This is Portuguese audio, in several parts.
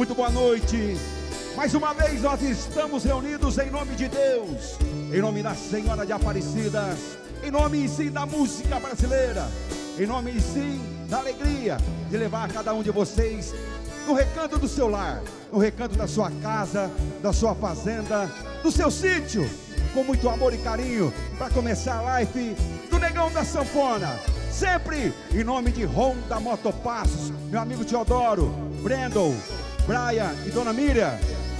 Muito boa noite. Mais uma vez nós estamos reunidos em nome de Deus, em nome da Senhora de Aparecida, em nome sim da música brasileira, em nome sim da alegria de levar cada um de vocês no recanto do seu lar, no recanto da sua casa, da sua fazenda, do seu sítio, com muito amor e carinho, para começar a live do Negão da Sanfona. Sempre em nome de Honda Motopassos, meu amigo Teodoro, Brandon, Brian e Dona Miriam,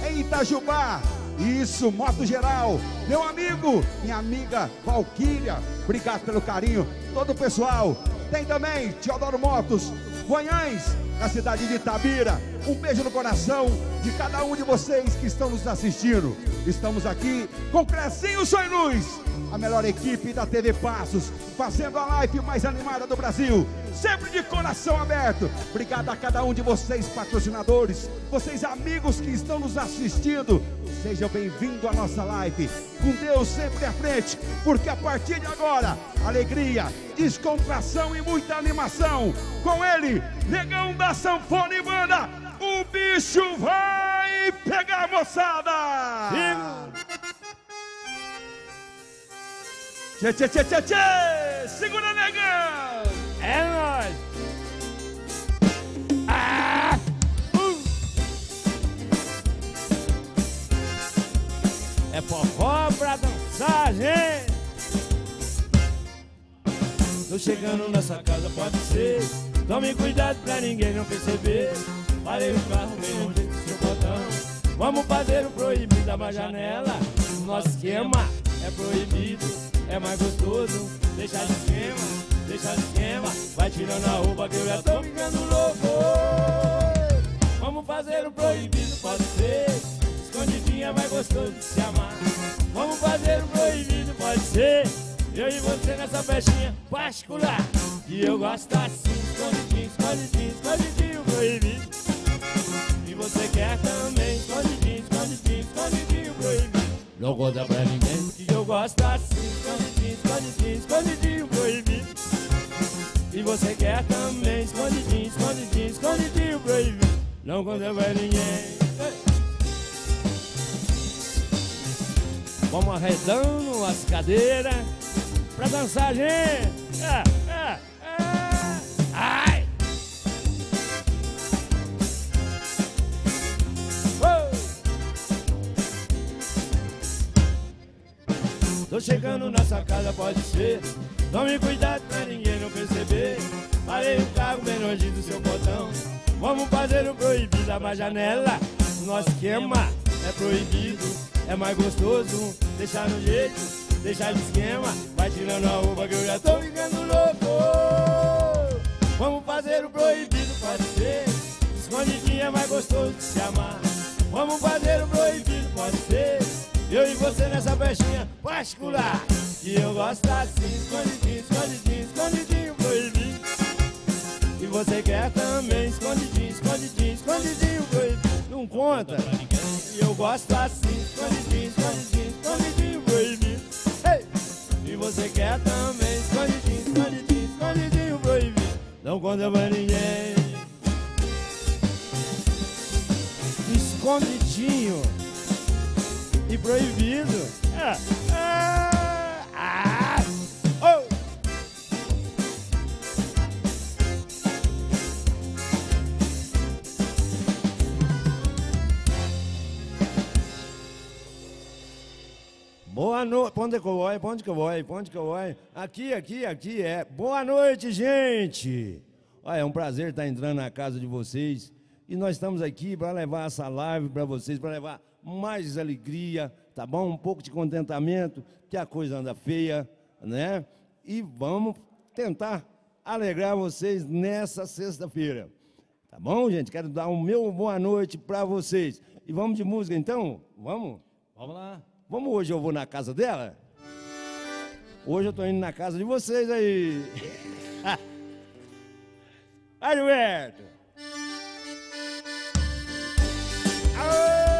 em Itajubá. Isso, Moto Geral, meu amigo, minha amiga Valquíria, obrigado pelo carinho, todo o pessoal. Tem também Teodoro Motos, Goiães, na cidade de Itabira. Um beijo no coração de cada um de vocês que estão nos assistindo. Estamos aqui com Crescinho Sonho Luz, a melhor equipe da TV Passos, fazendo a live mais animada do Brasil. Sempre de coração aberto. Obrigado a cada um de vocês, patrocinadores, vocês amigos que estão nos assistindo. Seja bem-vindo à nossa live. Com Deus sempre à frente, porque a partir de agora, alegria, descontração e muita animação. Com ele, Negão da Sanfona e Banda, o bicho vai pegar, moçada! Tchê, tchê, tchê, tchê, tchê! Segura, negão! É nóis! É forró pra dançar, gente! Tô chegando nessa casa, pode ser. Tome cuidado pra ninguém não perceber. Parei o carro bem longe do seu botão. Vamos fazer o proibido da janela. Nosso esquema é proibido, é mais gostoso. Deixa de esquema, deixa de esquema. Vai tirando a roupa que eu já tô ficando louco. Vamos fazer o proibido, pode ser. É mais gostoso de se amar. Vamos fazer o proibido, pode ser. Eu e você nessa festinha particular. E eu gosto assim, escondidinho, escondidinho, escondidinho, proibido. E você quer também, escondidinho, escondidinho, escondidinho, proibido. Não conta pra ninguém que eu gosto assim, escondidinho, escondidinho, escondidinho, proibido. E você quer também, escondidinho, escondidinho, escondidinho, proibido. Não conta pra ninguém. Vamos arredando as cadeiras pra dançar, gente. É, é, é. Ai! Tô chegando nessa casa, pode ser. Tome cuidado pra ninguém não perceber. Parei o carro bem longe do seu botão. Vamos fazer o proibido da janela. Nosso esquema é proibido, é mais gostoso. Deixar no jeito, deixar de esquema. Vai tirando a roupa que eu já tô ficando louco. Vamos fazer o proibido, pode ser. Escondidinho é mais gostoso de se amar. Vamos fazer o proibido, pode ser. Eu e você nessa festinha particular. Que eu gosto assim, escondidinho, escondidinho, escondidinho, proibido. E você quer também, escondidinho, escondidinho, escondidinho, proibido. Não conta. Eu gosto assim, escondidinho, escondidinho, escondidinho, proibido. E você quer também, escondidinho, escondidinho, escondidinho, proibido. Não conta pra ninguém. Escondidinho e proibido. É, é, Boa noite. Onde que eu vou? Pra onde que eu vou? Pra onde que eu vou? Aqui, aqui, aqui é. Boa noite, gente. Olha, é um prazer estar entrando na casa de vocês. E nós estamos aqui para levar essa live para vocês, para levar mais alegria, tá bom? Um pouco de contentamento, que a coisa anda feia, né? E vamos tentar alegrar vocês nessa sexta-feira. Tá bom, gente? Quero dar o meu boa noite para vocês. E vamos de música então? Vamos? Vamos lá. Vamos hoje eu vou na casa dela? Hoje eu tô indo na casa de vocês aí. Aí, Gilberto. Aô!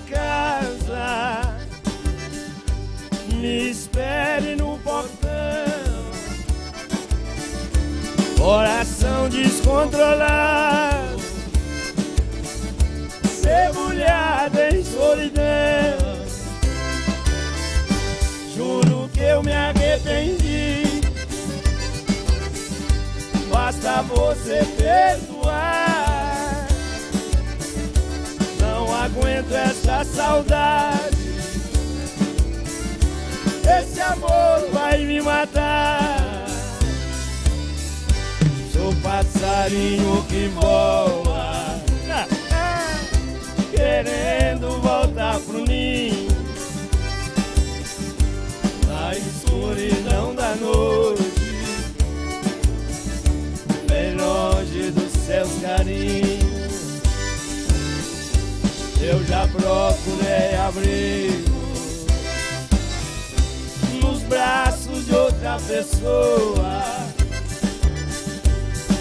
Casa. Me espere no portão. Coração descontrolado, debulhado em solidão. Juro que eu me arrependi. Basta você perdoar. Aguento essa saudade. Esse amor vai me matar. Sou passarinho que voa, querendo voltar pro ninho. Na escuridão da noite, bem longe dos seus carinhos. Eu já procurei abrigo nos braços de outra pessoa.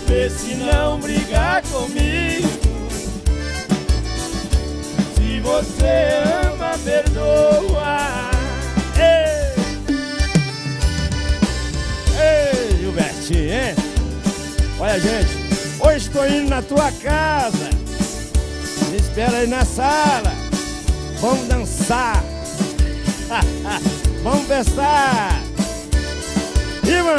Vê se não brigar comigo. Se você ama, perdoa. Ei, Ei Gilbertinho, hein? Olha, gente, hoje estou indo na tua casa. Espera aí na sala. Vamos dançar. Vamos festar. Irmão.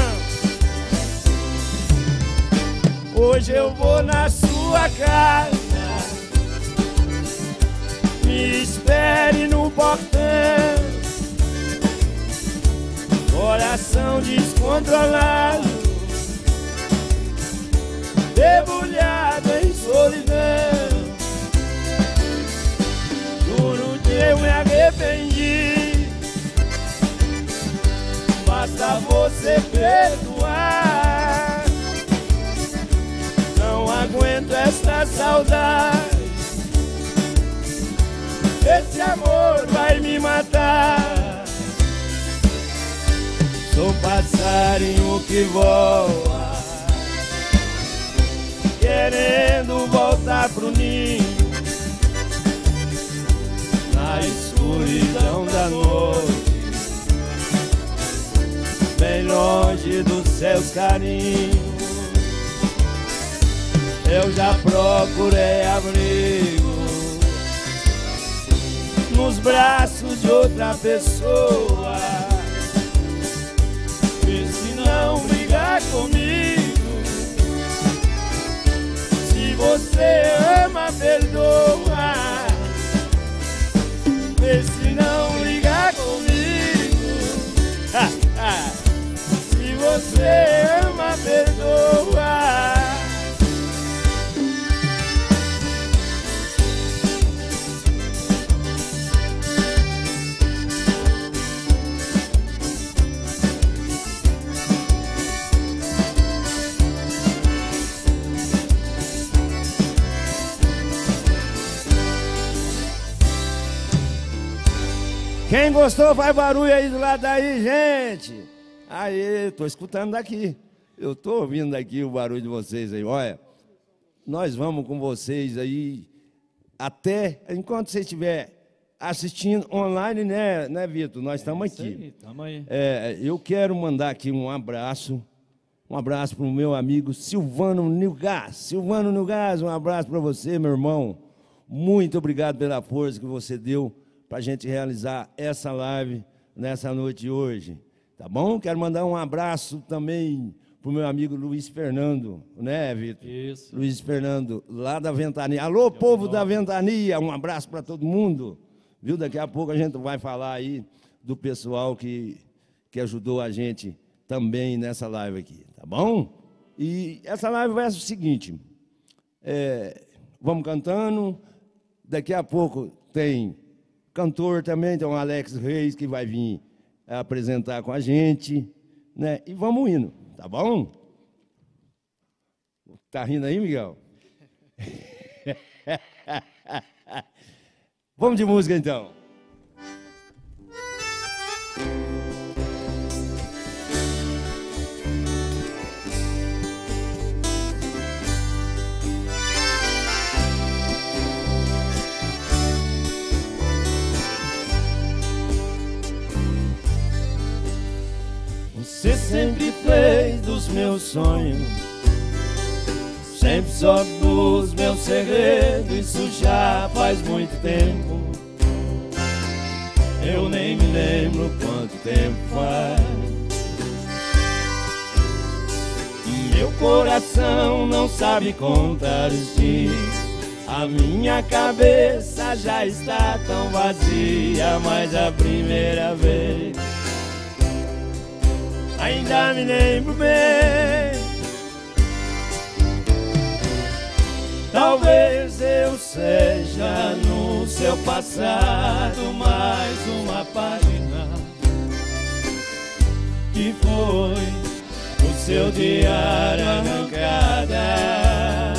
Hoje eu vou na sua casa. Me espere no portão. Coração descontrolado. Debulhado em solidão. Eu me arrependi. Basta você perdoar. Não aguento esta saudade. Esse amor vai me matar. Sou passarinho que voa, querendo voltar pro ninho. Na escuridão da noite, bem longe dos seus carinhos. Eu já procurei abrigo nos braços de outra pessoa. E se não brigar comigo, se você ama, perdoa. E se não ligar comigo, se você ama, perdoa. Quem gostou, faz barulho aí do lado aí, gente. Aí, tô escutando daqui. Eu tô ouvindo daqui o barulho de vocês aí. Olha, nós vamos com vocês aí até enquanto você estiver assistindo online, né, né, Vitor? Nós estamos aqui. Tamo aí. É, eu quero mandar aqui um abraço, um abraço para o meu amigo Silvano Nilgás. Silvano Nilgás, um abraço para você, meu irmão. Muito obrigado pela força que você deu para a gente realizar essa live nessa noite de hoje. Tá bom? Quero mandar um abraço também para o meu amigo Luiz Fernando, né, Vitor? Isso. Luiz Fernando, lá da Ventania. Alô, povo da Ventania, um abraço para todo mundo. Viu? Daqui a pouco a gente vai falar aí do pessoal que, que ajudou a gente também nessa live aqui, tá bom? E essa live vai ser o seguinte: é, vamos cantando, daqui a pouco tem cantor também, tem o Alex Reis que vai vir apresentar com a gente, né? E vamos indo, tá bom? Tá rindo aí, Miguel? Vamos de música então. Sempre fez dos meus sonhos. Sempre soube dos meus segredos, isso já faz muito tempo. Eu nem me lembro quanto tempo faz. Meu coração não sabe contar os dias. A minha cabeça já está tão vazia, mas a primeira vez ainda me lembro bem. Talvez eu seja no seu passado mais uma página que foi seu diário arrancada.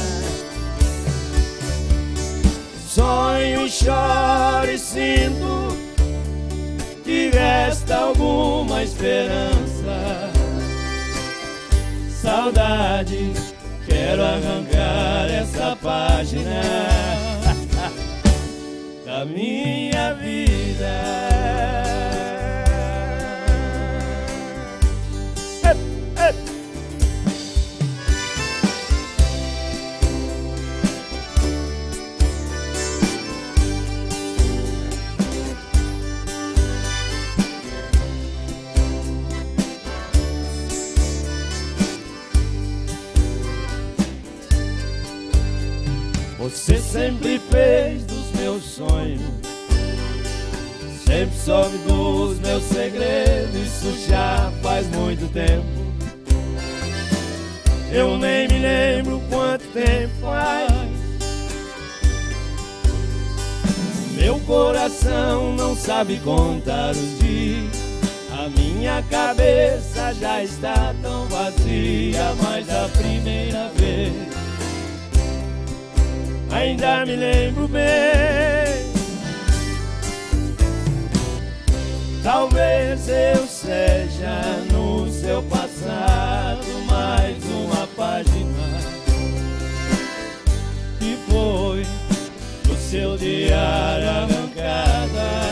Sonho, choro e sinto que resta alguma esperança. Saudade, quero arrancar essa página da minha vida. Você sempre fez dos meus sonhos, sempre soube dos meus segredos. Isso já faz muito tempo. Eu nem me lembro quanto tempo faz. Meu coração não sabe contar os dias. A minha cabeça já está tão vazia, mas a primeira vez ainda me lembro bem. Talvez eu seja no seu passado mais uma página que foi do seu diário arrancada.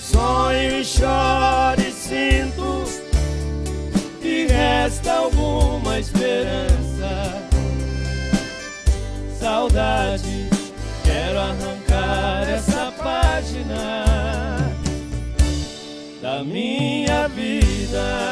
Sonho e choro e sinto que resta alguma esperança minha vida.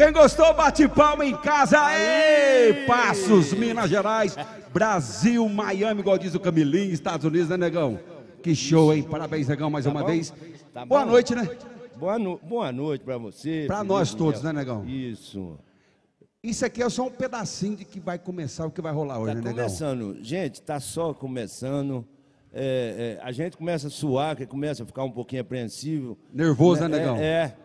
Quem gostou, bate palma em casa. Aê! Passos, Minas Gerais, Brasil, Miami, igual diz o Camilinho, Estados Unidos, né, negão? Que show, hein? Parabéns, negão, mais tá uma bom? vez. Tá Boa bom. noite, né? Boa, no... Boa noite para você. Para nós todos, né, negão? Isso. Isso aqui é só um pedacinho de que vai começar, o que vai rolar hoje, tá né, negão? começando. Gente, tá só começando. É, é, a gente começa a suar, que começa a ficar um pouquinho apreensivo. Nervoso, né, né negão? É, é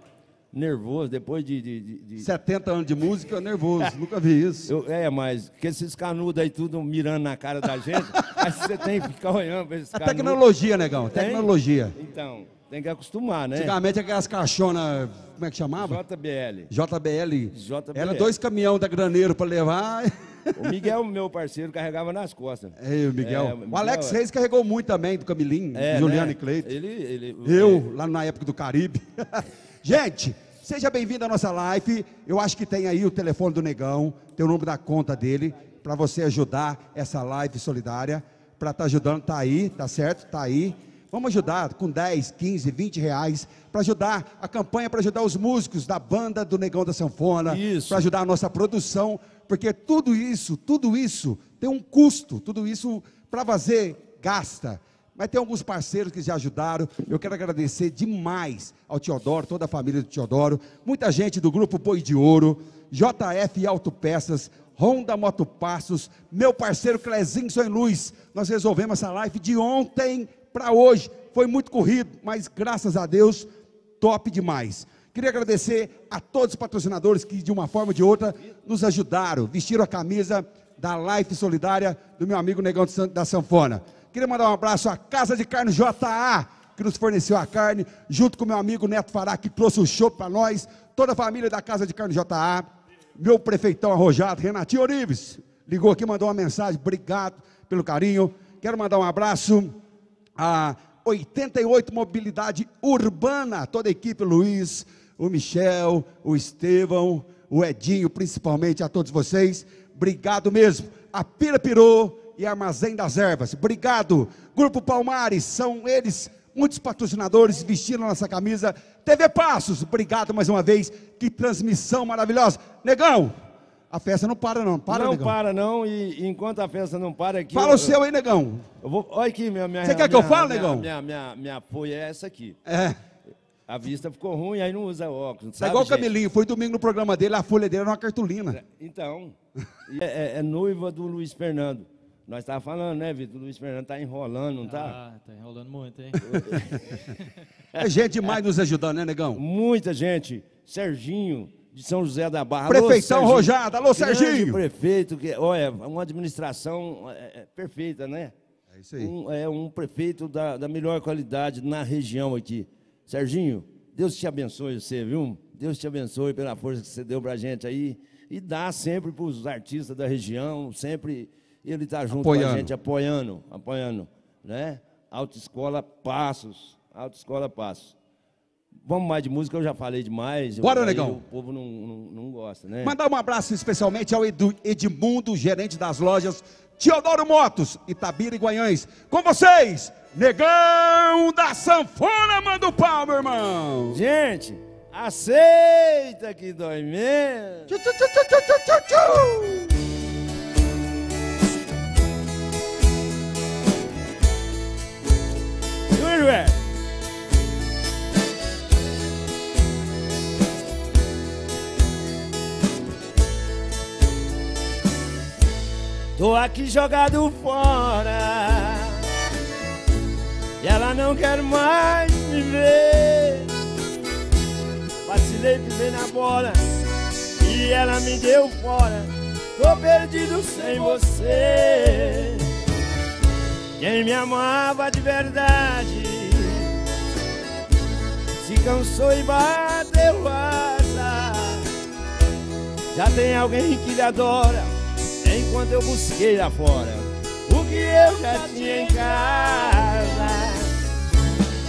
nervoso, depois de, de, de, 70 anos de música, nervoso, nunca vi isso. Eu, é, mas que esses canudos aí tudo mirando na cara da gente, aí você tem que ficar olhando para esses A canudos. tecnologia, negão, tem? tecnologia. Então, tem que acostumar, né? Antigamente aquelas caixonas, como é que chamava? JBL. JBL. JBL. Era dois caminhões da graneiro para levar. O Miguel, meu parceiro, carregava nas costas. É, o Miguel. É, o, Miguel, o Alex Reis carregou muito também, do Camilinho, é, Juliano né? e Cleito. Ele, ele, Eu, lá na época do Caribe. Gente, Seja bem-vindo à nossa live. Eu acho que tem aí o telefone do Negão, tem o número da conta dele, para você ajudar essa live solidária. Para estar tá ajudando, tá aí, tá certo? Tá aí. Vamos ajudar com 10, 15, 20 reais para ajudar a campanha, para ajudar os músicos da banda do Negão da Sanfona, para ajudar a nossa produção, porque tudo isso, tudo isso tem um custo, tudo isso para fazer gasta. Mas tem alguns parceiros que já ajudaram. Eu quero agradecer demais ao Teodoro, toda a família do Teodoro, muita gente do grupo Boi de Ouro, JF Autopeças, Honda Motopassos, meu parceiro Clezinho Sonho Luz. Nós resolvemos essa live de ontem para hoje. Foi muito corrido, mas graças a Deus, top demais. Queria agradecer a todos os patrocinadores que, de uma forma ou de outra, nos ajudaram, vestiram a camisa da Life Solidária do meu amigo Negão da Sanfona. Queria mandar um abraço à Casa de Carne JA, que nos forneceu a carne, junto com meu amigo Neto Fará, que trouxe o show para nós, toda a família da Casa de Carne JA, meu prefeitão arrojado, Renatinho Orives, ligou aqui, mandou uma mensagem, obrigado pelo carinho. Quero mandar um abraço a 88 Mobilidade Urbana, toda a equipe, Luiz, o Michel, o Estevão, o Edinho, principalmente a todos vocês. Obrigado mesmo. A Pira Pirô e Armazém das Ervas. Obrigado. Grupo Palmares, são eles muitos patrocinadores vestindo a nossa camisa. TV Passos, obrigado mais uma vez. Que transmissão maravilhosa. Negão, a festa não para não. Para, não negão. para não, e enquanto a festa não para aqui... Fala eu, o seu aí, negão. Eu vou, olha aqui, minha... minha Você quer que eu fale, negão? Minha, minha, minha folha é essa aqui. É. A vista ficou ruim, aí não usa óculos. É sabe, igual o gente? Camelinho, foi domingo no programa dele, a folha dele era uma cartolina. Então, e é, é- é noiva do Luiz Fernando. Nós estávamos falando, né, Vitor? O Luiz Fernando está enrolando, não está? Ah, tá enrolando muito, hein? É gente demais nos ajudando, né, negão? Muita gente. Serginho, de São José da Barra. Prefeitão Serginho. Rojada, alô, Grande Serginho. prefeito, que, olha, uma administração é, é, perfeita, né? É isso aí. Um, é um prefeito da, da melhor qualidade na região aqui. Serginho, Deus te abençoe você, viu? Deus te abençoe pela força que você deu pra gente aí. E dá sempre para os artistas da região, sempre ele está junto com Apoiando. a gente, apoiando, apoiando, né? Autoescola Passos, Autoescola Passos. Vamos mais de música, eu já falei demais. Bora, aí negão. O povo não, não, não gosta, né? Mandar um abraço especialmente ao Edu- Edmundo, gerente das lojas Teodoro Motos, Itabira e Guanhães. Com vocês, Negão da Sanfona, manda o pau, meu irmão. Gente, aceita que dói mesmo. Tchu, tchu, tchu, tchu, tchu, tchu, é. Tô aqui jogado fora. E ela não quer mais me ver. Vacilei, pisei na bola. E ela me deu fora. Tô perdido sem você Quem me amava de verdade Se cansou e bateu asa. Já tem alguém que lhe adora Enquanto eu busquei lá fora O que eu já tinha em casa.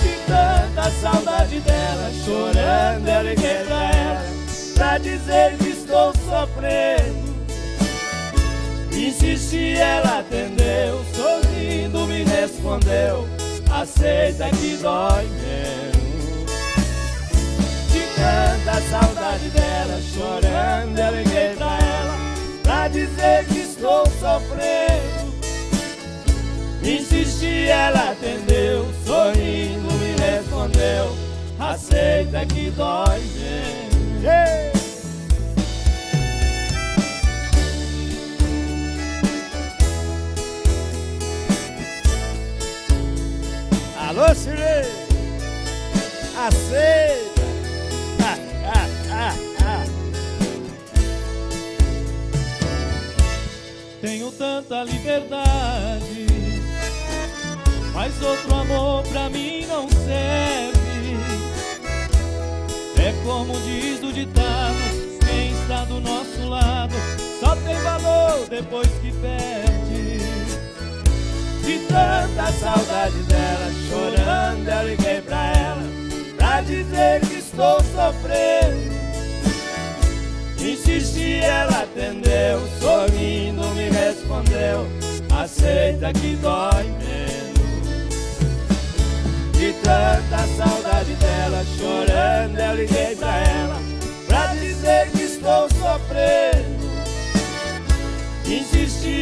De tanta saudade dela Chorando eu liguei pra ela Pra dizer que estou sofrendo Insisti, ela atendeu Sorrindo me respondeu Aceita que dói menos De tanta saudade dela Chorando eu liguei pra ela Pra dizer que estou sofrendo. Insisti, ela atendeu Sorrindo me respondeu Aceita que dói menos Yeah! Alô, Cirei! Aceita! Ah, ah, ah, ah. Tenho tanta liberdade, mas outro amor pra mim não serve. É como diz o ditado: quem está do nosso lado só tem valor depois que perde. De tanta saudade dela, chorando eu liguei pra ela Pra dizer que estou sofrendo. Insisti, ela atendeu, sorrindo me respondeu Aceita que dói menos. De tanta saudade dela, chorando eu liguei pra ela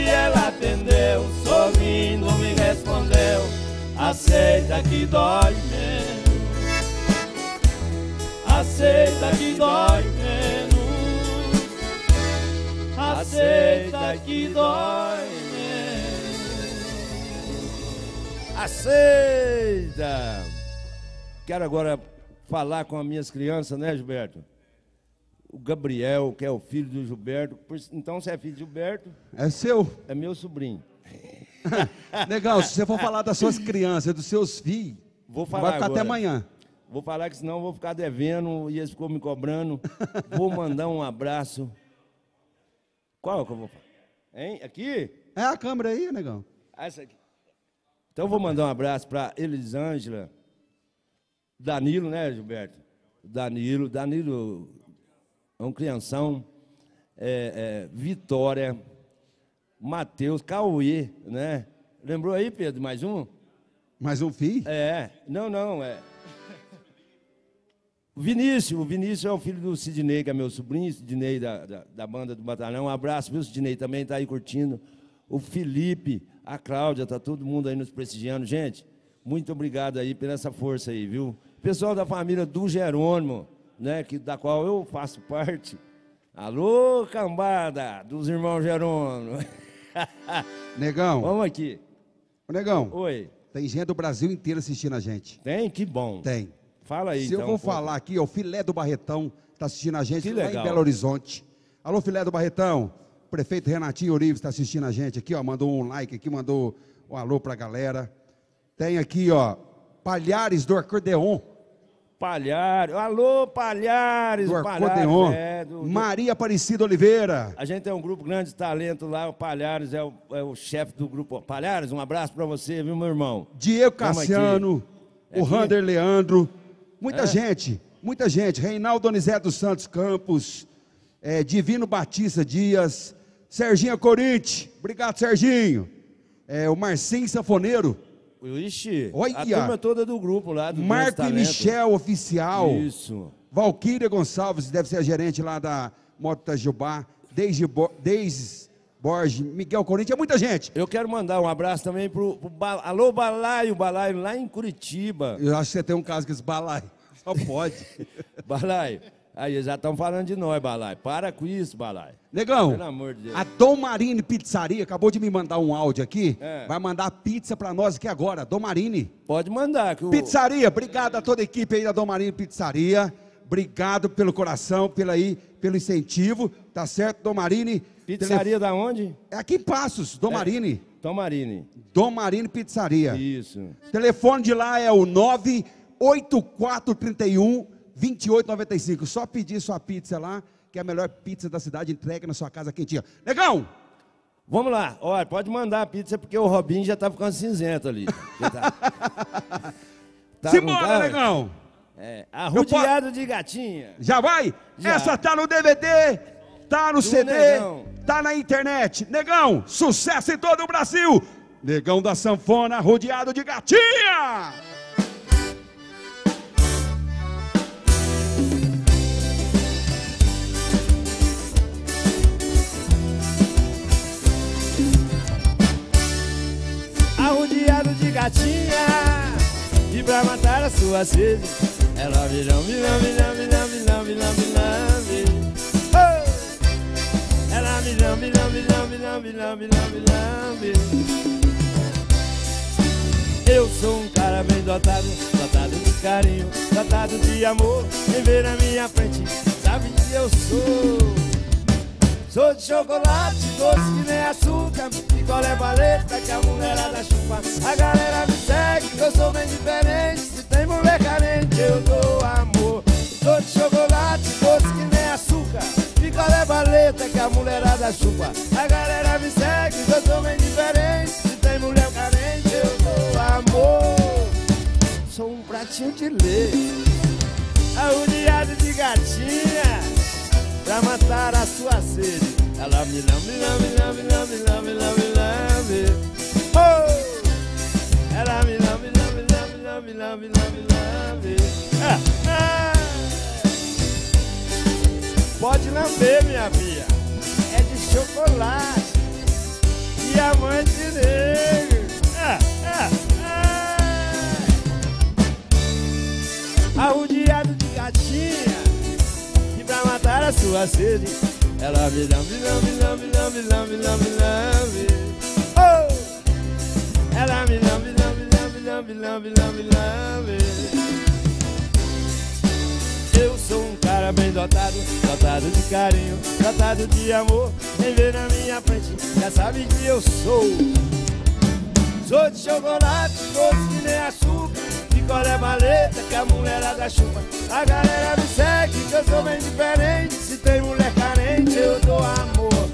Insisti, ela atendeu, sorrindo me respondeu Aceita que dói menos Aceita que dói menos Aceita que dói menos Aceita! Quero agora falar com as minhas crianças, né, Gilberto? O Gabriel, que é o filho do Gilberto. Então, você é filho de Gilberto? É seu. É meu sobrinho. Legal, se você for falar das suas crianças, dos seus filhos, vou falar vai ficar agora. até amanhã. Vou falar que senão eu vou ficar devendo e eles ficou me cobrando. vou mandar um abraço. Qual que eu vou falar? Hein? Aqui? É a câmera aí, negão. Ah, essa aqui. Então vou mandar um abraço para Elisângela, Danilo, né, Gilberto? Danilo, Danilo crianção, é, é, Vitória, Matheus, Cauê, né? Lembrou aí, Pedro, mais um? Mais um filho? É, não, não, é. Vinícius, o Vinícius é o filho do Sidney, que é meu sobrinho, Sidney da, da, da banda do Batalhão. Um abraço, viu, Sidney? Também está aí curtindo. O Felipe, a Cláudia, tá todo mundo aí nos prestigiando. Gente, muito obrigado aí pela essa força aí, viu? Pessoal da família do Jerônimo, né, que, da qual eu faço parte. Alô, cambada dos irmãos Jerônimo. Negão. Vamos aqui. Ô, negão. Oi. Tem gente do Brasil inteiro assistindo a gente. Tem? Que bom. Tem. Fala aí, Se então, eu vou falar aqui, o Filé do Barretão está assistindo a gente Que lá legal. em Belo Horizonte. Alô, Filé do Barretão. Prefeito Renatinho Urives está assistindo a gente aqui, ó. Mandou um like aqui, mandou um alô pra galera. Tem aqui, ó, Palhares do Acordeon. Palhares. Alô, Palhares. Do Palhares, é, do- do- Maria Aparecida Oliveira. A gente tem um grupo grande de talento lá, o Palhares é o, é o chefe do grupo. Palhares, um abraço pra você, viu, meu irmão? Diego Cassiano. aqui. O? Rander Leandro. Muita É? gente, muita gente. Reinaldo Donizete dos Santos Campos. é, Divino Batista Dias. Serginho Corinte. Obrigado, Serginho. É, o Marcinho Sanfoneiro. Ixi, Olha. a turma toda do grupo lá, do Marco e. Michel Oficial. Isso. Valquíria Gonçalves, deve ser a gerente lá da Moto Tajubá. Deise, Bo, Deise Borges, Miguel Corinthians, é muita gente. Eu quero mandar um abraço também pro, pro Ba- Alô Balaio, Balaio lá em Curitiba. Eu acho que você tem um caso com esse balai. Só pode. Balaio, aí já estão falando de nós, Balaio. Para com isso, Balaio. Negão, Pelo amor de Deus. a Dom Marine Pizzaria acabou de me mandar um áudio aqui. É. Vai mandar pizza pra nós aqui agora. Dom Marine. Pode mandar. Pizzaria, obrigado a toda a equipe aí da Dom Marine Pizzaria. Obrigado pelo coração, pelo, aí, pelo incentivo. Tá certo, Dom Marine? Pizzaria da onde? É aqui em Passos, Dom Marine. Tomarine. Dom Marine Pizzaria. Isso. Telefone de lá é o 98431 2895. Só pedir sua pizza lá, que é a melhor pizza da cidade, entregue na sua casa quentinha. Negão, Vamos lá, olha, pode mandar a pizza porque o Robinho já tá ficando cinzento ali. Tá. Tá, simbora, tá? negão. É, arrodeado de gatinha. Já vai? Já. Essa tá no DVD, tá no CD, Negão. tá na internet. Negão, sucesso em todo o Brasil. Negão da sanfona, rodeado de gatinha. Arrodeado de gatinha. E pra matar a sua sede, ela lambe, lambe, lambe, lambe, lambe, lambe, lambe. Oh! Ela lambe, lambe, lambe, lambe, lambe, lambe, lambe. Eu sou um cara bem dotado, dotado de carinho, dotado de amor. Quem vê na minha frente sabe que eu sou. Sou de chocolate, doce que nem açúcar Picolé paleta que a mulherada chupa. A galera me segue, que eu sou bem diferente. Se tem mulher carente, eu dou amor. Sou de chocolate, doce que nem açúcar. Picolé paleta que a mulherada chupa? A galera me segue, que eu sou bem diferente. Se tem mulher carente, eu dou amor. Sou um pratinho de leite. Arrodeado de gatinha Pra matar a sua sede. Ela me lambe, lambe, lambe, lambe, lambe, lambe, lambe lambe, lambe, lambe, lambe, lambe, lambe ah, ah. Pode lamber, minha filha. É de chocolate. Diamante negro. Ah, ah, de gatinha e pra matar a sua sede. Ela me lambe, lambe, lambe, lambe, lambe, lambe, lambe Oh! Ela me lambe, lambe, lambe, lambe, lambe, lambe, lambe lotado, lotado de carinho, lotado de amor. Quem vê na minha frente já sabe que eu sou. Sou de chocolate, doce que nem açúcar. Picolé maleta que a mulherada chupa. A galera me segue que eu sou bem diferente. Se tem mulher carente, eu dou amor.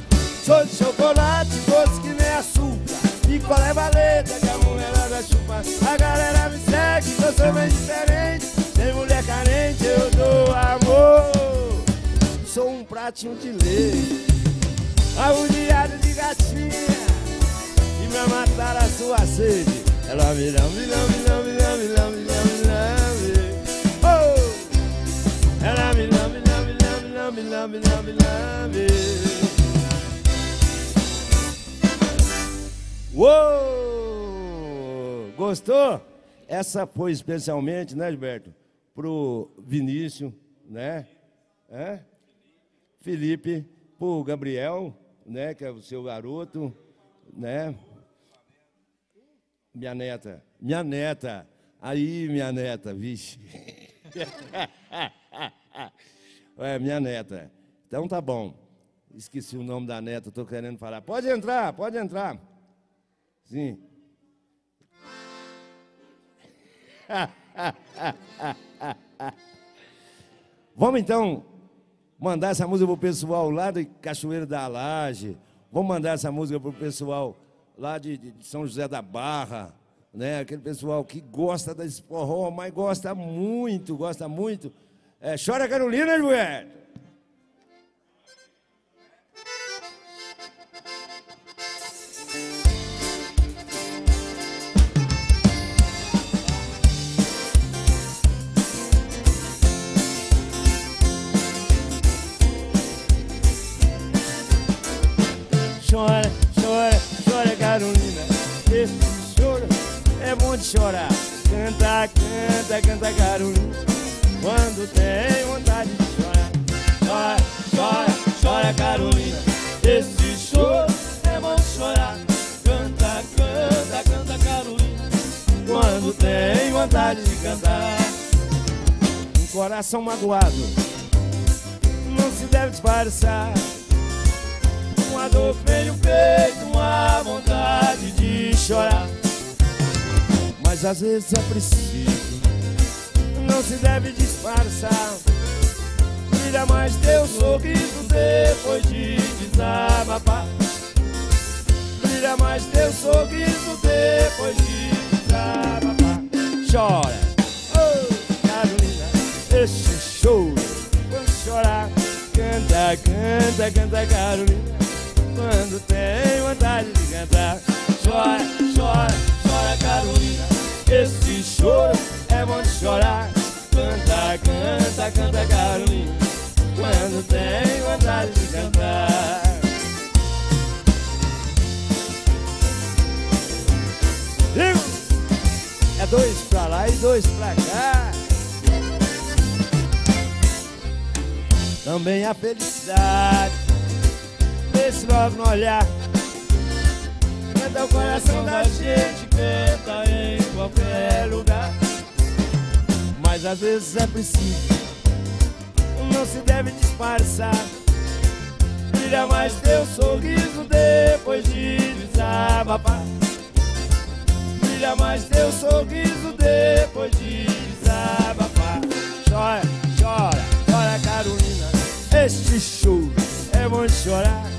Sou de chocolate, doce que nem açúcar. Picolé maleta que a mulherada chupa. A galera me segue eu sou bem diferente. Tem mulher carente, eu dou amor. Sou um pratinho de leite, arrodeado de gatinha. E pra matar a sua sede, ela me lambe, lambe, lambe, lambe, lambe, lambe, lambe. Oh! Ela me lambe, lambe, lambe, lambe, lambe, lambe, lambe. Uou! Gostou? Essa foi especialmente, né, Gilberto? Pro Vinícius, né? É? Felipe, pro Gabriel, né? Que é o seu garoto, né? Minha neta, minha neta. Aí, minha neta, vixe. é, minha neta. Então tá bom. Esqueci o nome da neta, estou querendo falar. Pode entrar, pode entrar. Sim. Vamos então mandar essa música pro pessoal lá de Cachoeira da Laje. Vamos mandar essa música pro pessoal lá de, de São José da Barra, né? Aquele pessoal que gosta desse forró, mas gosta muito, gosta muito. É, chora Carolina, Gilberto. Esse choro é bom de chorar. Canta, canta, canta, Carolina. Quando tem vontade de chorar. Chora, chora, chora, Carolina. Esse choro é bom de chorar. Canta, canta, canta, Carolina. Quando tem vontade de cantar. Um coração magoado não se deve disfarçar uma dor que vem no peito, uma vontade de chorar. Mas às vezes é preciso, não se deve disfarçar. Brilha mais teu sorriso depois de desabafar. Brilha mais teu sorriso depois de desabafar. Chora, oh Carolina, este choro, vou chorar. Canta, canta, canta, Carolina quando tem vontade de cantar. Chora, chora, chora, Carolina. Esse choro é bom de chorar. Canta, canta, canta, Carolina. Quando tem vontade de cantar. É dois pra lá e dois pra cá. Também a felicidade esse logo no olhar. Canta o coração da gente, canta em qualquer lugar. Mas às vezes é preciso, não se deve disfarçar. Brilha mais teu sorriso depois de desabafar. Brilha mais teu sorriso depois de desabafar. Chora, chora, chora, Carolina. Este choro é bom chorar.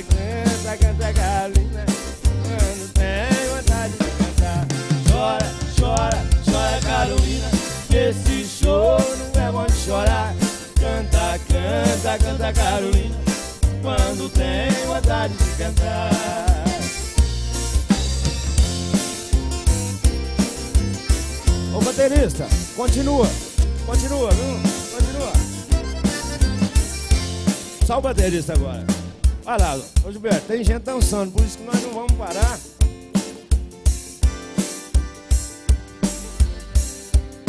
Canta, canta, Carolina. Quando tem vontade de cantar. Chora, chora, chora, Carolina. Esse choro não é bom de chorar. Canta, canta, canta, Carolina. Quando tem vontade de cantar. Ô baterista, continua, continua, viu? Continua. Só o baterista agora. Vai lá, ô Gilberto, tem gente dançando, por isso que nós não vamos parar.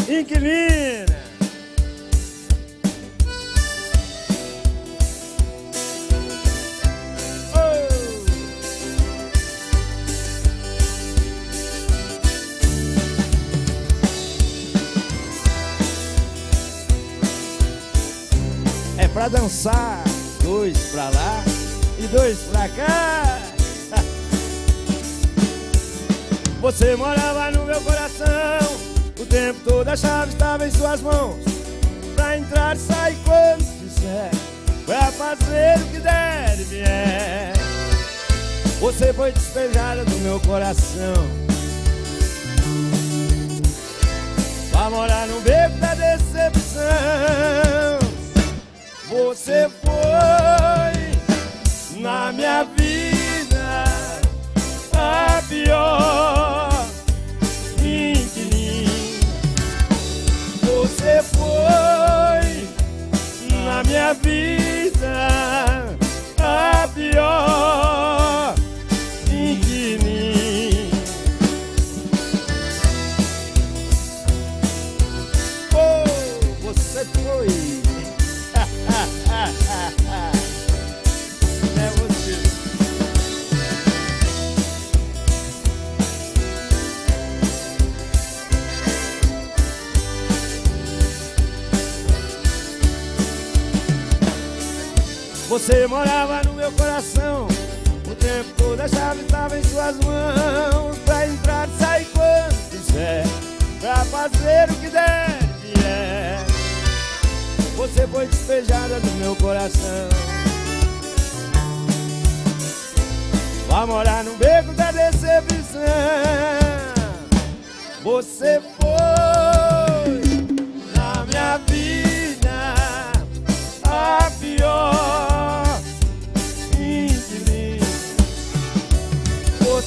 Inquilina! pra dançar. Dois pra lá e dois pra cá. Você morava no meu coração. O tempo todo a chave estava em suas mãos. Pra entrar e sair quando quiser. Pra fazer o que der e vier. Você foi despejada do meu coração. Vai morar no beco da decepção. Você foi na minha vida a pior inquilino. Você foi na minha vida a pior Você morava no meu coração. O tempo todo a chave estava em suas mãos. Pra entrar e sair quando quiser. Pra fazer o que der e vier. Você foi despejada do meu coração. Vai morar no beco da decepção. Você foi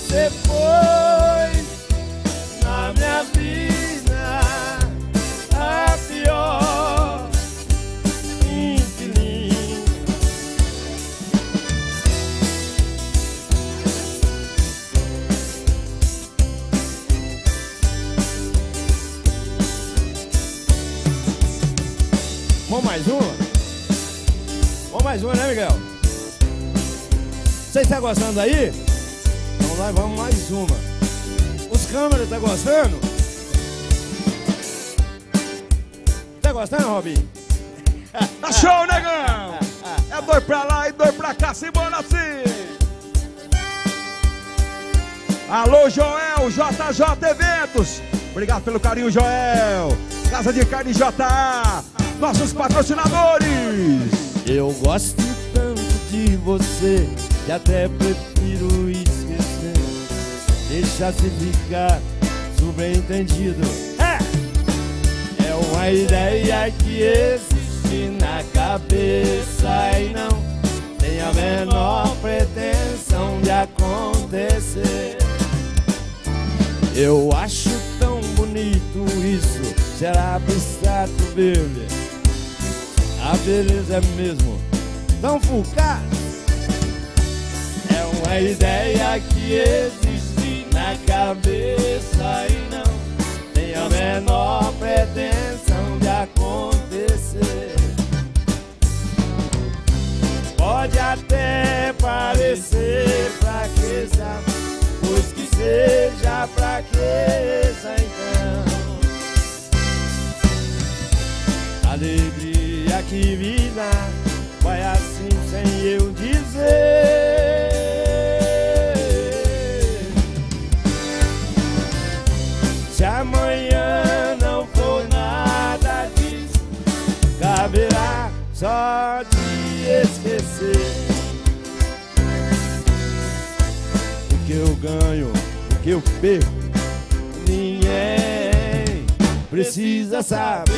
Você foi na minha vida a pior inquilino. Vamos mais uma? Vamos mais uma, né, Miguel? Você está gostando aí? Vamos mais uma. Os câmeras tá gostando? Tá gostando, Robinho? Tá show, negão! É dois pra lá e dois pra cá, simbora assim! Alô, Joel, JJ Eventos! Obrigado pelo carinho, Joel! Casa de Carne JA, nossos patrocinadores! Eu gosto tanto de você que até prefiro esquecer. Deixa se ficar subentendido. É, é uma ideia que existe na cabeça e não tem a menor pretensão de acontecer. Eu acho tão bonito isso, será abstrato, baby. A beleza é mesmo tão fugaz. É uma ideia que existe na cabeça e não tem a menor pretensão de acontecer. Pode até parecer fraqueza, pois que seja fraqueza então. Alegria que dá, vai assim sem eu dizer. Só te esquecer. O que eu ganho, o que eu perco, ninguém precisa saber.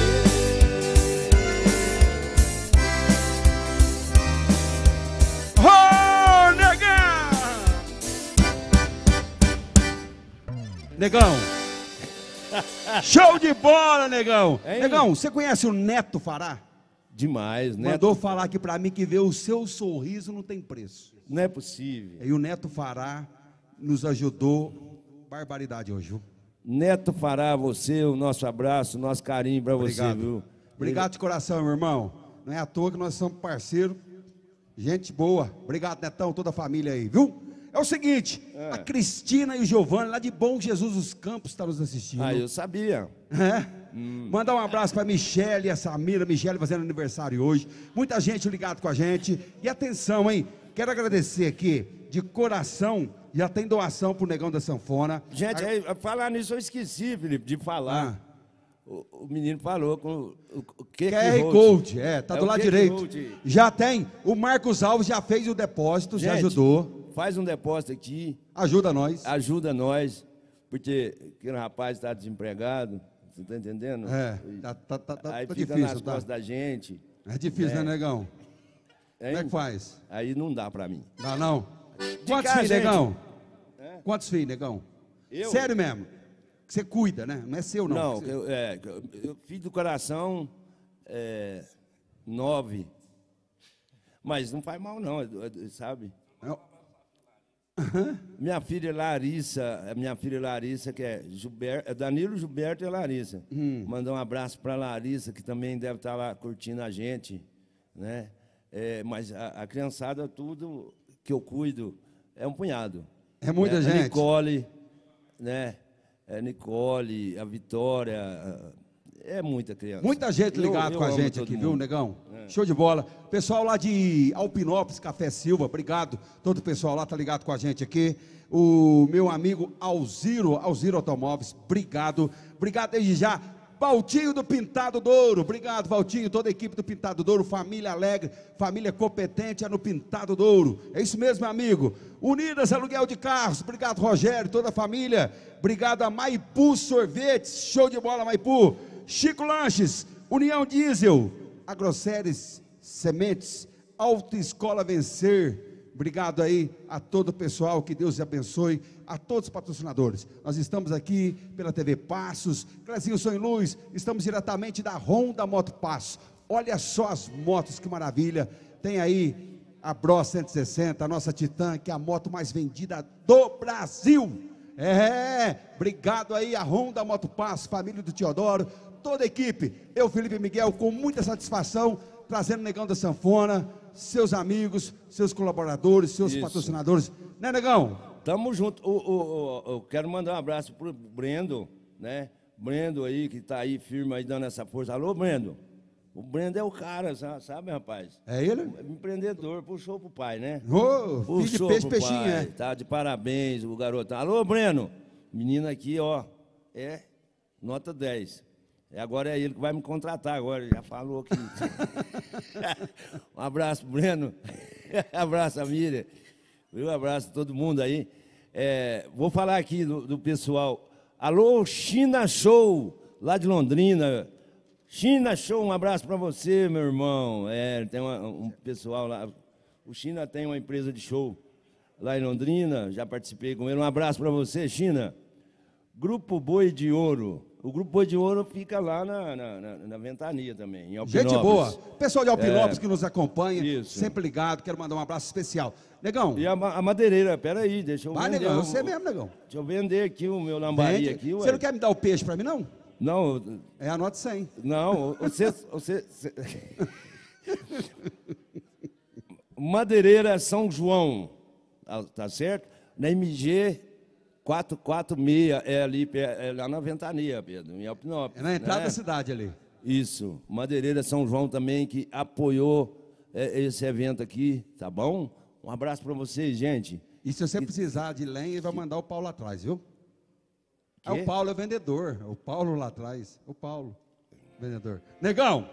Ô, negão! Negão! Show de bola, negão! Negão, você conhece o Neto Fará? Demais, né? Mandou falar aqui pra mim que ver o seu sorriso não tem preço. Não é possível. E o Neto Fará nos ajudou barbaridade hoje, viu? Neto fará você, o nosso abraço, o nosso carinho pra você, viu? Obrigado de coração, meu irmão. Não é à toa que nós somos parceiros. Gente boa. Obrigado, Netão, toda a família aí, viu? É o seguinte, a Cristina e o Giovanni, lá de Bom Jesus dos Campos, estão nos assistindo. Ah, eu sabia. É? Hum. Mandar um abraço para Michele e a Samira, Michele fazendo aniversário hoje. Muita gente ligado com a gente. E atenção, hein? Quero agradecer aqui de coração. Já tem doação pro Negão da Sanfona. Gente, aí, falar nisso eu esqueci, Felipe, de falar. Ah. O, o, menino falou com o, o QR, QR Code, é, tá é do lado direito. Já tem. O Marcos Alves já fez o depósito, Gente, já ajudou. Faz um depósito aqui. Ajuda nós. Ajuda nós, porque aquele rapaz está desempregado, você está entendendo? É, tá, tá, tá, tá, Aí tá fica difícil, nas tá? costas da gente. É difícil, né, né negão? Hein? Como é que faz? Aí não dá para mim. Dá não? De Quantos filhos, negão? É? Quantos filhos, negão? Eu? Sério mesmo? que você cuida, né? Não é seu, não. Não, você... eu, é, eu, filho do coração, é, nove. Mas não faz mal, não, sabe? Eu... Minha filha Larissa, minha filha Larissa, que é, Gilberto, é Danilo, Gilberto e Larissa. Hum. Mandar um abraço para Larissa, que também deve estar tá lá curtindo a gente, né? É, mas a, a, criançada, tudo que eu cuido, é um punhado. É muita né? gente. A Nicole, né? é, Nicole, a Vitória. É muita criança. Muita gente eu com a gente aqui, mundo. viu, negão? É. Show de bola. Pessoal lá de Alpinópolis, Café Silva, obrigado. Todo o pessoal lá tá ligado com a gente aqui. O meu amigo Alziro, Alziro Automóveis, obrigado. Obrigado desde já Valtinho do Pintado Douro, obrigado Valtinho, toda a equipe do Pintado Douro, família alegre, família competente é no Pintado Douro, é isso mesmo meu amigo, Unidas Aluguel de Carros, obrigado Rogério, toda a família, obrigado a Maipu Sorvetes, show de bola Maipu, Chico Lanches, União Diesel, Agroceres Sementes, Autoescola Vencer, Obrigado aí a todo o pessoal, que Deus abençoe, a todos os patrocinadores. Nós estamos aqui pela TV Passos, Clezinho Sonho Luz, estamos diretamente da Honda Moto Passos. Olha só as motos, que maravilha. Tem aí a Bro 160, a nossa Titan, que é a moto mais vendida do Brasil. É, obrigado aí a Honda Moto Passos, família do Teodoro, toda a equipe. Eu, Felipe Miguel, com muita satisfação, trazendo o Negão da Sanfona seus amigos, seus colaboradores, seus Isso. patrocinadores. Né, Negão? Tamo junto. O, o, o, eu quero mandar um abraço pro Brendo, né? Brendo aí, que tá aí firme aí dando essa força. Alô, Brendo. O Brendo é o cara, sabe, rapaz? É ele? Empreendedor, puxou pro pai, né? Ô, oh, filho de peixe, peixinho, pai. é. Tá de parabéns, o garoto. Alô, Breno. Menino aqui, ó, é nota 10. Agora é ele que vai me contratar agora, já falou aqui. um abraço, Breno. um abraço, Miriam. Um abraço a todo mundo aí. É, vou falar aqui do, do, pessoal. Alô, China Show, lá de Londrina. China Show, um abraço para você, meu irmão. É, tem uma, um pessoal lá. O China tem uma empresa de show lá em Londrina. Já participei com ele. Um abraço para você, China. Grupo Boi de Ouro. O Grupo Boi de Ouro fica lá na, na, na, na Ventania também, em Alpinópolis. Gente boa. Pessoal de Alpinópolis é, que nos acompanha, isso. sempre ligado, quero mandar um abraço especial. Negão. E a, a madeireira, peraí, deixa eu Vai, vender. Negão, você mesmo, Negão. Deixa eu vender aqui o meu lambari aqui. Ué. Você não quer me dar o peixe para mim, não? Não. É a nota 100. Não, você... você, você... Madeireira São João, tá, tá certo? Na MG 446 é ali, é lá na Ventania, Pedro, em Alpinópolis. É na entrada né? da cidade ali. Isso. Madeireira São João também, que apoiou é, esse evento aqui, tá bom? Um abraço para vocês, gente. E se você e... precisar de lenha, ele vai mandar o Paulo atrás, viu? É o Paulo é vendedor. O Paulo lá atrás. O Paulo, vendedor. Negão.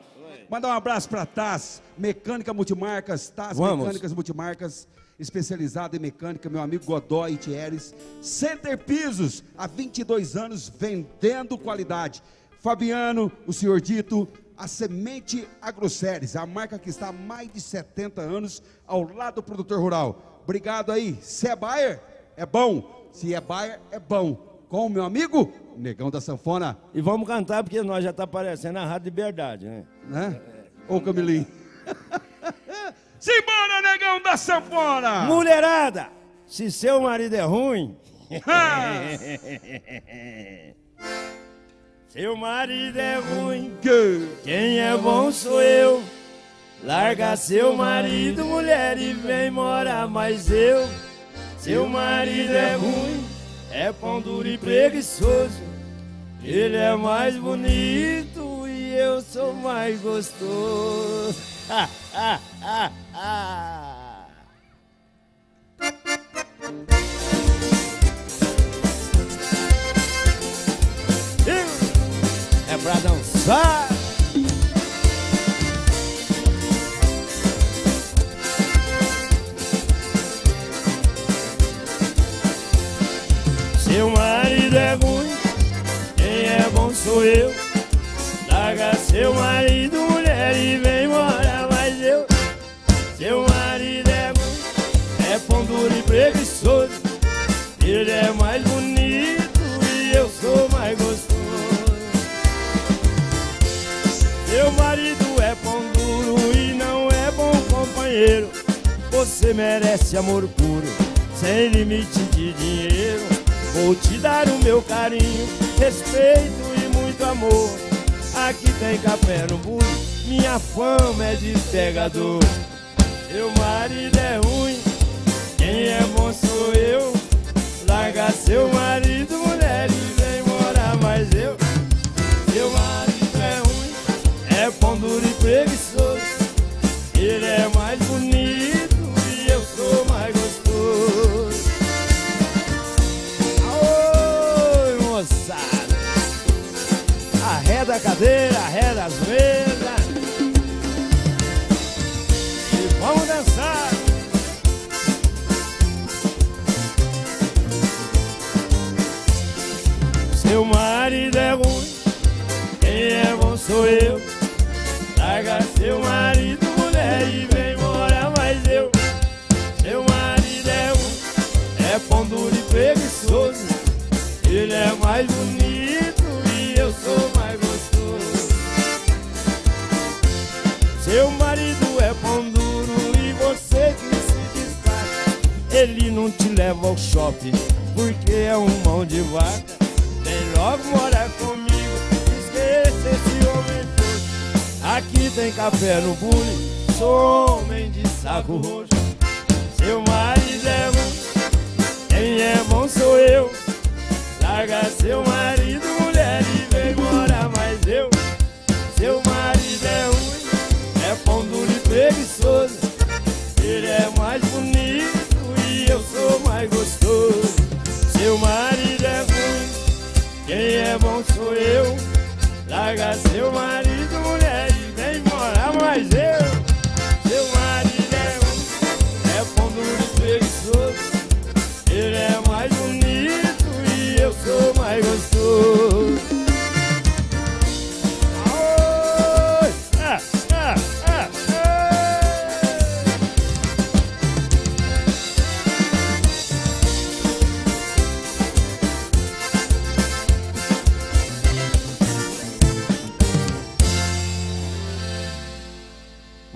Mandar um abraço para Taz, Mecânica Multimarcas, Taz Mecânicas Multimarcas especializado em mecânica, meu amigo Godoy Thieres. Center Pisos, há 22 anos vendendo qualidade. Fabiano, o senhor dito, a Semente Agroceres, a marca que está há mais de 70 anos ao lado do produtor rural. Obrigado aí. Se é Bayer, é bom. Se é Bayer, é bom. Com o meu amigo, Negão da Sanfona. E vamos cantar porque nós já está aparecendo a Rádio Liberdade, né? né? Ô Camilinho. Simbora, negão da sanfona! Mulherada, se seu marido é ruim. seu marido é ruim. Quem é bom sou eu. Larga seu marido, mulher, e vem morar mais eu. Seu marido é ruim, é pão duro e preguiçoso. Ele é mais bonito e eu sou mais gostoso. Ha, ha, ha, ha. É pra dançar. Seu marido é ruim, quem é bom sou eu. Larga seu marido, mulher, e vem morar mais eu. Seu marido é ruim, é pão duro e preguiçoso. Ele é mais bonito e eu sou mais gostoso. Seu marido é pão duro e não é bom companheiro. Você merece amor puro, sem limite de dinheiro. Vou te dar o meu carinho, respeito e muito amor. Aqui tem café no bule, minha fama é de pegador. Seu marido é ruim, quem é bom sou eu. Larga seu marido, mulher, e vem morar mais eu. Seu marido é ruim, é pão duro e preguiçoso. Cadeira, arreda as mesas. E vamos dançar. Seu marido é ruim, quem é bom sou eu. Larga seu marido, Ele não te leva ao shopping porque é um mão de vaca. Vem logo morar comigo, esqueça esse homem todo. Aqui tem café no bule, sou homem de saco roxo. Seu marido é bom, quem é bom sou eu. Larga seu marido, quem é bom sou eu. Larga seu marido, mulher, e vem morar mais eu.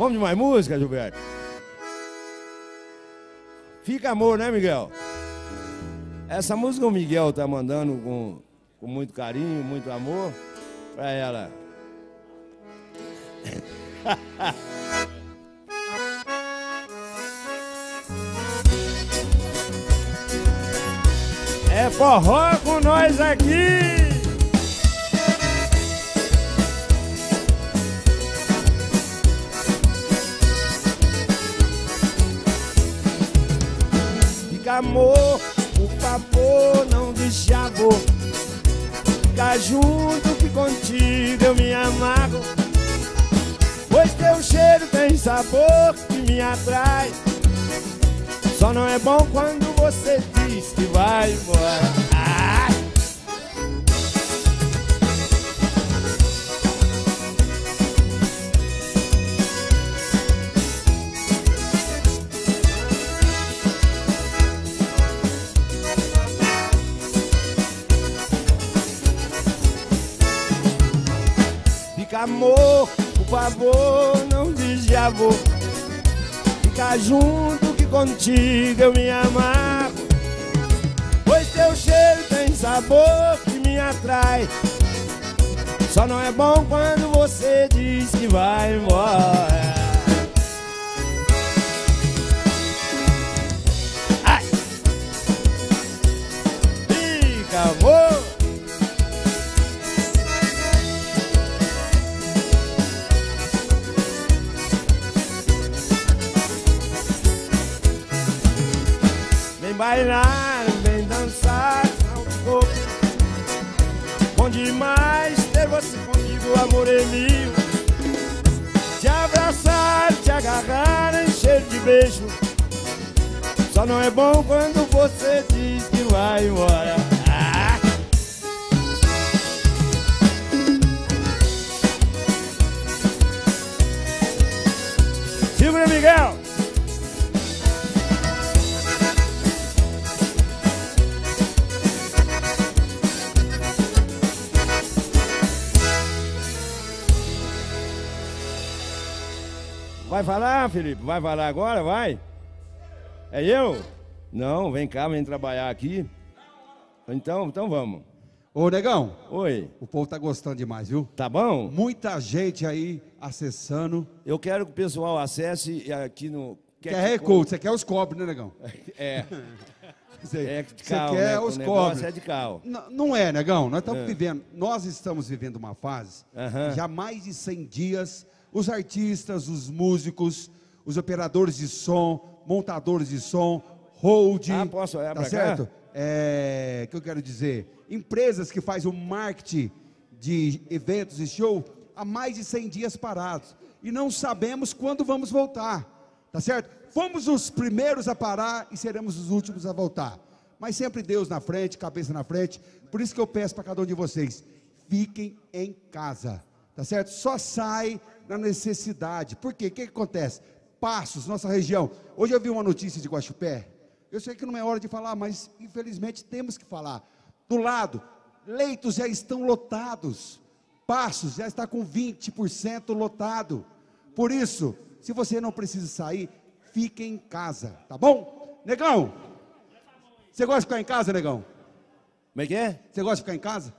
Vamos de mais música, Gilberto? Fica amor, né, Miguel? Essa música o Miguel tá mandando com, com muito carinho, muito amor pra ela. É forró com nós aqui. Amor, por favor, não deixe amor. Fica junto que contigo eu me amarro. Pois teu cheiro tem sabor que me atrai. Só não é bom quando você diz que vai embora. Amor, por favor, não diz vou. Fica junto que contigo eu me amarro. Pois teu cheiro tem sabor que me atrai. Só não é bom quando você diz que vai embora. Ai! Fica amor. Bailar, vem dançar, não Bom demais ter você comigo, amor é meu. Te abraçar, te agarrar, encher de beijo. Só não é bom quando você diz que vai embora. Ah! Segura, Miguel! Vai falar, Felipe? Vai falar agora? Vai? É eu? Não, vem cá, vem trabalhar aqui. Então, então vamos. Ô, negão. Oi. O povo tá gostando demais, viu? Tá bom? Muita gente aí acessando. Eu quero que o pessoal acesse aqui no. QR Code, você quer os cobres, né, negão? É. Você, É de você cal, quer né? os cobres. é de cal. N- Não é, negão. Nós estamos É. vivendo, nós estamos vivendo uma fase, Aham. já há mais de 100 dias, os artistas, os músicos, os operadores de som, montadores de som, hold, Ah, posso olhar tá pra cá? certo? É, que eu quero dizer, empresas que fazem o marketing de eventos e show há mais de 100 dias parados e não sabemos quando vamos voltar, tá certo? Fomos os primeiros a parar e seremos os últimos a voltar. Mas sempre Deus na frente, cabeça na frente. Por isso que eu peço para cada um de vocês, fiquem em casa, tá certo? Só sai na necessidade. Por quê? O que, que acontece? Passos, nossa região. Hoje eu vi uma notícia de Guaxupé. Eu sei que não é hora de falar, mas infelizmente temos que falar. Do lado, leitos já estão lotados. Passos já está com 20% lotado. Por isso, se você não precisa sair, fique em casa, tá bom? Negão, você gosta de ficar em casa, negão? Como é que é? Você gosta de ficar em casa?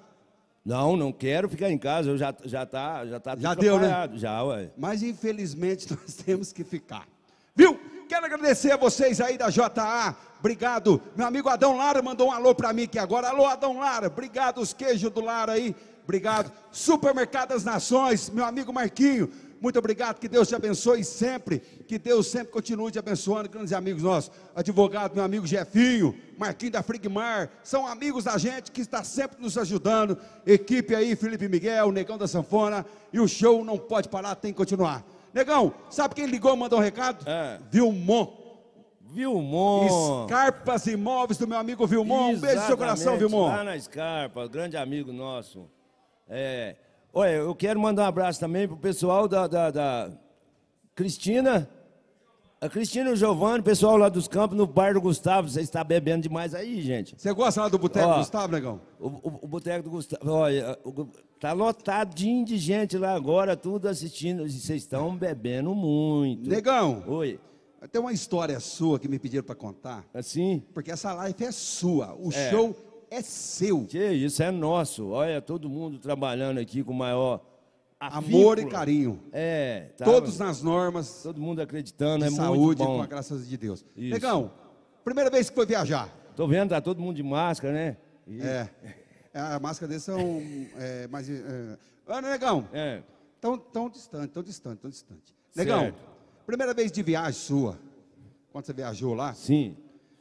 Não, não quero ficar em casa. Eu já, já tá, já tá Já deu, né? Já, ué. Mas infelizmente nós temos que ficar. Viu? Quero agradecer a vocês aí da JA. Obrigado. Meu amigo Adão Lara mandou um alô para mim aqui agora. Alô, Adão Lara. Obrigado, os queijos do Lara aí. Obrigado. Supermercado das Nações, meu amigo Marquinho. Muito obrigado, que Deus te abençoe sempre, que Deus sempre continue te abençoando, grandes amigos nossos, advogado, meu amigo Jefinho, Marquinho da Frigmar, são amigos da gente que está sempre nos ajudando, equipe aí, Felipe Miguel, Negão da Sanfona, e o show não pode parar, tem que continuar. Negão, sabe quem ligou e mandou um recado? É. Vilmon. Vilmon. Escarpas Imóveis do meu amigo Vilmon. Um beijo no seu coração, Exatamente, Vilmon. Lá na Escarpa, grande amigo nosso. É, olha, eu quero mandar um abraço também pro pessoal da, da, da Cristina. A Cristina e o Giovanni, pessoal lá dos campos, no bar do Gustavo. Você está bebendo demais aí, gente. Você gosta lá do Boteco Ó. Gustavo, Negão? O, o, o boteco do Gustavo, olha, o gu- tá lotadinho de gente lá agora, tudo assistindo. E Vocês estão bebendo muito. Negão, Oi, tem uma história sua que me pediram para contar, assim? porque essa live é sua, o É. show é seu. Que isso, é nosso. Olha, todo mundo trabalhando aqui com maior Amor e carinho. É, tá, Todos nas normas todo mundo acreditando, de é muito saúde, bom. com a graça de Deus. Isso. Negão, primeira vez que foi viajar. Tô vendo, tá todo mundo de máscara, né? E- É. A máscara deles são é, mais. É, Ana, Negão, É. tão, tão distante, tão distante, tão distante. Negão, Certo. primeira vez de viagem sua, quando você viajou lá, Sim.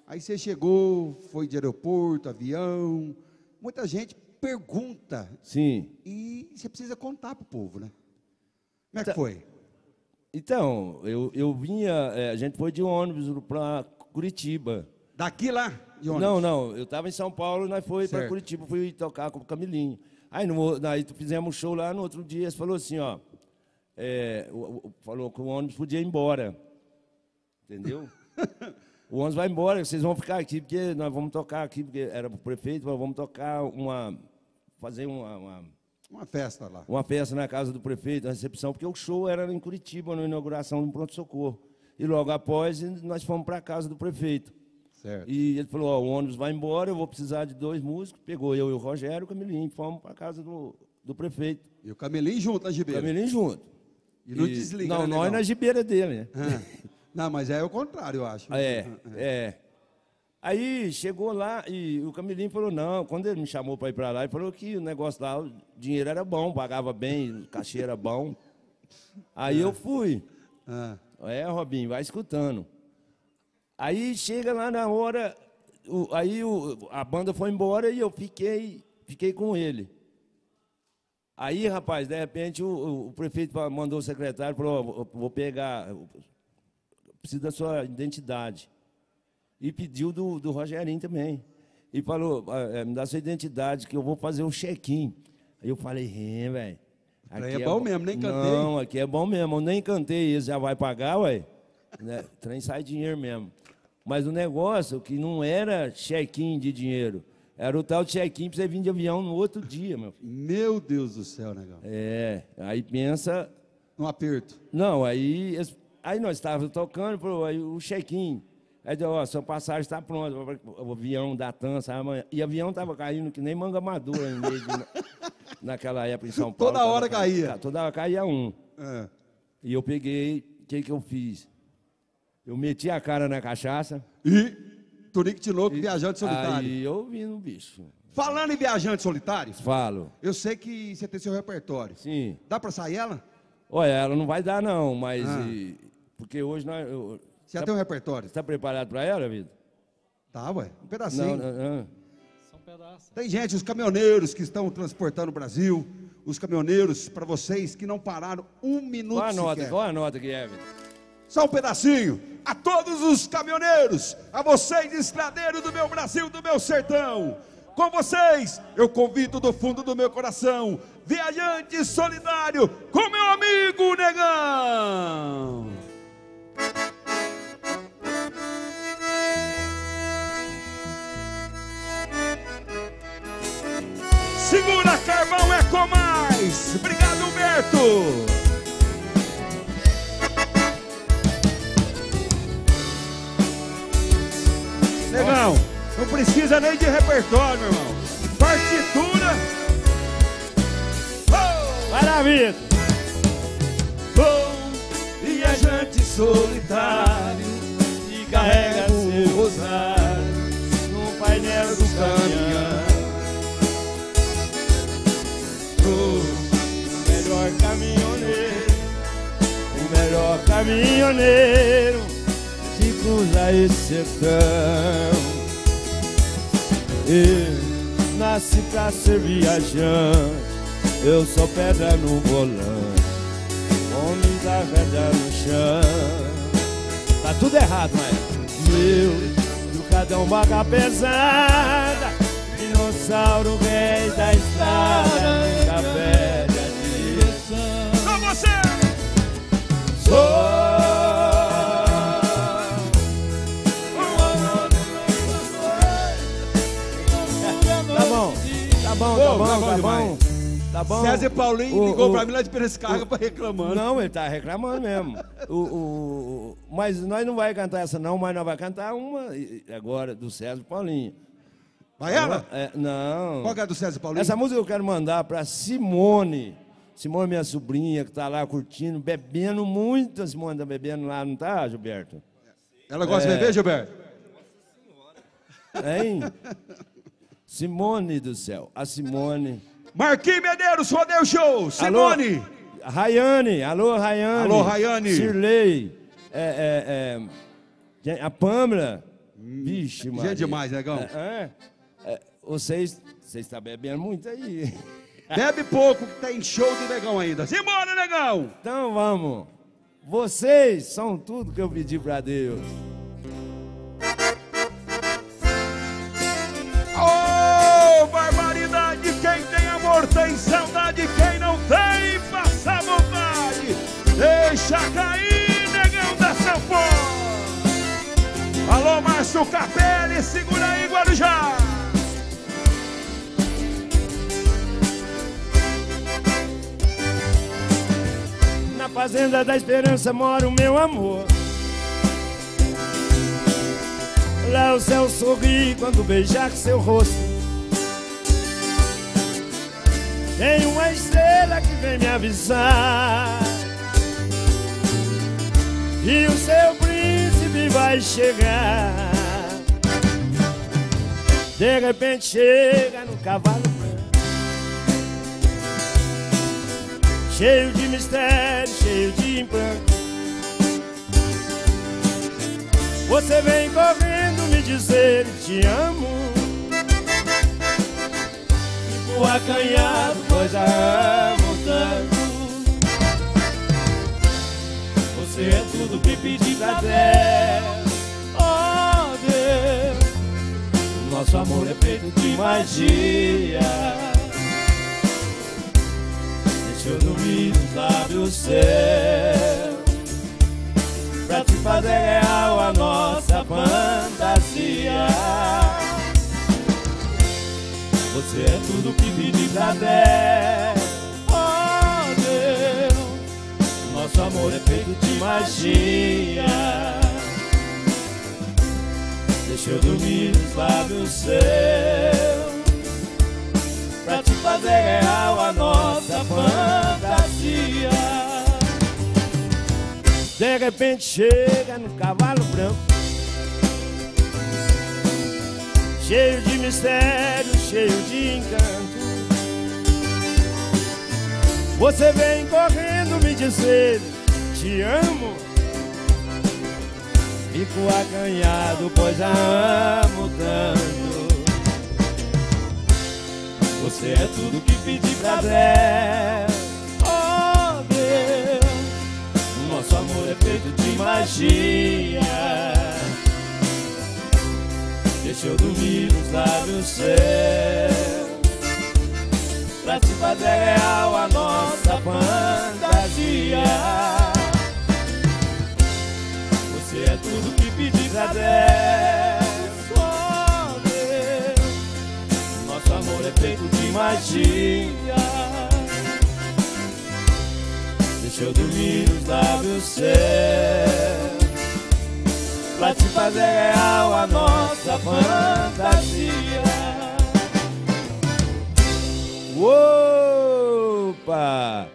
Aí você chegou, foi de aeroporto, avião, muita gente pergunta Sim. e você precisa contar pro povo, né? Como é que Tá. foi? Então, eu, eu vinha, é, a gente foi de ônibus para Curitiba. Daqui lá, de onde? Não, não, eu estava em São Paulo e nós foi para. Curitiba, fui tocar com o Camilinho. Aí, no, aí fizemos um show lá, no outro dia, ele falou assim, ó, é, o- o- falou que o ônibus podia ir embora, entendeu? o ônibus vai embora, vocês vão ficar aqui, porque nós vamos tocar aqui, porque era o prefeito, nós vamos tocar uma, fazer uma, uma, Uma festa lá. uma festa na casa do prefeito, a recepção, porque o show era em Curitiba, na inauguração do pronto-socorro. E logo após, nós fomos para a casa do prefeito. Certo. E ele falou, ó, o ônibus vai embora, eu vou precisar de dois músicos. Pegou eu e o Rogério, o Camilinho, fomos para a casa do, do prefeito. E o Camelinho junto na O gibeira. Camilinho junto. E não desliga, Não, né, nós negão? na gibeira dele, né? Ah. Não, mas é o contrário, eu acho. É, é. Aí chegou lá e o Camilinho falou, não, quando ele me chamou para ir para lá, ele falou que o negócio lá, o dinheiro era bom, pagava bem, o cachê era bom. Aí eu fui. Ah. É, Robinho, vai escutando. Aí chega lá na hora, o- aí o- a banda foi embora e eu fiquei, fiquei com ele. Aí, rapaz, de repente o, o- prefeito mandou o secretário, falou, "Ó, vou- vou pegar, eu preciso da sua identidade. E pediu do, do Rogerinho também. E falou, "Ah, é, me dá sua identidade que eu vou fazer um check-in. Aí eu falei, "Rê, velho. Aí é bom mesmo, nem cantei." Não, aqui é bom mesmo. Eu nem cantei, esse já vai pagar, ué. Né? Trem sai dinheiro mesmo. Mas o negócio que não era check-in de dinheiro, era o tal check-in para você vir de avião no outro dia, meu filho. Meu Deus do céu, negão. É, aí pensa. Um aperto. Não, aí, eles- aí nós estávamos tocando, falou, aí o check-in. Aí deu, ó, sua passagem está pronta, o avião da TAM sai amanhã. E o avião estava caindo que nem manga madura em meio de, naquela época em São Paulo. Toda hora tava- caía. Toda hora caía um. É. E eu peguei, o que, que eu fiz? Eu meti a cara na cachaça. E Tonico Tinoco, viajante solitário. Aí eu vi no bicho. Falando em viajante solitário, Falo. eu sei que você tem seu repertório. Sim. Dá pra sair ela? Olha, ela não vai dar, não, mas. Ah. e- porque hoje nós. eu- Você já tá, tem um repertório? tá preparado para ela, vida? Tá, ué. Um pedacinho. Não, não, não. São pedaços. Tem gente, os caminhoneiros que estão transportando o Brasil, os caminhoneiros, para vocês que não pararam um minuto Qual a nota? sequer. Qual a nota que é, vida? Só um pedacinho. A todos os caminhoneiros, a vocês, estradeiros do meu Brasil, do meu sertão. Com vocês, eu convido do fundo do meu coração, viajante solidário, com meu amigo Negão. Segura carvão é com mais. Obrigado, Humberto. Negão, não precisa nem de repertório, meu irmão. Partitura. Oh! Bom viajante solitário E carrega seu rosário no painel do caminhão. O melhor caminhoneiro, o melhor caminhoneiro que cruza esse sertão. Eu nasci pra ser viajante, eu sou pedra no volante, homem da velha no chão. Tá tudo errado, mas meu trucadão vaga pesada, dinossauro rei da estrada, nunca perde a direção. Com você. Bom, tá bom, tá bom, tá bom tá bom. Tá bom. César Paulinho O- ligou o- pra mim lá de Piracicaba pra reclamando. Não, ele tá reclamando mesmo. O, o- mas nós não vai cantar essa não, mas nós vai cantar uma agora do César Paulinho. Vai ela? É, não. Qual que é a do César Paulinho? Essa música eu quero mandar pra Simone. Simone, minha sobrinha, que tá lá curtindo, bebendo muito. A Simone tá bebendo lá, não tá, Gilberto? Ela gosta de É. beber, Gilberto? Hein? Simone do céu. A Simone. Marquinhos Medeiros, Rodeio Show. Simone. Alô, Rayane. Alô, Rayane. Alô, Rayane. Sirley. É, é, é, a Pâmela. Vixe, mano. Gente demais, negão. É, é, é, vocês, vocês estão bebendo muito aí. Bebe pouco, que tem show do negão ainda. Simbora, negão. Então vamos. Vocês são tudo que eu pedi pra Deus. Ô, barbaridade! Quem tem amor tem saudade, quem não tem, passa vontade. Deixa cair, negão da sanfona. Alô, Márcio Capelli, segura aí, Guarujá. Na fazenda da esperança mora o meu amor. Lá o céu sorri quando beijar seu rosto. Tem uma estrela que vem me avisar. E o seu príncipe vai chegar. De repente chega no cavalo branco. Cheio de mistério, cheio de implanto Você vem correndo me dizer te amo Fico acanhado, pois a amo tanto. Você é tudo que pedi pra Deus Oh Deus. Nosso amor é feito de magia. Deixa eu dormir nos lábios seus Pra te fazer real a nossa fantasia Você é tudo que pedi pra Deus Oh Deus Nosso amor é feito de magia. Deixa eu dormir nos lábios seus Pra te fazer real a nossa fantasia. De repente chega no cavalo branco Cheio de mistério, cheio de encanto. Você vem correndo me dizer Te amo. Fico acanhado, pois a amo tanto. Você é tudo que pedi pra Deus. Oh Deus. Nosso amor é feito de magia Deixa eu dormir nos lábios seus. Pra te fazer real a nossa fantasia. Você é tudo que pedi pra Deus. Oh Deus. Nosso amor é feito de magia. Deixa eu dormir nos lábios seus Pra te fazer real a nossa fantasia Opa!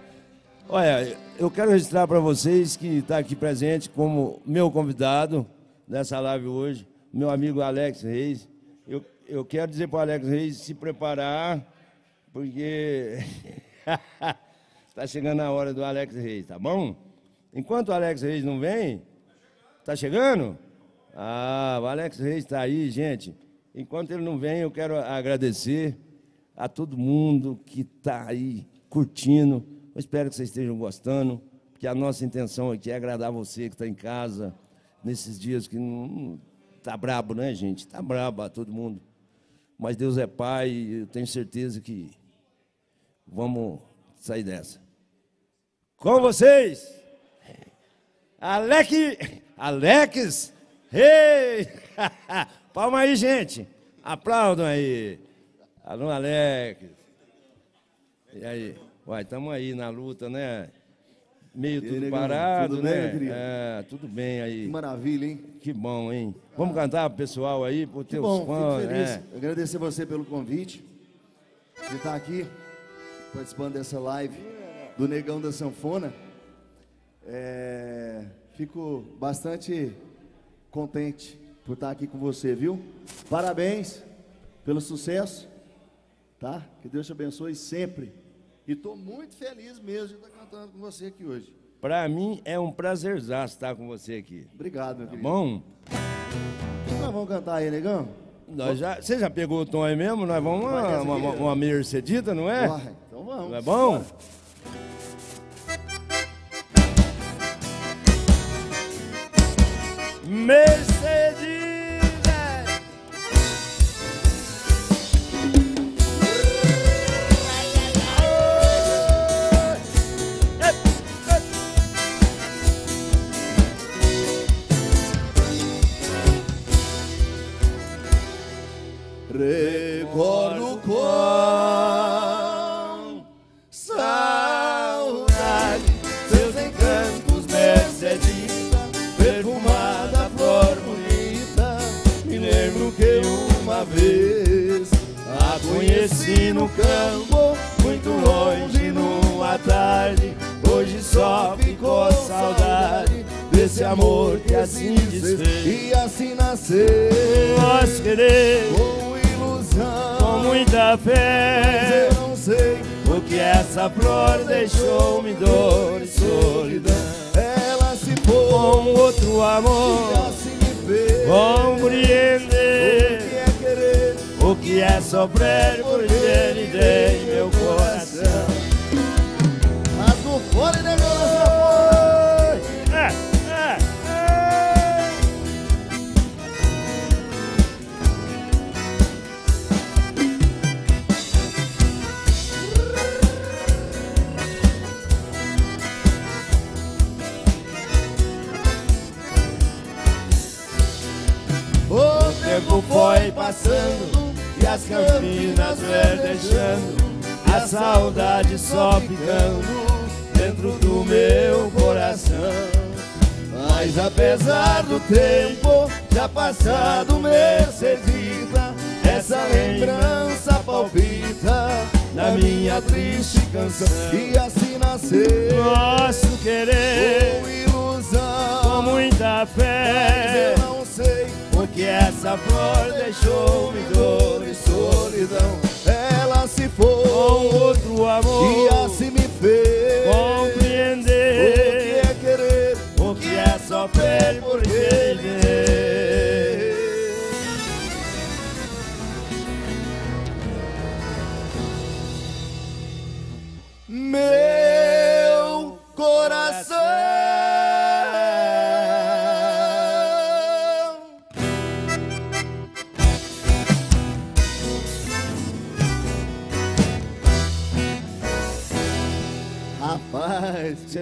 Olha, eu quero registrar para vocês que está aqui presente como meu convidado nessa live hoje, meu amigo Alex Reis. Eu, eu quero dizer para o Alex Reis se preparar, porque está chegando a hora do Alex Reis, tá bom? Enquanto o Alex Reis não vem, tá chegando? Ah, o Alex Reis está aí, gente. Enquanto ele não vem, eu quero agradecer a todo mundo que está aí curtindo. Eu espero que vocês estejam gostando, porque a nossa intenção aqui é agradar você que está em casa nesses dias que não está brabo, né, gente? Está brabo todo mundo. Mas Deus é Pai e eu tenho certeza que vamos sair dessa. Com vocês, Alex, Alex, Ei! Palma aí, gente. Aplaudam aí. Alô, Alex. E aí? Uai, estamos aí na luta, né? Meio tudo negão? parado, Tudo bem, né? querido? é, tudo bem aí. Que maravilha, hein? Que bom, hein? Vamos cantar pro pessoal aí, pro Que teus bom, fãs. fico feliz. é. Agradecer você pelo convite de estar aqui participando dessa live do Negão da Sanfona. É, fico bastante contente por estar aqui com você, viu? Parabéns pelo sucesso, tá? Que Deus te abençoe sempre. E estou muito feliz mesmo de estar cantando com você aqui hoje. Pra mim é um prazerzaço estar com você aqui. Obrigado, meu Tá querido. bom? Nós vamos cantar aí, negão? Nós já, você já pegou o tom aí mesmo? Nós vamos uma, uma, uma, né? uma Mercedita, não é? Vai, então vamos. Não é bom? Bora. Mercedes! Essa flor deixou-me dor e solidão. Ela se pôs com outro amor. Compreender o que é sofrer por ele, e meu campinas verdejando, a saudade só ficando dentro do meu coração. Mas apesar do tempo já passado, Mercedita, essa lembrança palpita na minha triste canção. E assim nasceu Nosso querer com ilusão. com muita Mas fé. eu não sei Porque essa flor deixou-me dor e solidão. Ela se Com foi outro amor. e assim me fez. Compreender o que é querer, O que é sofrer? Por querer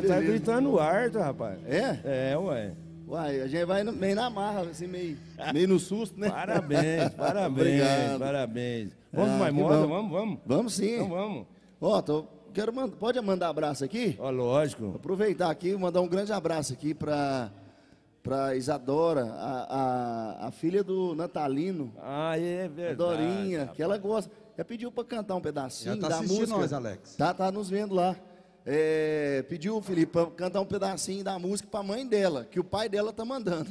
Você tá beleza. gritando alto, rapaz É? É, ué Uai, a gente vai no- meio na marra, assim, meio, meio no susto, né? Parabéns, parabéns, Obrigado. parabéns Vamos Ah, mais moda? bom. Vamos, vamos Vamos sim. Então vamos Ó, tô, quero mandar, pode mandar abraço aqui? Ó, lógico Aproveitar aqui e mandar um grande abraço aqui para para Isadora, a, a, a filha do Natalino, Ah, é verdade Dorinha, rapaz. que ela gosta. Ela pediu para cantar um pedacinho Ela tá da assistindo música. nós, Alex. Tá, tá nos vendo lá. É, pediu, Felipe, para cantar um pedacinho da música para a mãe dela, que o pai dela tá mandando.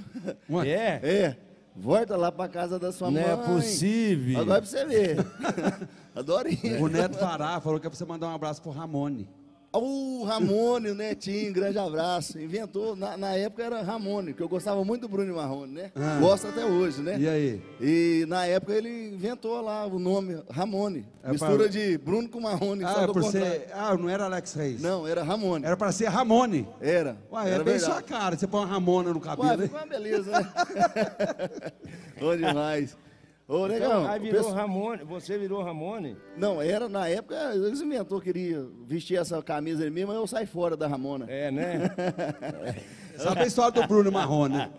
Ué, É? É, volta lá para casa da sua Não mãe. é possível Agora pra você ver. a Dorinha. O Neto Pará falou que é pra você mandar um abraço pro Ramone. O Ramone, o Netinho, grande abraço. Inventou, na, na época era Ramone, que eu gostava muito do Bruno Marrone, né? Ah. Gosto até hoje, né? E aí? E na época ele inventou lá o nome Ramone. É mistura pra- de Bruno com Marrone. Ah, é por ser. Ah, não era Alex Reis. Não, era Ramone. Era pra ser Ramone. Era. Ué, é era bem verdade. sua cara. Você põe uma Ramona no cabelo. Ué, ficou uma beleza, né? Bom demais. Ô, Então, negão. aí o virou pessoal- Ramone, você virou Ramone? Não, era na época, eles inventou, queria vestir essa camisa aí mesmo, mas eu saí fora da Ramona. É, né? Sabe a história do Bruno Marrone? né?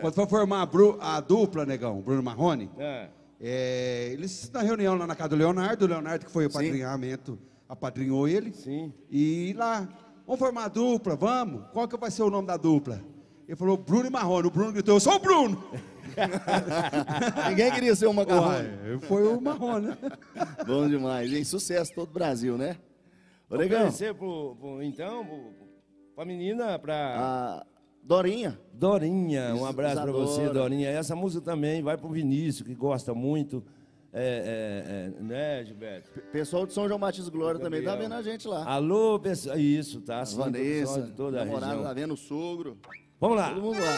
Quando for formar a, Bru- a dupla, negão, Bruno Marrone, É. é, eles na reunião lá na casa do Leonardo, o Leonardo que foi o Sim. padrinhamento, apadrinhou ele. Sim. E lá, vamos formar a dupla, vamos? Qual que vai ser o nome da dupla? Ele falou Bruno e Marrone. O Bruno gritou, eu sou o Bruno! Ninguém queria ser o macarrão. Uai, foi o Marrone. Bom demais, hein? Sucesso todo o Brasil, né? Oferecer pro, pro- então, pro, pra menina, pra a Dorinha, Dorinha. Um abraço pra você. Dorinha. Essa música também vai pro Vinícius, que gosta muito. É, é, é, né, Gilberto? pessoal de São João Batista Glória também tá vendo a gente lá. Alô, pessoal. Isso, tá? Sim, Vanessa, toda a namorada, região. tá vendo o sogro. Vamos lá. Todo mundo lá.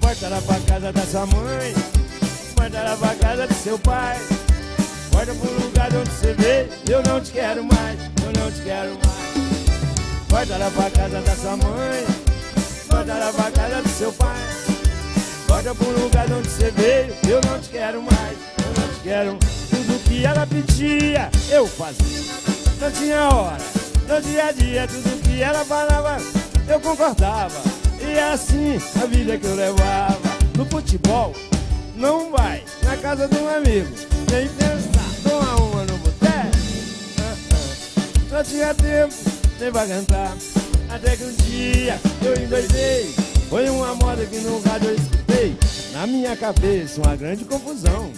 Volta lá pra casa da sua mãe, volta lá pra casa do seu pai. Volta pro lugar de onde você veio, eu não te quero mais, eu não te quero mais. Volta lá pra casa da sua mãe, volta lá pra casa do seu pai. Volta pro lugar de onde você veio, eu não te quero mais, eu não te quero. Tudo que ela pedia, eu fazia. Não tinha hora, no dia a dia, tudo que ela falava, eu concordava. E é assim a vida que eu levava. No futebol, não vai na casa de um amigo, nem pensar, tomar uma no boteco. Ah. Não tinha tempo nem pra cantar. Até que um dia eu endoidei. Foi uma moda que no rádio eu escutei. Na minha cabeça, uma grande confusão.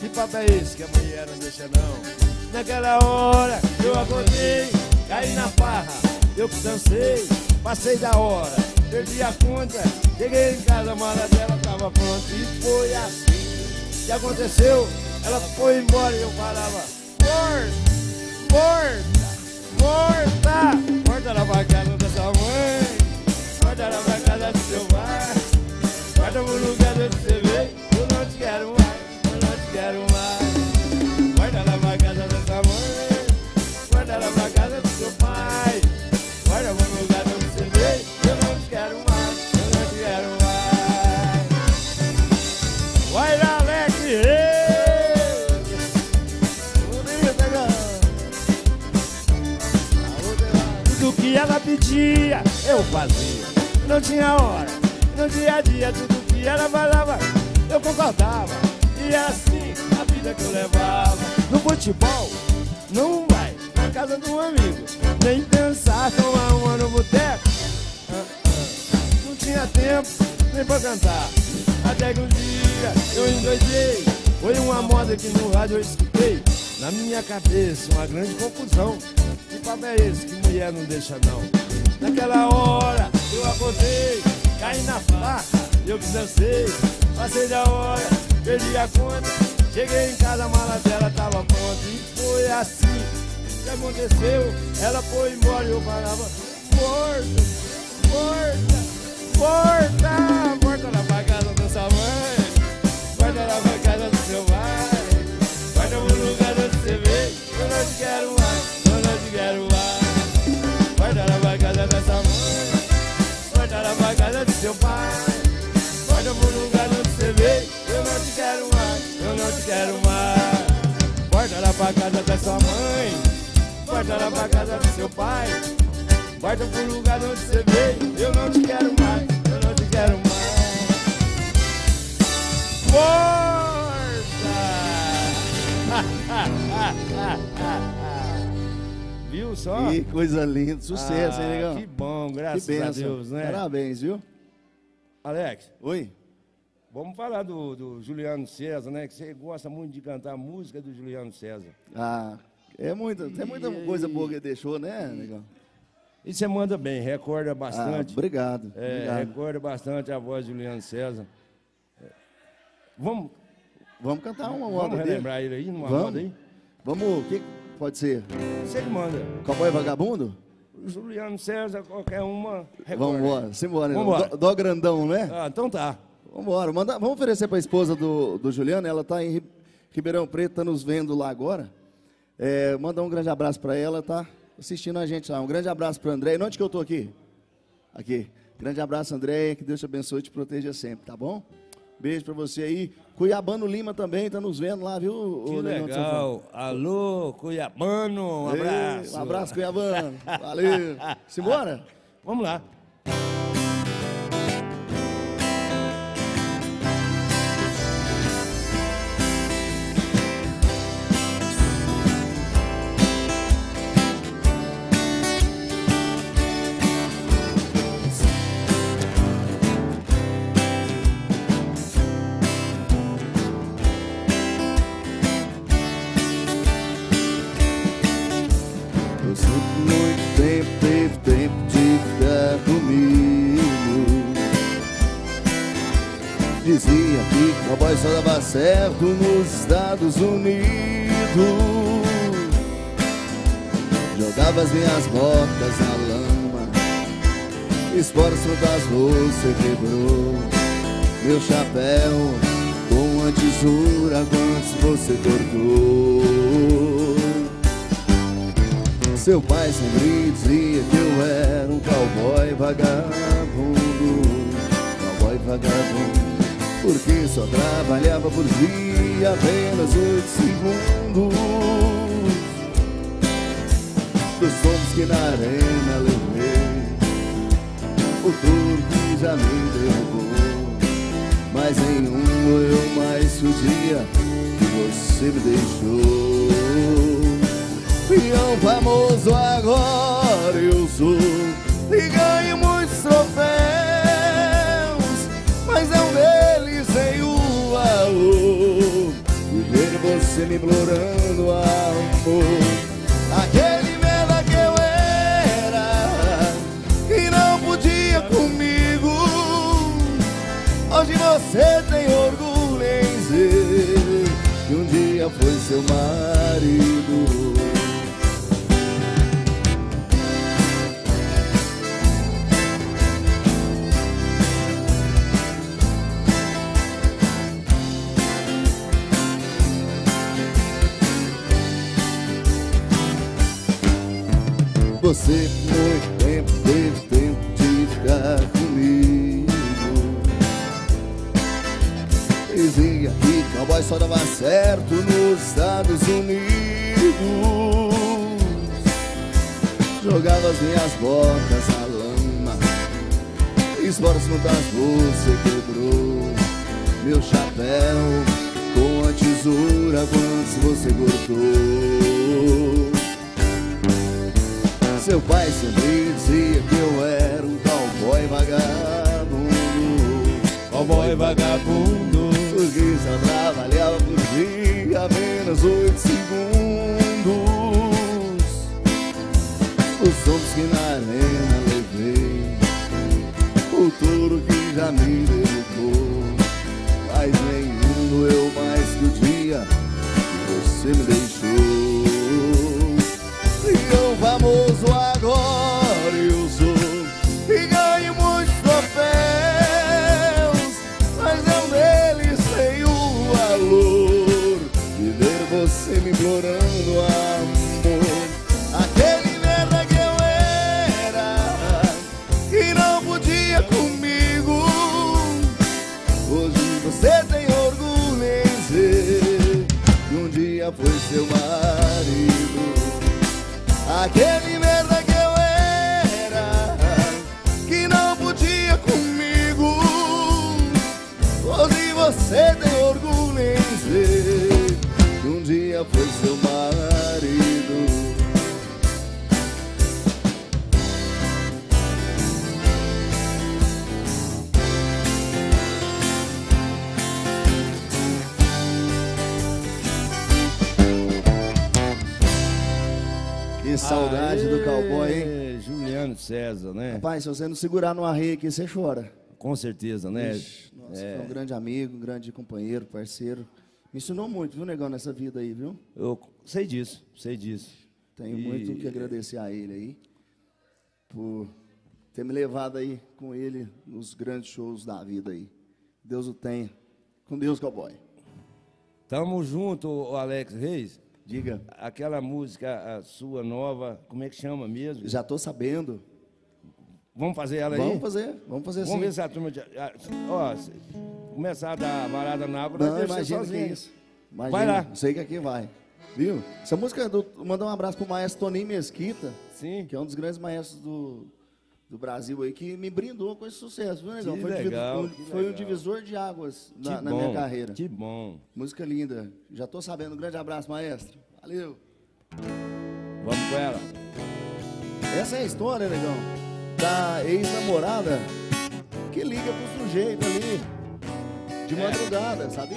Que papo é esse que a mulher não deixa não? Naquela hora eu acordei, caí na farra, eu que dancei, passei da hora, perdi a conta, cheguei em casa, a mala dela tava pronta e foi assim que aconteceu, ela foi embora e eu falava, morta, morta, morta, morta na bacana da sua mãe, morta na bacana do seu pai, morta no lugar. Pedia, eu fazia. Não tinha hora, no dia a dia, tudo que ela falava, eu concordava. E é assim a vida que eu levava. No futebol, não vai na casa de um amigo, nem pensar tomar uma no boteco. Ah, ah. Não tinha tempo nem pra cantar. Até que um dia eu endoidei. Foi uma moda que no rádio eu escutei. Na minha cabeça, uma grande confusão. Que papo é esse que mulher não deixa não? Naquela hora eu acordei, caí na faca, eu que dancei. Passei da hora, perdi a conta. Cheguei em casa, a mala dela tava pronta. E foi assim que aconteceu. Ela foi embora e eu falava, morta, morta, morta, morta na seu pai, morta no lugar onde você veio. Eu não te quero mais, eu não te quero mais. Morta na bagada da sua mãe. Guarda lá pra casa do seu pai Guarda pro lugar onde você veio Eu não te quero mais, eu não te quero mais Força! Viu só? Que coisa linda, sucesso, Ah, hein, negão? Que bom, graças Que a. Deus, né? Parabéns, viu? Alex, Oi. vamos falar do, do Juliano César, né? Que você gosta muito de cantar a música do Juliano César. Ah, é muita, tem muita coisa boa que ele deixou, né, negão? E você manda bem, recorda Ah, bastante. obrigado. É, obrigado. recorda bastante a voz de Juliano César. É, Vamos, Vamos cantar uma vamos moda dele. relembrar ele aí, numa Vamos. moda aí? Vamos, o que pode ser? Você que manda. Cowboy Vagabundo? Juliano César, qualquer uma. Vamos embora, simbora. negão. Vambora. Dó, dó grandão, né? Ah, então tá. Vamos embora. Manda, vamos oferecer para a esposa do, do Juliano, ela está em Ri- Ribeirão Preto, está nos vendo lá agora. É, manda um grande abraço para ela, tá assistindo a gente lá. Um grande abraço para André. Onde que eu estou aqui? Aqui. Grande abraço, André. Que Deus te abençoe e te proteja sempre, tá bom? Beijo para você aí. Cuiabano Lima também está nos vendo lá, viu? Que legal. Alô, Cuiabano, um Ei, abraço. Um abraço, Cuiabano. Valeu. Simbora? Vamos lá. Certo nos Estados Unidos. Jogava as minhas botas na lama, esporas das você quebrou. Meu chapéu com uma tesoura quantos você cortou. Seu pai sempre dizia que eu era um cowboy vagabundo, cowboy vagabundo, porque só trabalhava por dia apenas oito segundos. Dos somos que na arena levei, o touro já me derrubou, mas em um eu mais que o dia que você me deixou. Peão famoso agora eu sou E ganho muitos troféus Me implorando amor. Aquele merda que eu era E não podia comigo. Hoje você tem orgulho em dizer Que um dia foi seu marido só dava certo nos Estados Unidos. Jogava as minhas botas na lama Esporas quantas você quebrou. Meu chapéu com a tesoura Quantos você cortou? Seu pai sempre dizia que eu era um cowboy vagabundo. Cowboy vagabundo Porque só trabalhava por dia apenas oito segundos. Os homens que na arena levei O touro que já me derrubou. Mas nenhum doeu mais que o dia que você me deixou César, né? Rapaz, se você não segurar no arreio aqui, você chora. Com certeza, né? Ixi, nossa, É. foi um grande amigo, um grande companheiro, parceiro. Me ensinou muito, viu, negão, nessa vida aí, viu? Eu sei disso, sei disso. Tenho E- muito que agradecer a ele aí por ter me levado aí com ele nos grandes shows da vida aí. Deus o tenha. Com Deus, cowboy. Tamo junto, Alex Reis. Diga. Aquela música a sua nova, como é que chama mesmo? Já tô sabendo. Vamos fazer ela aí? Vamos fazer, vamos fazer Vamos ver assim. se a turma. de- ah, Ó, começar a dar varada na água, Não, imagina que é isso. Imagina, Vai lá. Sei que aqui vai. Viu? Essa música é do. Mandar um abraço pro maestro Toninho Mesquita. Sim. que é um dos grandes maestros do, do Brasil aí, que me brindou com esse sucesso, viu, negão? Que foi, um legal, um- foi um legal. divisor de águas na, na bom, minha carreira. Que bom. Música linda. Já tô sabendo. Um grande abraço, maestro. Valeu. Vamos com ela. Essa é a história, negão, da ex-namorada que liga pro sujeito ali de É. madrugada, sabia?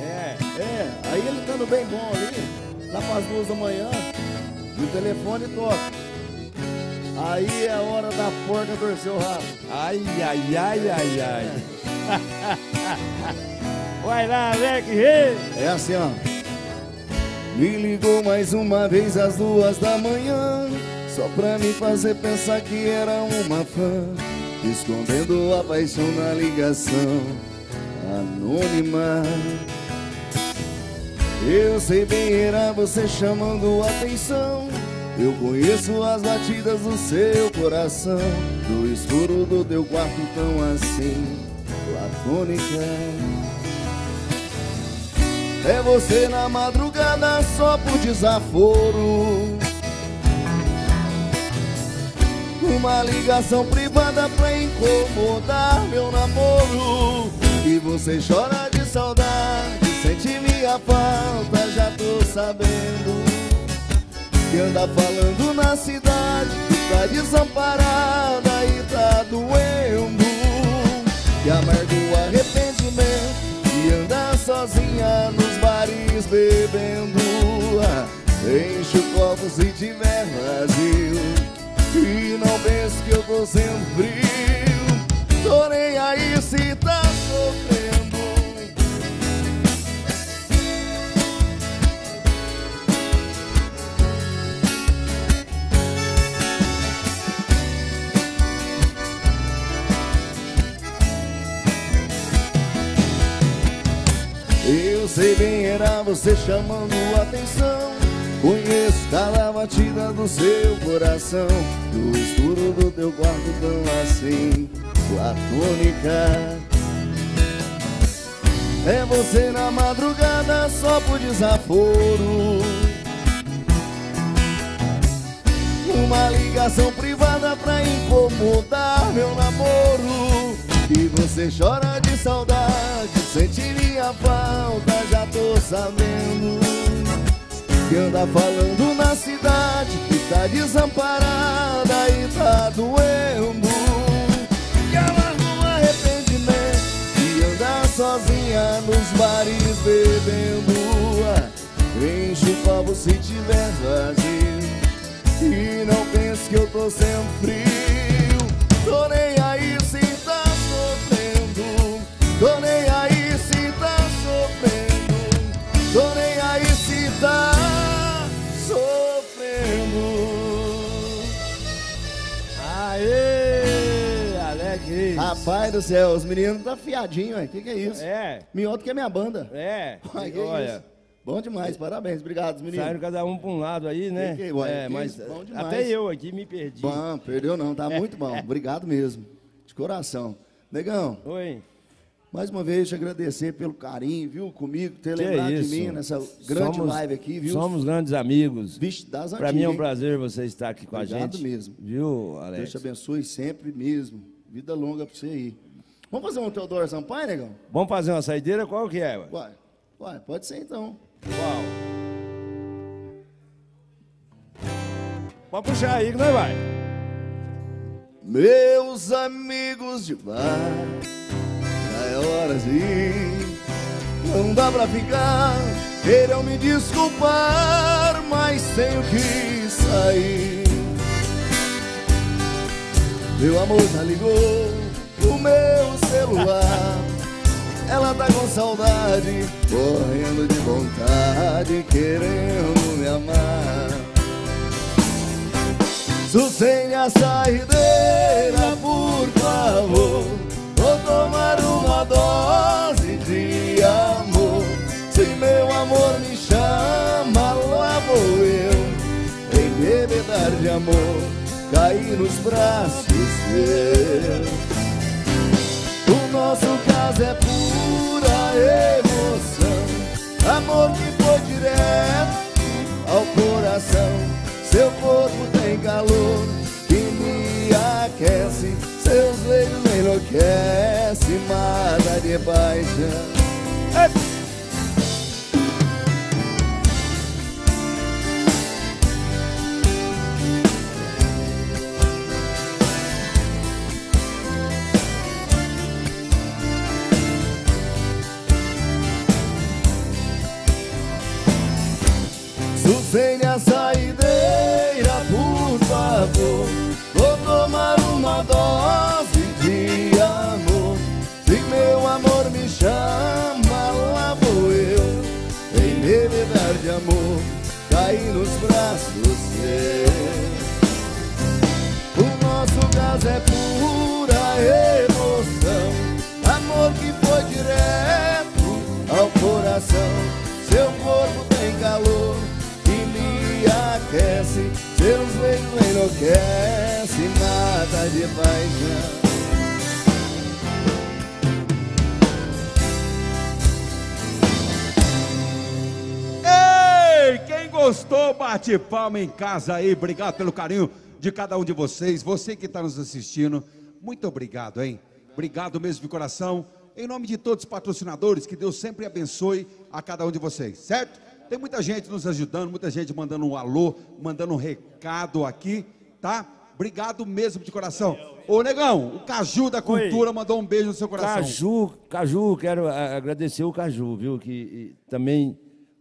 É. É, aí ele estando bem bom ali, lá para as duas da manhã, e o telefone toca. Aí é a hora da porca torcer o rabo. Ai, ai, ai, ai, ai. Vai lá, Alex Reis. É assim, ó. Me ligou mais uma vez às duas da manhã, só pra me fazer pensar que era uma fã, escondendo a paixão na ligação anônima. Eu sei bem, era você chamando atenção. Eu conheço as batidas do seu coração, do escuro do teu quarto tão assim, platônica. É você na madrugada só por desaforo Uma ligação privada pra incomodar meu namoro. E você chora de saudade, sente minha falta Já tô sabendo. Que anda falando na cidade Que tá desamparada e tá doendo. Que amarga o arrependimento e anda sozinha nos bares bebendo. Enche o copo se tiver vazio E não pense que eu tô sendo frio Tô nem aí se tá sofrendo Eu sei bem, era você chamando atenção. Conheço cada batida do seu coração. No escuro do teu quarto, tão assim, platônica. É você na madrugada só por desaforo. uma ligação privada pra incomodar meu namoro. E você chora de saudade, sentiria falta, já tô sabendo. Que anda falando na cidade, que tá desamparada e tá doendo. Que ela não arrependimento, e anda sozinha nos bares bebendo. Enche o copo se tiver vazio E não pense que eu tô sem frio Tô nem aí se tá sofrendo Tô nem aí se tá sofrendo Tô nem aí se tá Rapaz do céu, os meninos tá fiadinho, ué. Que que é isso? É, do que a minha banda. é. Ué, que Olha, isso? Bom demais, parabéns, obrigado, meninos. saíram cada um pra um lado aí, né? Que que- ué, é, que mas isso, bom demais. até eu aqui me perdi. Bom, perdeu não, tá muito bom. Obrigado mesmo. De coração. Negão, Oi. mais uma vez te agradecer pelo carinho, viu, comigo, ter Que lembrado isso. de mim nessa grande Somos- live aqui, viu? Somos grandes amigos. Das Pra antigas, mim é um prazer você estar aqui com Obrigado a gente. mesmo. Viu, Deus Alex? te abençoe sempre mesmo. Vida longa pra você aí. Vamos fazer um Teodoro Sampaio, negão? Vamos fazer uma saideira? Qual que é? ué? Uai, uai, pode ser então. Qual? Pode puxar aí que nós vai. Meus amigos de bar, já é hora de ir. Não dá pra ficar, queiram me desculpar, mas tenho que sair. Meu amor já ligou o meu celular. Ela tá com saudade, correndo de vontade, querendo me amar. Sossene a saideira, por favor Vou tomar uma dose de amor Se meu amor me chama, lá vou eu Em bebedar de amor, cair nos braços teus O nosso caso é pura emoção. Amor que foi direto ao coração. Seu corpo tem calor que me aquece, seus me enlouquecem, mata de paixão. Sustene enlouquecem, mata de paixão. Ei, quem gostou, bate palma em casa aí. Obrigado pelo carinho de cada um de vocês. Você que está nos assistindo, muito obrigado, hein? Obrigado mesmo de coração. Em nome de todos os patrocinadores, que Deus sempre abençoe a cada um de vocês, certo? Tem muita gente nos ajudando, muita gente mandando um alô, mandando um recado aqui, tá? Obrigado mesmo de coração. Ô, Negão, o Caju da Cultura mandou um beijo no seu coração. Caju, Caju, quero agradecer o Caju, viu? Que também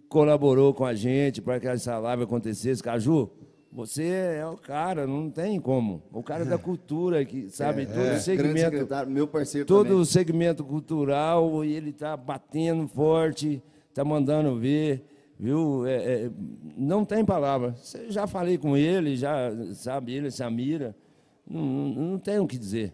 colaborou com a gente para que essa live acontecesse. Caju, você é o cara, não tem como. O cara da cultura, que sabe, todo o É, Grande segmento. secretário, meu parceiro todo também. o segmento cultural e ele está batendo forte, está mandando ver, viu? É, é, não tem palavra. Já falei com ele, já sabe ele, Samira, não, não, não tem o que dizer.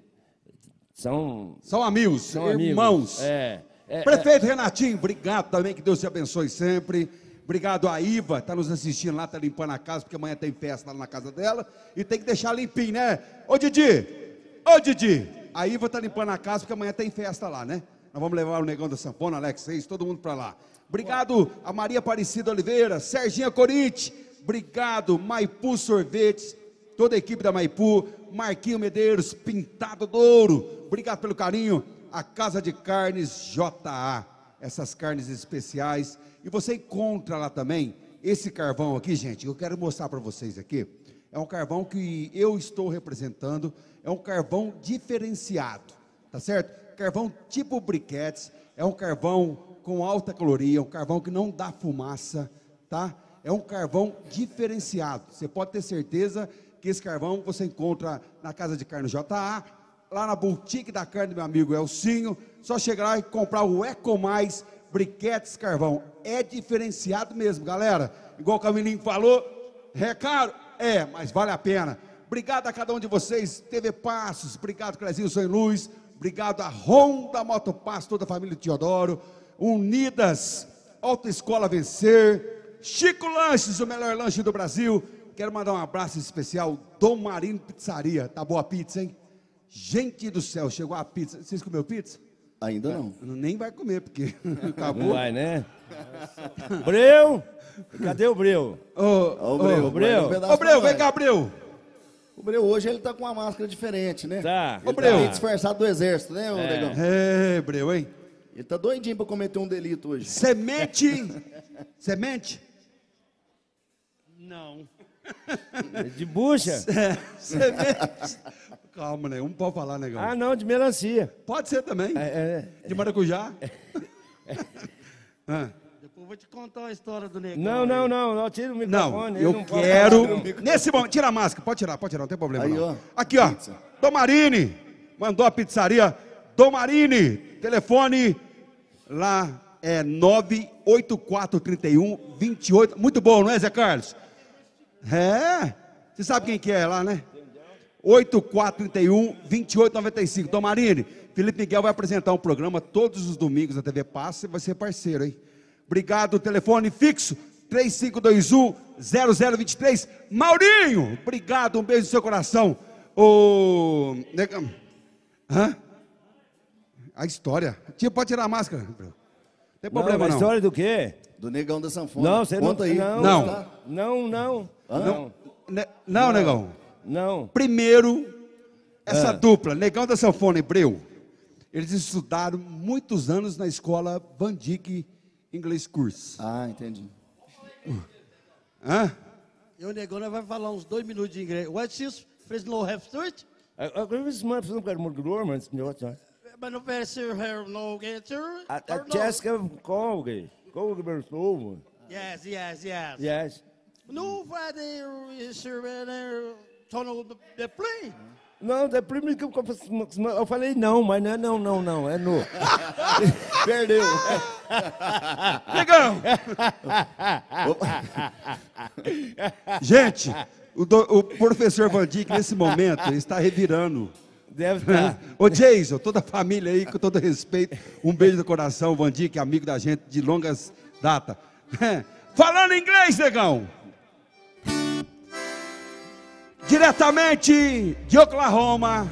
São, São amigos, são amigos. irmãos. É, é, Prefeito Renatinho, obrigado também, que Deus te abençoe sempre. Obrigado a Iva, está nos assistindo lá, está limpando a casa, porque amanhã tem festa lá na casa dela. E tem que deixar limpinho, né? Ô Didi, ô Didi, a Iva está limpando a casa, porque amanhã tem festa lá, né? Nós vamos levar o Negão da Sampona, Alex Reis, todo mundo para lá. Obrigado a Maria Aparecida Oliveira, Serginha Corite, obrigado, Maipu Sorvetes, toda a equipe da Maipu, Marquinho Medeiros, Pintado Douro, obrigado pelo carinho, a Casa de Carnes JA, essas carnes especiais, e você encontra lá também esse carvão aqui, gente, eu quero mostrar para vocês aqui, é um carvão que eu estou representando, é um carvão diferenciado, tá certo? Carvão tipo briquetes, é um carvão com alta caloria, um carvão que não dá fumaça, tá? É um carvão diferenciado. Você pode ter certeza que esse carvão você encontra na Casa de Carne JA, lá na boutique da carne do meu amigo Elcinho. Só chegar lá e comprar o Eco Mais Briquetes Carvão. É diferenciado mesmo, galera. Igual o Camilinho falou, é caro? É, mas vale a pena. Obrigado a cada um de vocês, TV Passos, obrigado Clezinho Sonho Luz, obrigado a Honda Motopass, toda a família Teodoro, Unidas, Autoescola Vencer, Chico Lanches, o melhor lanche do Brasil. Quero mandar um abraço especial, Dom Marino Pizzaria. Tá boa a pizza, hein? Gente do céu, chegou a pizza. Vocês comeu pizza? Ainda não. Nem vai comer, porque Não acabou. vai, né? Breu! Cadê o Breu? Ô, Ó, o Breu. Ô, Breu. Um ô, Breu, vem cá, Breu. O Breu hoje ele tá com uma máscara diferente, né? Tá. Ele Ô, Breu. tá meio disfarçado do exército, né, ô negão? É, Breu, hein? Ele tá doidinho pra cometer um delito hoje. Semente. Semente. Não. De bucha? É, semente. Calma, né? Um pode falar, negão. Ah, não, de melancia. Pode ser também. É, é. De maracujá. Ah. Depois eu vou te contar a história do negão. Não, não, não, não, tira o Não, microfone. ele eu não quero. falar, não. Nesse momento, tira a máscara, pode tirar, pode tirar, não tem problema. Aí, não. ó, Aqui, ó. pizza. Domarini mandou a pizzaria. Domarini, telefone lá é 98431 28. Muito bom, não é, Zé Carlos? É. Você sabe quem que é lá, né? 8431 2895. Domarini, Felipe Miguel vai apresentar um programa todos os domingos na TV Passa e vai ser parceiro, hein? Obrigado, telefone fixo 3521 0023. Maurinho, obrigado, um beijo no seu coração. Ô. nega- Hã? A história. Tia, pode tirar a máscara. Não tem Não, problema a não. história do quê? Do negão da sanfona. Não, você não. Conta aí. Não, Não. não, não. Não, Ne- Não, negão. não. Primeiro, essa Ah. dupla, Negão da Sanfona e Breu, eles estudaram muitos anos na escola Van English Course. Ah, entendi. Hã? E o negão vai falar uns dois minutos de inglês. What's this? Fresno have não ficar muito grosso, mas não Mas não vai ser here no get you? A, Or a no? Jessica Colgate. Colgate novo. Yes, yes, yes. Yes. No Friday is there tunnel the, the plane. Não, é primeiro que eu, eu falei não, mas não é não, não, não, é no. Perdeu. Negão! Gente, o, do- o professor Van Dyck, nesse momento, está revirando. Deve estar. Ô Jason, toda a família aí, com todo respeito, um beijo no coração, Van Dyck, amigo da gente de longas datas. Falando inglês, negão! Diretamente de Oklahoma,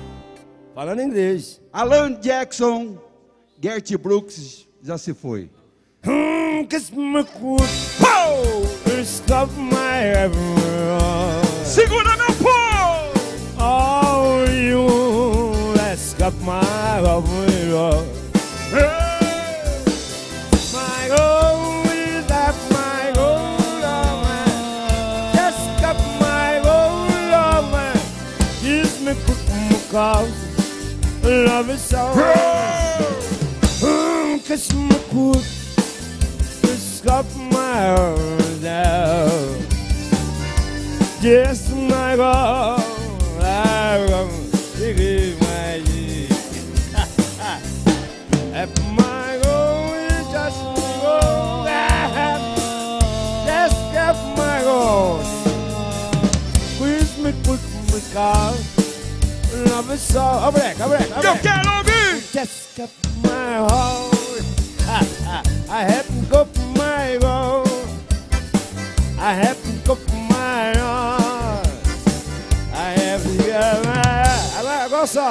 Falando inglês. Alan Jackson, Gert Brooks já se foi. Hum, kiss up my own love. My own is. Just my own. Kiss me love is. Kiss me. Just up my own love. Yes, my God. Because love is so. Abre, abre, Eu abre. quero ouvir! Just get my heart. I have to go for my goal. I have to go for my heart. I have to get my. Agora, agora só.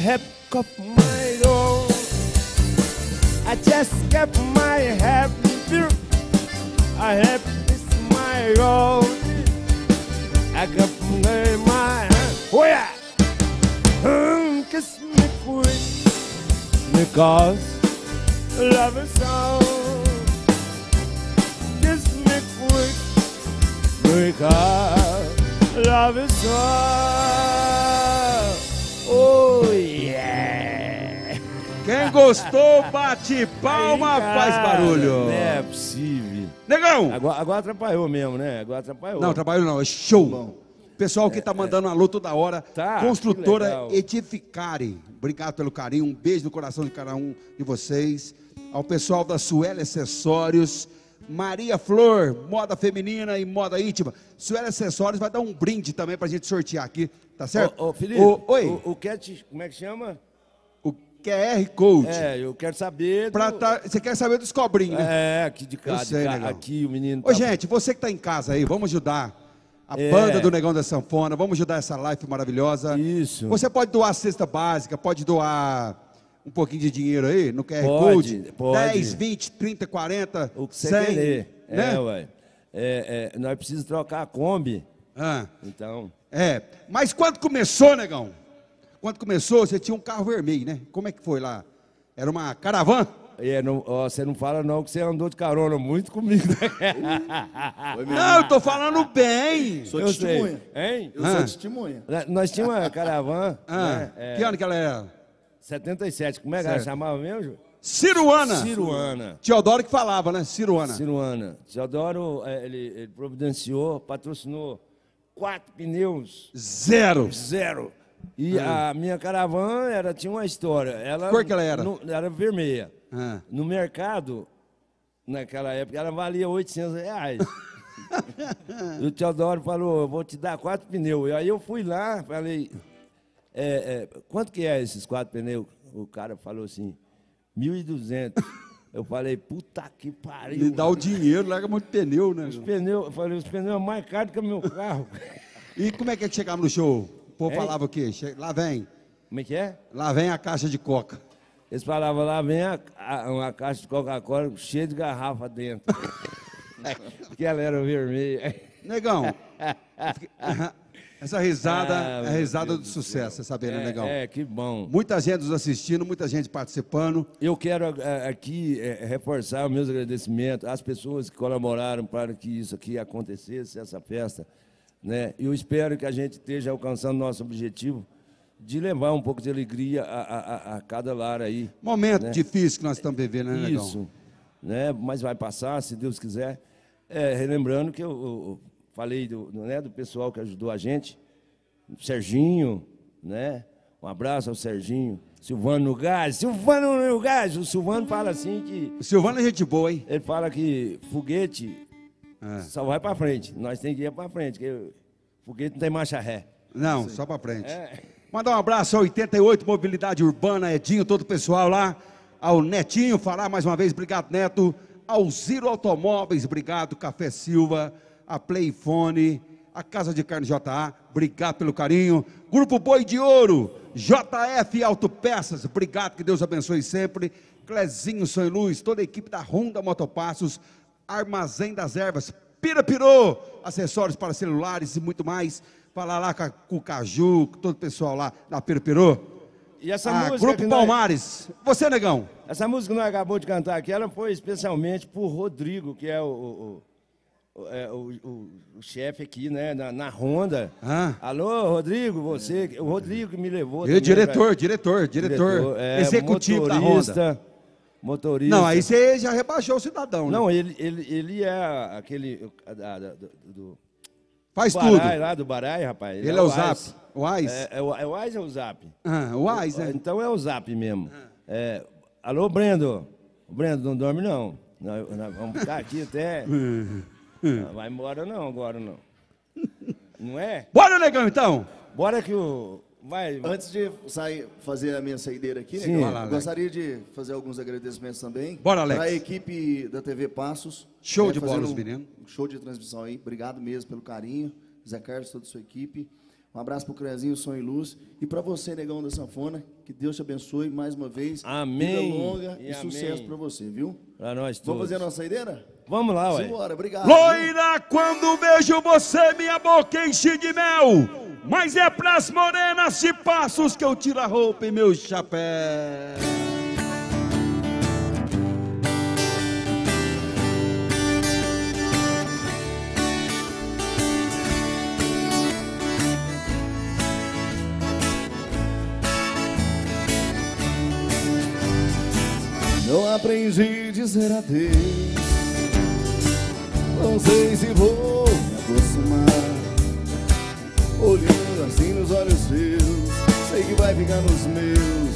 I have my own. I just kept my happy. I have this my own. I got my my. Oh yeah. Um, kiss me quick because love is so. Kiss me quick because love is so. Quem gostou, bate palma, Aí, faz barulho. Não é possível. Negão! Agora, agora atrapalhou mesmo, né? Agora atrapalhou. Não, trabalho não, é show. Pessoal que tá mandando alô toda hora. Tá, Construtora. Edificare. Obrigado pelo carinho. Um beijo no coração de cada um de vocês. Ao pessoal da Sueli Acessórios. Maria Flor, moda feminina e moda íntima. Sueli Acessórios vai dar um brinde também pra gente sortear aqui, tá certo? Ô, ô, Felipe, Ô, oi, O, o Cat, como é que chama? QR Code. É, eu quero saber. Do- tá- você quer saber dos cobrinhos, né? É, aqui de de sei, negão. aqui o menino. Ô, tá- gente, você que tá em casa aí, vamos ajudar a É. banda do Negão da Sanfona, vamos ajudar essa live maravilhosa. Isso. Você pode doar a cesta básica, pode doar um pouquinho de dinheiro aí no QR Pode, Code. pode. 10, 20, 30, 40, O que você 100, querer. né? É, ué. É, é, nós precisamos trocar a Kombi. Ah, Então. é. Mas quando começou, Negão? Quando começou, você tinha um carro vermelho, né? Como é que foi lá? Era uma caravana? É, não, ó, você não fala não que você andou de carona muito comigo. né? Não, eu tô falando bem. Sou Eu sei. testemunha. Hein? Eu Ah. sou testemunha. Nós tínhamos uma caravana. Ah, né? É, Que ano que ela era? 77. Como é que ela Certo. chamava mesmo? Ju? Ciruana. Ciruana. Teodoro que falava, né? Ciruana. Ciruana. Teodoro, é, ele, ele providenciou, patrocinou quatro pneus, Zero. zero. E a minha caravana era, tinha uma história. Ela, Ah. Cor que ela era? no- era vermelha. Ah. No mercado, naquela época, ela valia 800 reais. e o Teodoro falou, eu vou te dar quatro pneus. E aí eu fui lá, falei, é, é, quanto que é esses quatro pneus? O cara falou assim, 1.200. Eu falei, puta que pariu. Me dá o dinheiro, larga muito pneu, né? Os pneus, eu falei, os pneus é mais caros que o meu carro. E como é que é que chegamos no show? Povo falava o quê? Lá vem, Como é que é? lá vem a caixa de coca. Eles falavam, lá vem a- a- uma caixa de Coca-Cola cheia de garrafa dentro. Porque ela era vermelha. Negão, essa risada Ah, é a risada do sucesso, você sabe, né, Negão? É, é, que bom. Muita gente nos assistindo, muita gente participando. Eu quero eh, aqui eh, reforçar os meus agradecimentos às pessoas que colaboraram para que isso aqui acontecesse, essa festa. Né? Eu espero que a gente esteja alcançando nosso objetivo de levar um pouco de alegria a, a- a- cada lar aí. Momento Né? difícil que nós estamos vivendo, né, Negão? Isso, né? mas vai passar, se Deus quiser. É, relembrando que eu, eu- falei do, né, do pessoal que ajudou a gente, o Serginho, né? Um abraço ao Serginho. Silvano no gás, Silvano no gás. O Silvano fala assim que. O Silvano é gente boa, hein? Ele fala que foguete É. só vai para frente. Nós temos que ir para frente, porque não tem marcha ré. Não, só pra frente. É. Mandar um abraço ao 88 Mobilidade Urbana, Edinho, todo o pessoal lá. Ao Netinho, falar mais uma vez, obrigado, Neto. Ao Ziro Automóveis, obrigado. Café Silva, a Playfone, a Casa de Carne JA, obrigado pelo carinho. Grupo Boi de Ouro, JF Autopeças, obrigado, que Deus abençoe sempre. Clezinho Sonho Luz, toda a equipe da Honda Motopassos, Armazém das Ervas, Pira Pirô, acessórios para celulares e muito mais. Falar lá com, o Caju, com todo o pessoal lá da Pira Pirô. E essa Ah, música. Grupo nós- Palmares. Você, negão? Essa música que nós acabamos de cantar aqui, ela foi especialmente por Rodrigo, que é o, o, o, é, o- chefe aqui, né, na, na Honda. Ah. Alô, Rodrigo, você, o Rodrigo que me levou. Ele é diretor, pra- diretor, diretor, é, executivo da Honda. Motorista. Não, aí você já rebaixou o cidadão, né? Não, ele, ele, ele é aquele. da- da- do, do Faz Barai, tudo. lá do Barai, rapaz. Ele é o. Zap. O Wise? É, é, o é o Wise ou o Zap? Ah, o Wise, né? Então é o Zap mesmo. É, alô, Brendo. Brendo não dorme, não. Nós, nós vamos ficar aqui até. Não vai embora, não, agora não. Não é? Bora, negão, então. Bora que o. Vai. Antes de sair, fazer a minha saideira aqui, Sim. né, Vai lá, Alex. gostaria de fazer alguns agradecimentos também. Bora, Alex. Para a equipe da TV Passos. Show né, de bola, os um meninos. Show de transmissão aí. Obrigado mesmo pelo carinho. Zé Carlos, toda a sua equipe. Um abraço pro Crezinho, Som e Luz. E para você, negão da sanfona, que Deus te abençoe mais uma vez. Amém. Vida longa e, E sucesso para você, viu? Pra nós todos. Vamos fazer a nossa saideira? Vamos lá, ué. Simbora, obrigado. viu? Loira, quando vejo você, minha boca enche de mel. Mas é pras morenas de passos que eu tiro a roupa e meu chapéu. Não aprendi a dizer adeus. Não sei se vou me aproximar. Olhando assim nos olhos seus, sei que vai ficar nos meus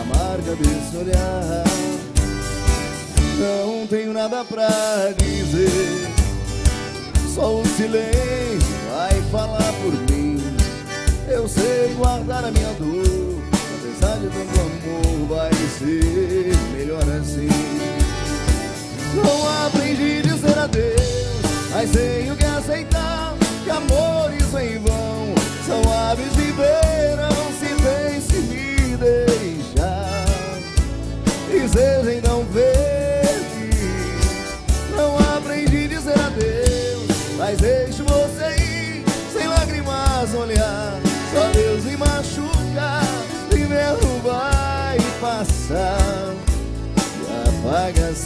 a marca desse olhar. Não tenho nada pra dizer, só o silêncio vai falar por mim. Eu sei guardar a minha dor, apesar de tanto amor, vai ser melhor assim.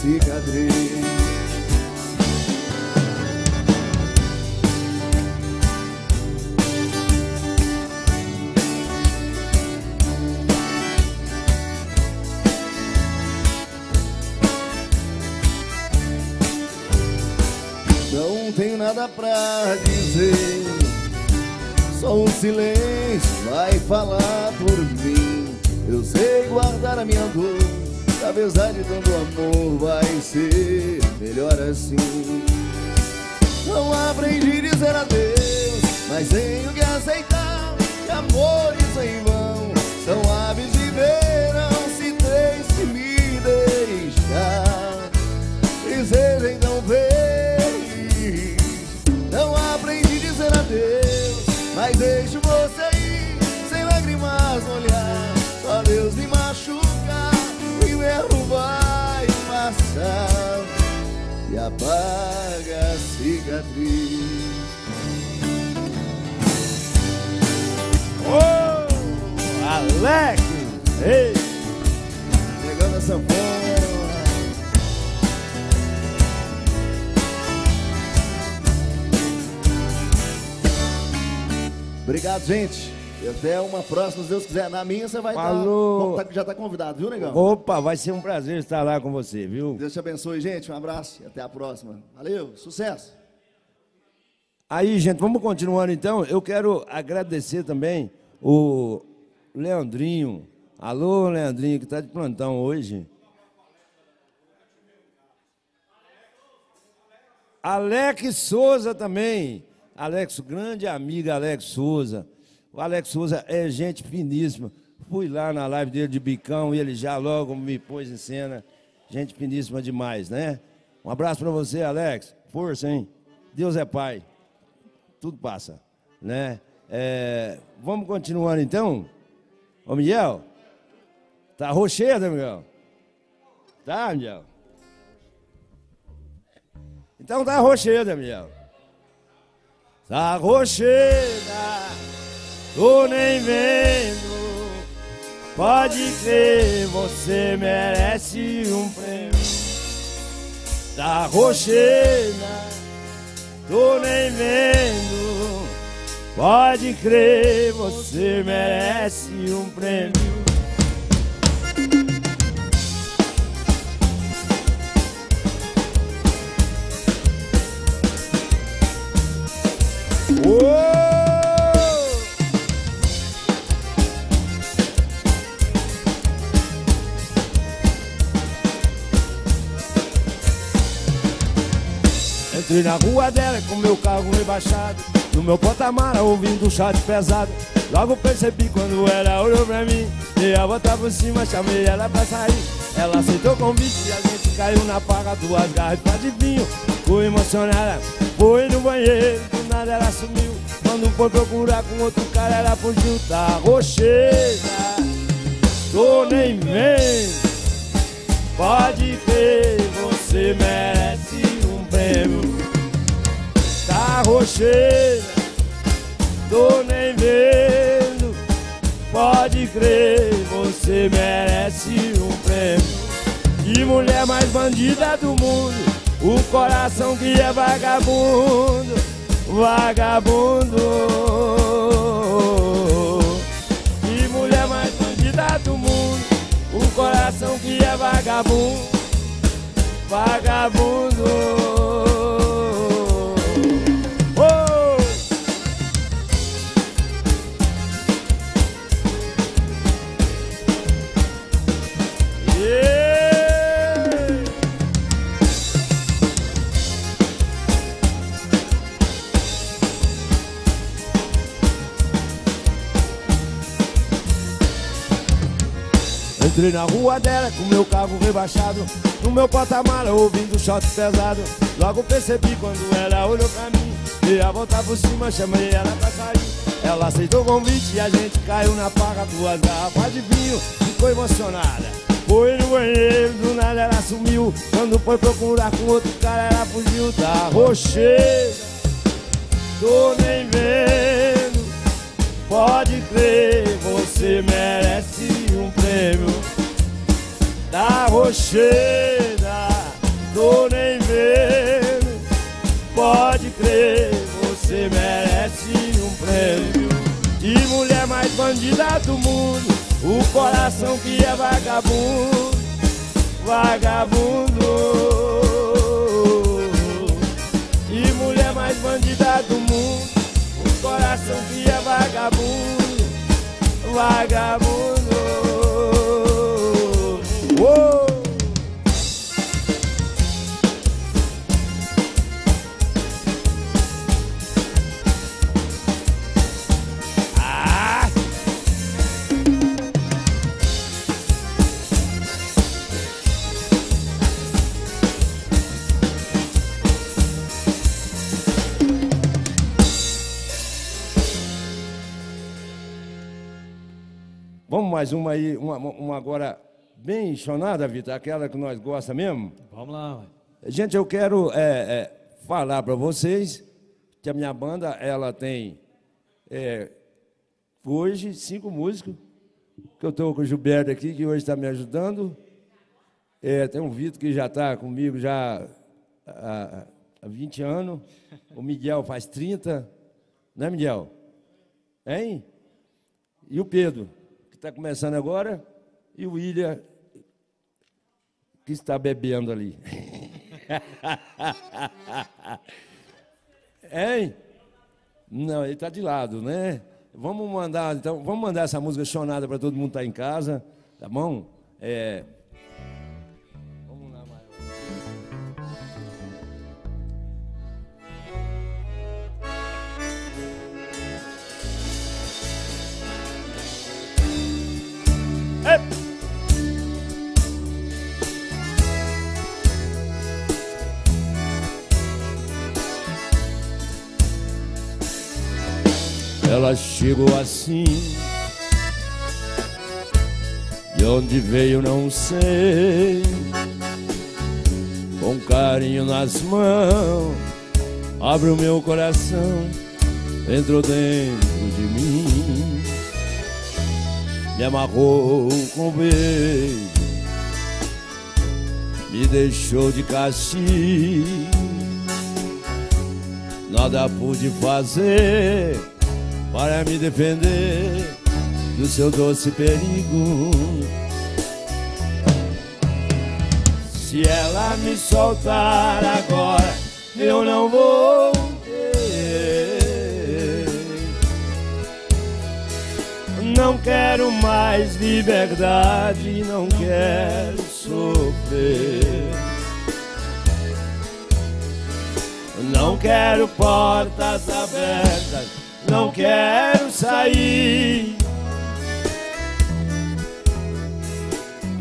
Cicatriz. Não tenho nada pra dizer, só um silêncio vai falar por mim. Eu sei guardar a minha dor, apesar de tanto amor, vai ser melhor assim. Não aprendi a dizer adeus, mas tenho que aceitar que amores em vão apaga a cicatriz. Ô, Alex! Ei! Pegando a sanfona. Obrigado, gente. Até uma próxima, se Deus quiser. Na minha você vai estar. Falou. já tá convidado, viu, negão? Opa, vai ser um prazer estar lá com você, viu? Deus te abençoe, gente. Um abraço e até a próxima. Valeu, sucesso. Aí, gente, vamos continuando então. Eu quero agradecer também o Leandrinho. Alô, Leandrinho, que está de plantão hoje. Alex Souza também. Alex, grande amiga Alex Souza. O Alex Souza é gente finíssima. Fui lá na live dele de bicão e ele já logo me pôs em cena. Gente finíssima demais, né? Um abraço para você, Alex. Força, hein? Deus é Pai. Tudo passa, né? É, vamos continuando então? Ô, Miguel? Tá rochedo, Miguel? Tá, Miguel? Então tá rocheda, Miguel. Tá rocheda, tô nem vendo. Pode crer, você merece um prêmio. Tá rocheda, tô nem vendo. Pode crer, você merece um prêmio. Uou! Entrei na rua dela com meu carro rebaixado No meu patamar ouvindo um chat pesado Logo percebi quando ela olhou pra mim Dei a volta por cima, chamei ela pra sair Ela aceitou o convite e a gente caiu na parra Duas garrafas de vinho, fui emocionada Fui no banheiro, do nada ela sumiu Quando foi procurar com outro cara, ela fugiu, tá rocheira. Tô nem vendo. Pode crer, você merece prêmio. Tá rocheira, tô nem vendo. Pode crer, você merece um prêmio. Que mulher mais bandida do mundo, o coração que é vagabundo, vagabundo. Que mulher mais bandida do mundo, o coração que é vagabundo, vagabundo. Entrei na rua dela com meu carro rebaixado No meu porta-mala ouvindo shot pesado. Logo percebi quando ela olhou pra mim Dei a volta por cima, chamei ela pra sair. Ela aceitou o convite e a gente caiu na parra Duas garrafas de vinho, ficou emocionada. Foi no banheiro, do nada ela sumiu. Quando foi procurar com outro cara ela fugiu. Da rocheira, tô nem vendo Pode crer, você merece um prêmio da rocheira, tô nem vendo. Pode crer, você merece um prêmio. Que mulher mais bandida do mundo, o coração que é vagabundo, vagabundo. Que mulher mais bandida do mundo, coração que é vagabundo, vagabundo. Uou! Vamos mais uma aí, uma, uma agora bem chonada, Vitor, aquela que nós gosta mesmo. Vamos lá. Gente, eu quero é, é, falar para vocês que a minha banda ela tem é, hoje cinco músicos. Que eu estou com o Gilberto aqui, que hoje está me ajudando. É, tem um Vitor que já está comigo já há, há 20 anos. O Miguel faz 30. Né, Miguel? Hein? E o Pedro, está começando agora. E o William, que está bebendo ali. hein? Não, ele está de lado, né? Vamos mandar, então, vamos mandar essa música chonada para todo mundo estar em casa, tá bom? É, Ela chegou assim. De onde veio não sei. Com carinho nas mãos Abre o meu coração. Entrou dentro de mim Me amarrou com beijo Me deixou de castigo Nada pude fazer para me defender do seu doce perigo. Se ela me soltar agora, eu não vou Não quero mais liberdade, não quero sofrer. Não quero portas abertas, não quero sair.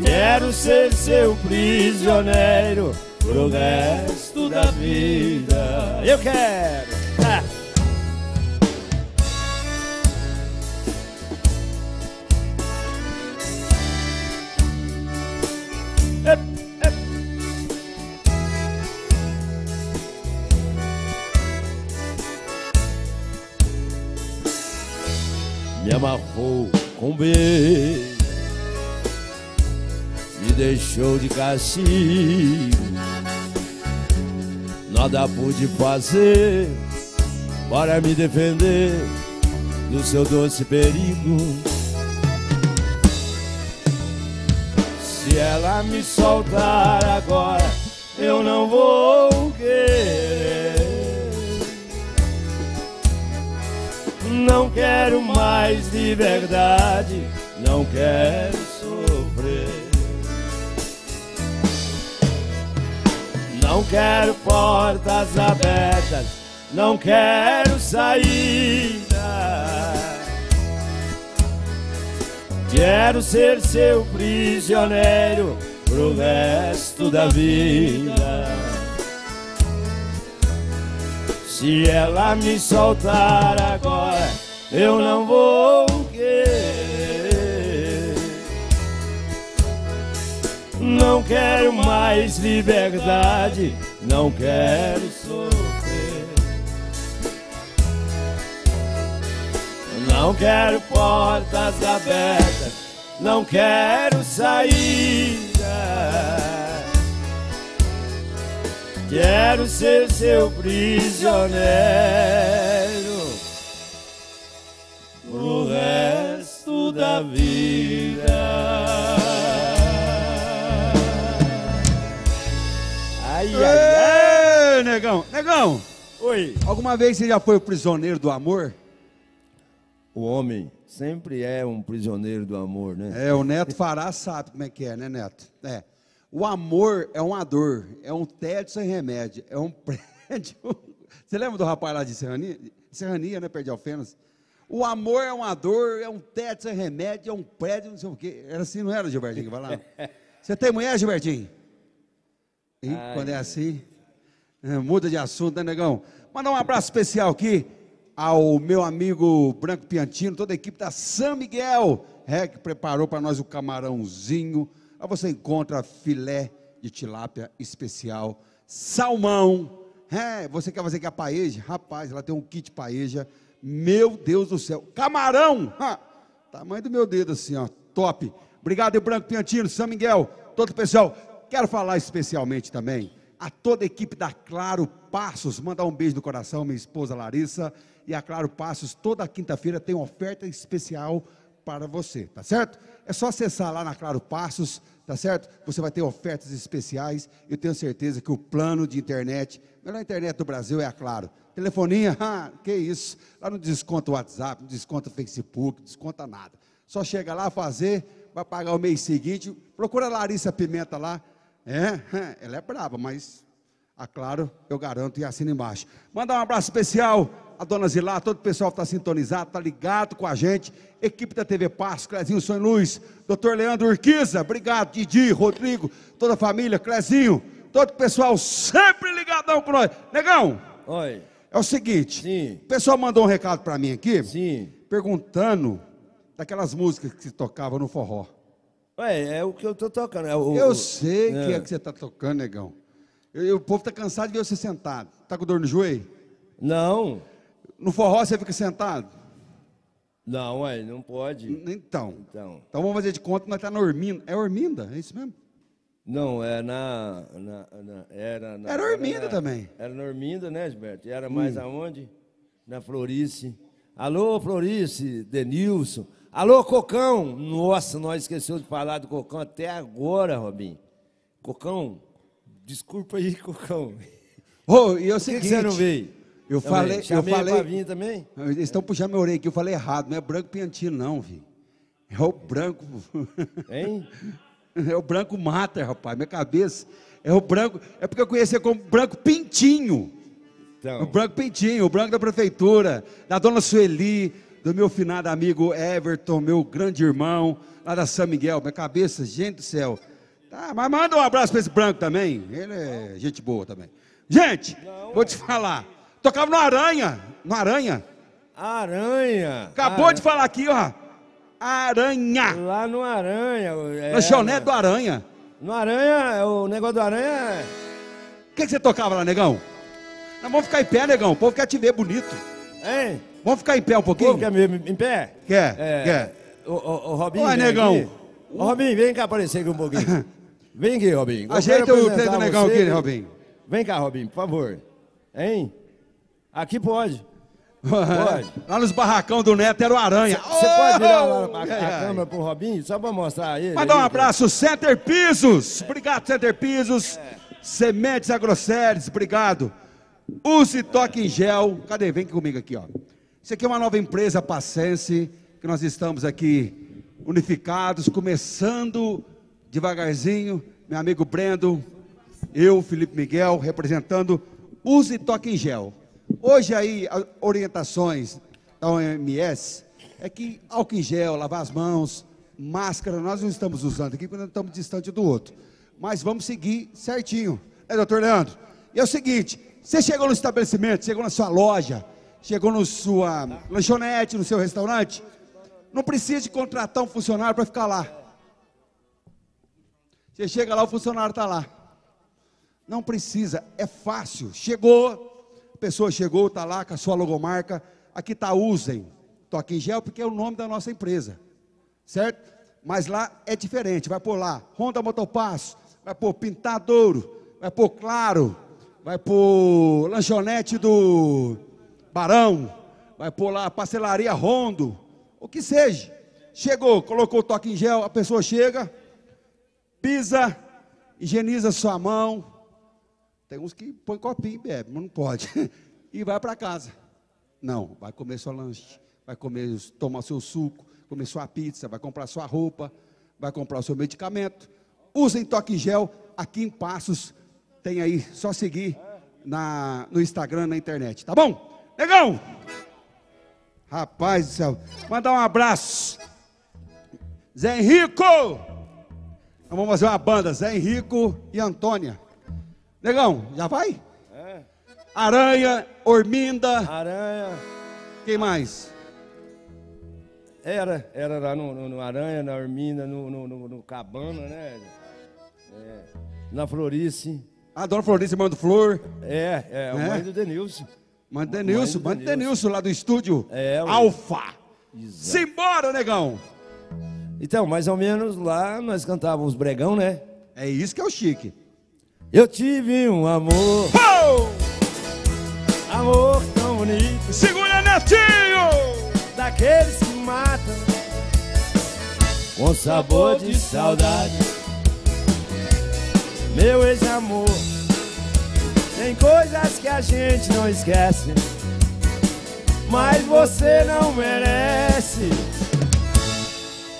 Quero ser seu prisioneiro pro resto da vida. Eu quero. amarrou com beijo, me deixou de castigo. Nada pude fazer para me defender do seu doce perigo. Se ela me soltar agora, eu não vou querer. Não quero mais liberdade, não quero sofrer. Não quero portas abertas, não quero saída. Quero ser seu prisioneiro pro resto da vida. Se ela me soltar agora, eu não vou querer. Não quero mais liberdade, não quero sofrer. Não quero portas abertas, não quero saída. Quero ser seu prisioneiro pro resto da vida. Ai, ai, ai. Ei, negão, negão, Oi. alguma vez você já foi o prisioneiro do amor? O homem sempre é um prisioneiro do amor, né? É, o Neto Fará sabe como é que é, né, Neto? É. O amor é uma dor, é um tédio sem remédio, é um prédio. Você lembra do rapaz lá de Serrania? Serrania, né, perto de Alfenas? O amor é uma dor, é um tédio sem remédio, é um prédio, não sei o quê. Era assim, não era, Gilbertinho, que falava? Você tem mulher, Gilbertinho? Ai. quando é assim, é, muda de assunto, né, negão? Mandar um abraço especial aqui ao meu amigo Branco Piantino, toda a equipe da São Miguel, é, que preparou para nós o camarãozinho. Lá você encontra filé de tilápia especial, salmão. É, você quer fazer que a paeja? Rapaz, lá tem um kit paeja. Meu Deus do céu. Camarão! Ha! Tamanho do meu dedo assim, ó. Top. Obrigado, Branco Piantino, São Miguel, todo o pessoal. Quero falar especialmente também a toda a equipe da Claro Passos. Mandar um beijo no coração, minha esposa Larissa. E a Claro Passos, toda quinta-feira tem uma oferta especial para você, tá certo? É só acessar lá na Claro Passos, tá certo? Você vai ter ofertas especiais. Eu tenho certeza que o plano de internet, a melhor internet do Brasil é a Claro. Telefoninha, ah, que isso. Lá não desconta o WhatsApp, não desconta o Facebook, não desconta nada. Só chega lá fazer, vai pagar o mês seguinte. Procura a Larissa Pimenta lá. É, ela é brava, mas a Claro, eu garanto e assina embaixo. Mandar um abraço especial a dona Zilá, todo o pessoal que está sintonizado, está ligado com a gente. Equipe da TV Passo, Clezinho Sonho Luz, doutor Leandro Urquiza, obrigado, Didi, Rodrigo, toda a família, Clezinho, todo o pessoal sempre ligadão com nós. Negão, Oi. é o seguinte, Sim. o pessoal mandou um recado para mim aqui, Sim. perguntando daquelas músicas que se tocavam no forró. Ué, é o que eu tô tocando. É o, Eu o- sei que é É. que você está tocando, negão. Eu- eu- o povo está cansado de ver você sentado. Está com dor no joelho? Não. No forró você fica sentado? Não, ué, não pode. Então. Então. Então vamos fazer de conta que nós estamos na Orminda. É Orminda? É isso mesmo? Não, é na. na- na- era na. Era Orminda na- também. Hum. Era na Orminda, né, Gilberto? E era mais aonde? Na Florice. Alô, Florice, Denilson. Alô, Cocão. Nossa, nós esquecemos de falar do Cocão até agora, Robinho. Cocão, desculpa aí, Cocão. Ô, e é o Por que, seguinte. que você não veio? Eu Também. falei, eu falei. pra vir também? Eles estão puxando minha orelha aqui, eu falei errado, não é branco piantino, não, filho. É o branco. Hein? É o branco mata, rapaz. Minha cabeça. É o branco. É porque eu conhecia como branco pintinho. Então. O Branco Pintinho, o Branco da Prefeitura, da Dona Sueli, do meu finado amigo Everton, meu grande irmão, lá da São Miguel, minha cabeça, gente do céu. Tá, mas manda um abraço para esse Branco também, ele é gente boa também. Gente, vou te falar, tocava no Aranha, no Aranha, Aranha. acabou Aranha. de falar aqui, ó, Aranha, Lá no Aranha. É, lanchonete do Aranha. No Aranha, o negócio do Aranha é. O que, que você tocava lá, negão? Nós vamos ficar em pé, negão, o povo quer te ver bonito. Hein? Vamos ficar em pé um pouquinho? Pô, quer mesmo em pé? Quer, É, quer. O, o, o Robinho. Ué, negão. aqui. Ô, Robinho, vem cá aparecer aqui um pouquinho. Vem aqui, Robinho. Ajeita o apresentar trem do negão aqui, Robinho? Vem cá, Robinho, por favor. Hein? Aqui pode. Pode. Lá nos barracão do Neto era o Aranha. Você pode virar lá a, a câmera pro Robinho, só pra mostrar ele. Mandar um aí, abraço, Center Pisos. Obrigado, Center Pisos. Sementes Agroséries, obrigado. Use toque em gel. Cadê? Vem comigo aqui, ó. Isso aqui é uma nova empresa pacense, que nós estamos aqui unificados, começando devagarzinho. Meu amigo Brendo, eu, Felipe Miguel, representando Use toque em gel. Hoje aí, orientações da OMS é que álcool em gel, lavar as mãos, máscara, nós não estamos usando aqui porque estamos distante do outro. Mas vamos seguir certinho. É, doutor Leandro? E é o seguinte, você chegou no estabelecimento, chegou na sua loja, chegou na sua lanchonete, no seu restaurante, não precisa de contratar um funcionário para ficar lá. Você chega lá, o funcionário está lá. Não precisa, é fácil. Chegou, pessoa chegou, está lá com a sua logomarca. Aqui está Usem, toque em gel, porque é o nome da nossa empresa. Certo? Mas lá é diferente. Vai pôr lá Honda Motopasso, vai pôr Pintadouro, vai pôr Claro, vai pôr Lanchonete do Barão, vai pôr lá Pastelaria Rondo, o que seja. Chegou, colocou o toque em gel, a pessoa chega, pisa, higieniza sua mão. Tem uns que põe copinho e bebe, mas não pode. e vai para casa. Não, vai comer seu lanche, vai comer, tomar seu suco, comer sua pizza, vai comprar sua roupa, vai comprar o seu medicamento. Usem toque gel aqui em Passos. Tem aí, só seguir na, no Instagram, na internet, tá bom? Negão! Rapaz do céu, mandar um abraço. Zé Henrico! Vamos fazer uma banda, Zé Henrico e Antônia. Negão, já vai? É. Aranha, Orminda, Aranha. quem mais? Era, era lá no, no- no Aranha, na Arminda, no, no, no- Cabana, né? É. Na Florice. A dona Florícia Mando Flor, É, é, É? mãe do Denilson. mãe do Denilson, Mãe do Denilson lá do estúdio É, ué. Alfa. Exato. Simbora, negão! Então, mais ou menos lá nós cantávamos bregão, né? É isso que é o chique. Eu tive um amor, Oh! amor tão bonito, Segura, Netinho! daqueles que matam, com sabor de saudade. Meu ex-amor, tem coisas que a gente não esquece, mas você não merece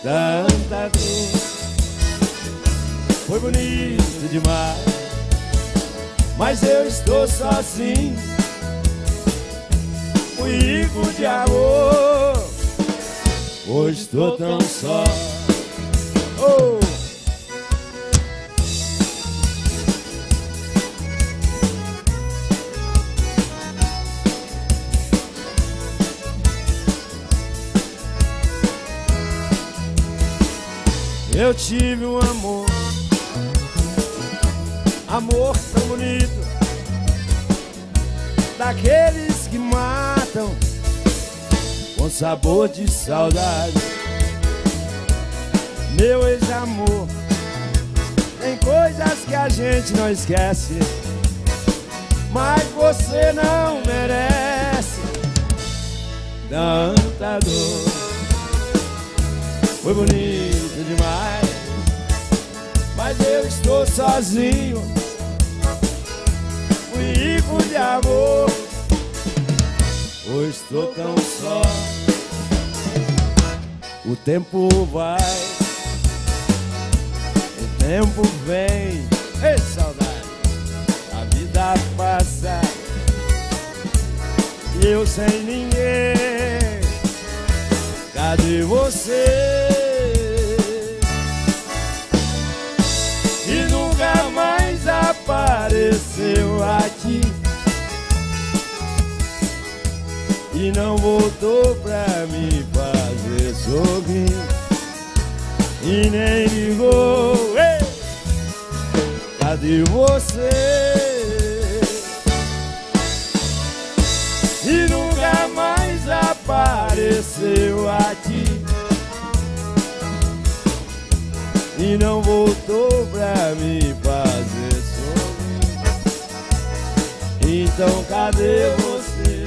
tanta dor. Foi bonito demais, mas eu estou sozinho. Rico de amor, hoje estou tão só. Oh! Eu tive um amor, amor bonito, daqueles que matam com sabor de saudade. Meu ex-amor, tem coisas que a gente não esquece, mas você não merece tanta dor. Foi bonito demais, mas eu estou sozinho. Fui rico de amor, hoje estou tão só. O tempo vai, o tempo vem, ei saudade, a vida passa e eu sem ninguém. Cadê você? Apareceu aqui. E não voltou pra me fazer sorrir. E nem ligou. Ei! Cadê você? E nunca mais apareceu ofereceu a ti e não voltou pra me fazer Então cadê você?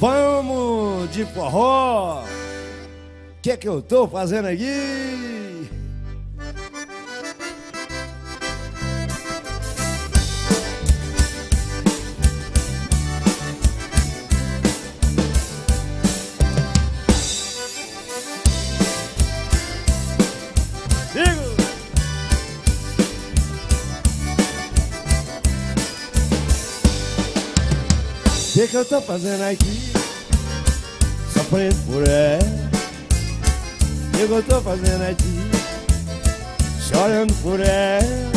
Vamos de forró! O que é que eu tô fazendo aqui? Que, que eu tô fazendo aqui? Sofrendo por ela o que eu tô fazendo aqui? Chorando por ela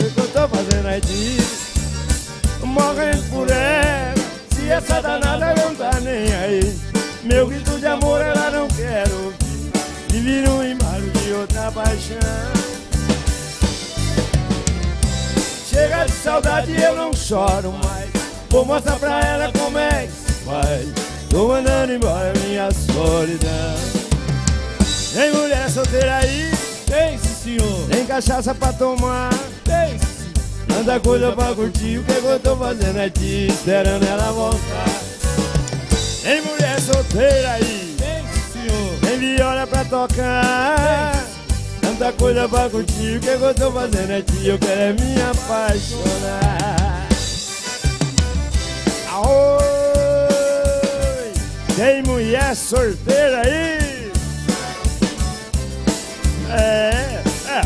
O que eu tô fazendo aqui? Morrendo por ela Se essa danada não tá nem aí Meu grito de amor ela não quer ouvir E vira um embalo de outra paixão Chega de saudade eu não choro mais Vou mostrar pra ela como é que se faz Tô mandando embora minha solidão tem mulher solteira aí? Tem sim, senhor. Tem cachaça pra tomar? Tem sim. Tanta coisa pra curtir, o que eu tô fazendo aqui? Esperando ela voltar. Tem mulher solteira aí? Tem sim, senhor. Tem viola pra tocar? Tanta coisa pra curtir, o que eu tô fazendo aqui? Eu quero é me apaixonar. Oi! Tem mulher solteira aí? É, é, é.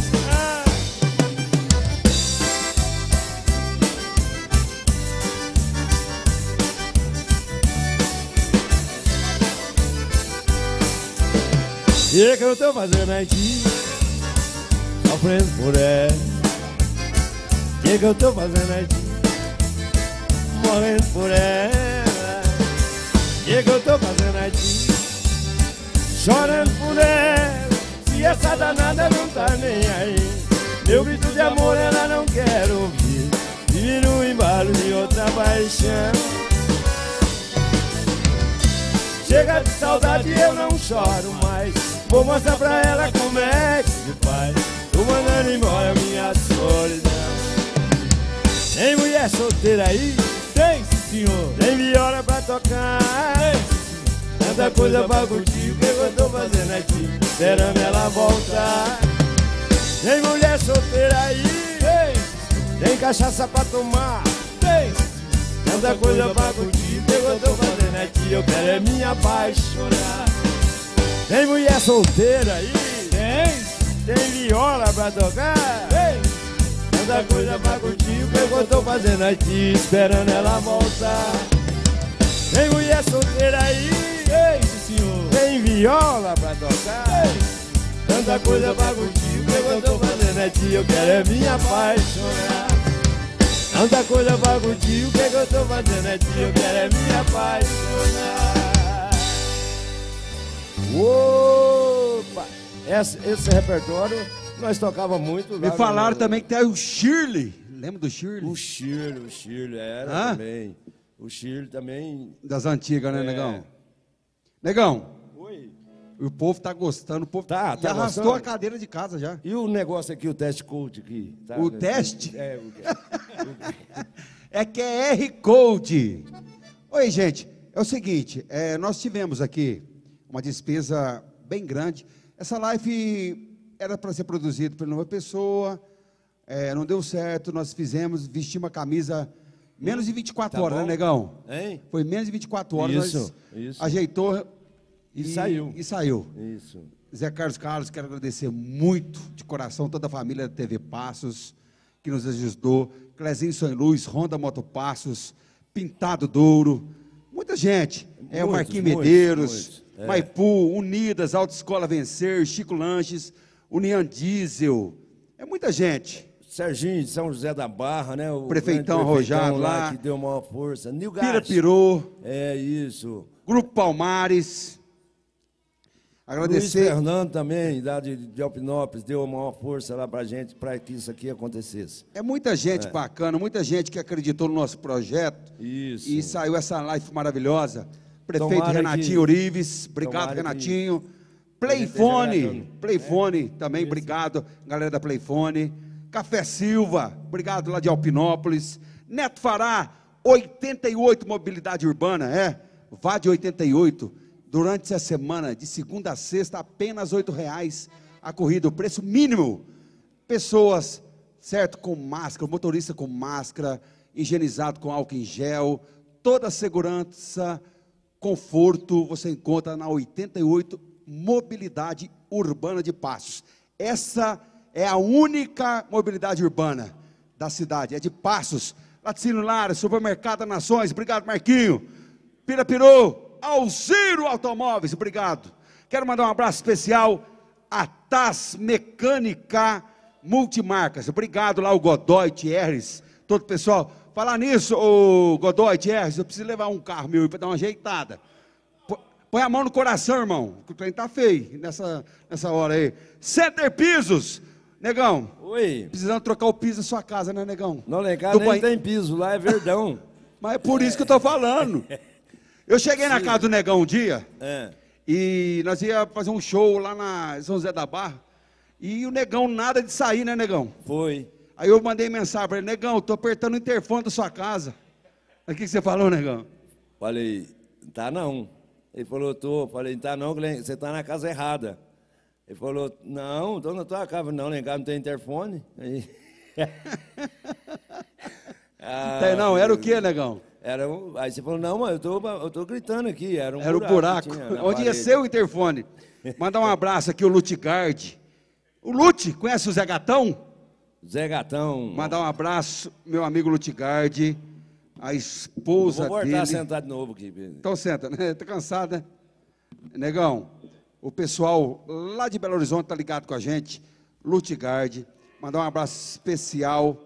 E é que eu tô fazendo aqui? Sofrendo por ela. E é que eu tô fazendo aqui? Morrendo por ela. E que eu tô fazendo aqui? Chorando por ela. Se essa danada não tá nem aí Meu grito de amor ela não quer ouvir Vira um embalo de outra paixão Chega de saudade eu não choro mais Vou mostrar pra ela como é que se faz Tô mandando embora minha solidão Tem mulher solteira aí? Tem sim, senhor. Tem viola pra tocar? Senhor. Tanta coisa pra curtir, o que eu tô fazendo aqui? Esperando ela voltar. Tem mulher solteira aí? Tem, Tem cachaça pra tomar? tem. Tanta coisa pra curtir, o que eu tô fazendo aqui? Eu quero é me apaixonar. Tem mulher solteira aí? Tem, Tem viola pra tocar? tem. Tanta coisa pra curtir, o que eu tô fazendo aqui? Esperando ela voltar. Tem mulher solteira aí? Sim, senhor. Tem viola pra tocar? Tanta coisa pra curtir, o que eu tô fazendo aqui? Eu quero é me apaixonar. Tanta coisa pra curtir, o que eu tô fazendo aqui? Eu quero é me apaixonar. Opa! Esse, esse repertório nós tocava muito. Me falaram no- também que tem o Shirley. Lembra do Shirley? O Shirley, o Shirley era Hã? também. O Shirley também. Das antigas, né, É. Negão? Negão, Oi. o povo tá gostando. O povo Tá, já tá arrastou gostando? a cadeira de casa já. E o negócio aqui, o teste code aqui? tá? O teste? É, o... É QR Code. Oi, gente. É o seguinte, é, nós tivemos aqui uma despesa bem grande. Essa live era para ser produzida por uma pessoa, é, não deu certo, nós fizemos, vestimos a camisa menos de 24 Tá horas, bom. né, Negão? Hein? Foi menos de 24 horas, Isso, isso. ajeitou E saiu. E saiu. Isso. Zé Carlos Carlos, quero agradecer muito de coração toda a família da TV Passos, que nos ajudou. Clezinho Sonho Luz, Honda Moto Passos, Pintado Douro, muita gente. é o Muitos, Marquinhos muitos, Medeiros, muitos, é. Maipu, Unidas, Autoescola Vencer, Chico Lanches, União Diesel. É muita gente. Serginho de São José da Barra, né? O Prefeitão arrojado lá. Que deu maior força. Nil Pira. Pirou, É isso. Grupo Palmares. Luiz Agradecer. Fernando também, da de, de Alpinópolis, deu a maior força lá pra gente, para que isso aqui acontecesse. É muita gente bacana, muita gente que acreditou no nosso projeto. Isso. E saiu essa live maravilhosa. Prefeito Tomara Renatinho que- Urives, obrigado tomara que- Renatinho. esteja Playfone. Playfone também, obrigado, galera da Playfone. Café Silva, obrigado lá de Alpinópolis. Neto Fará, 88 mobilidade urbana, é? Vá de 88. Durante essa semana, de segunda a sexta, apenas R$ reais a corrida, o preço mínimo pessoas, certo, com máscara, motorista com máscara, higienizado com álcool em gel, toda a segurança, conforto, você encontra na 88 Mobilidade Urbana de Passos. Essa é a única mobilidade urbana da cidade, é de Passos. Laticínio Lara, Supermercado Nações, obrigado Marquinho. Pirapiru, Alziro Automóveis, obrigado. Quero mandar um abraço especial a TAS Mecânica Multimarcas. Obrigado lá o Godoy Thierres, todo o pessoal. Falar nisso, o Godoy Thierres, eu preciso levar um carro meu para dar uma ajeitada. Põe a mão no coração, irmão, que o trem tá feio nessa, nessa hora aí. Center Pisos, negão, Oi. precisando trocar o piso da sua casa, né, negão? Não, Do nem banhe- tem piso, lá é verdão. Mas é por isso que eu tô falando. Eu cheguei na casa do negão um dia, é. e nós ia fazer um show lá na São José da Barra. E o negão nada de sair, né, negão? Foi. Aí eu mandei mensagem para ele, negão, tô apertando o interfone da sua casa. Aí o que, que você falou, negão? Falei, tá não. Ele falou, tô. Falei, tá não, Glenn, você tá na casa errada. Ele falou, não, tô na tua casa. Não, lá em casa não tem interfone. Aí... Ah, Tem não, era o que, negão? Era um- Aí você falou, não, mas eu tô, eu tô gritando aqui. Era um Era o buraco. buraco. tinha na Onde ia ser o interfone. Mandar um abraço aqui, o Lutigard. O Lute, conhece o Zé Gatão? Zé Gatão. Mandar um abraço, meu amigo Lutigard, a esposa Vou voltar dele. a sentar de novo aqui. Então senta, né? Tá cansado, né? Negão, o pessoal lá de Belo Horizonte tá ligado com a gente, Lutigard. Mandar um abraço especial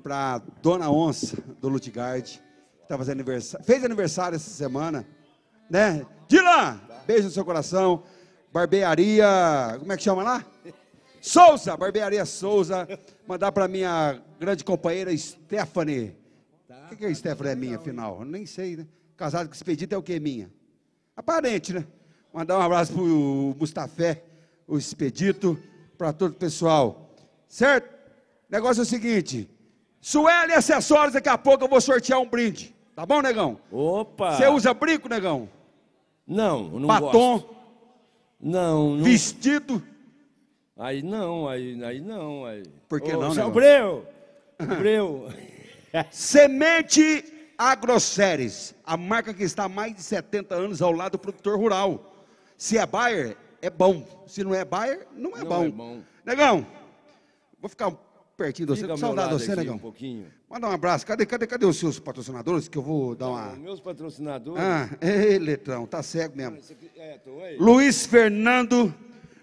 para Dona Onça do Lutigard, que tá fazendo aniversário, fez aniversário essa semana, né? Dilan, beijo no seu coração. Barbearia, como é que chama lá? Souza, Barbearia Souza. Mandar para minha grande companheira Stephanie. O que, que é Stephanie é minha, afinal? Eu nem sei, né? Casado com expedito é o que minha? Aparente, né? Mandar um abraço pro Mustafé, o expedito, para todo o pessoal. Certo? Negócio é o seguinte: Sueli Acessórios, daqui a pouco eu vou sortear um brinde. Tá bom, negão? Opa! Você usa brinco, negão? Não, não Batom, gosto. Não, não. vestido. Aí não, aí, aí não. Aí. Por que Ô, não, Seu negão? Breu! Breu! Semente Agroceres, a marca que está há mais de 70 anos ao lado do produtor rural. Se é Bayer, é bom. Se não é Bayer, não é, Não bom. é bom. Negão, vou ficar pertinho de você, com saudade de você, negão. Um pouquinho. Manda um abraço. Cadê, cadê, cadê os seus patrocinadores que eu vou dar Os uma... Meus patrocinadores. Ah, ei, letrão, tá cego mesmo. É. Luiz Fernando,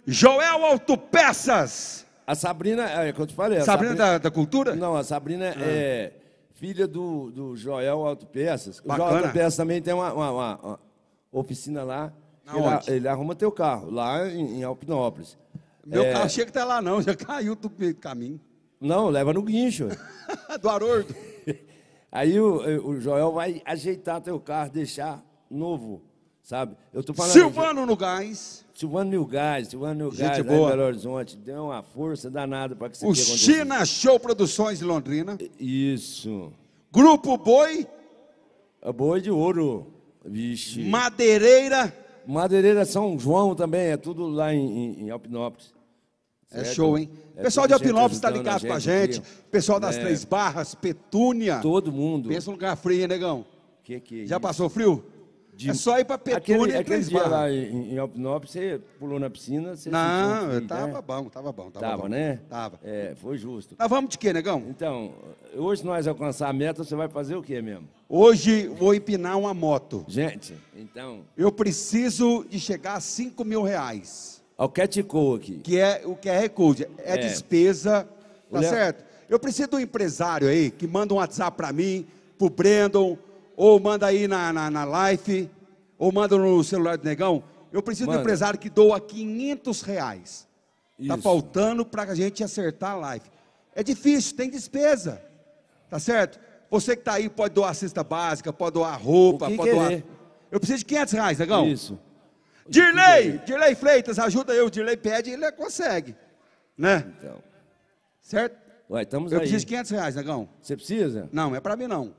Joel Autopeças. A Sabrina, é que eu te falei. a Sabrina da, da Cultura? Não, a Sabrina é filha do, do Joel Autopeças. O Joel. Autopeças também tem uma, uma- uma- uma oficina lá. Ele, ele arruma teu carro, lá em, em Alpinópolis. Meu É, carro chega que tá lá não, já caiu do meio do caminho. Não, leva no guincho. do Haroldo. Aí o, o Joel vai ajeitar teu carro, deixar novo, sabe? Eu tô falando. Silvano no gás. Silvano Milgás, Silvano Milgás, Gente lá em boa. Belo Horizonte, deu uma força danada para que isso O. China Show Produções de Londrina. Isso. Grupo Boi, A boi de ouro. Vixe. Madeireira. Madeireira São João também, é tudo lá em, em- Alpinópolis. É Certo? show, hein? É Pessoal de Alpinópolis está ligado com a aqui. gente. Pessoal das É. Três Barras, Petúnia. Todo mundo. Pensa num lugar frio, hein, negão? Que que é Já isso? passou frio? De- É só ir para Petúnia Aquele, e aquele dia lá em, em Alpinópolis, você pulou na piscina, você Não, eu tava né? bom, tava bom. Tava, Tava, bom. né? Tava. É, foi justo. Nós vamos de quê, negão? Então, hoje nós alcançar a meta, você vai fazer o quê mesmo? Hoje vou empinar uma moto. Gente, então, Eu preciso de chegar a 5 mil reais. ao Catco aqui. que é o QR Code, é, É. despesa, tá Léo- certo? Eu preciso de um empresário aí que manda um WhatsApp para mim, pro Brandon, ou manda aí na, na, na live, ou manda no celular do negão. Eu preciso de um Manda. empresário que doa 500 reais. Tá Isso. faltando para a gente acertar a live. É difícil, tem despesa. Tá certo? Você que está aí pode doar cesta básica, pode doar roupa, pode doar. querer. Eu preciso de 500 reais, negão. Isso. Dirley, Dirley Freitas, ajuda eu. O Dirley pede e ele consegue. Né? Então. Certo? Ué, estamos Eu aí. preciso de 500 reais, negão. Você precisa? Não, é para mim não.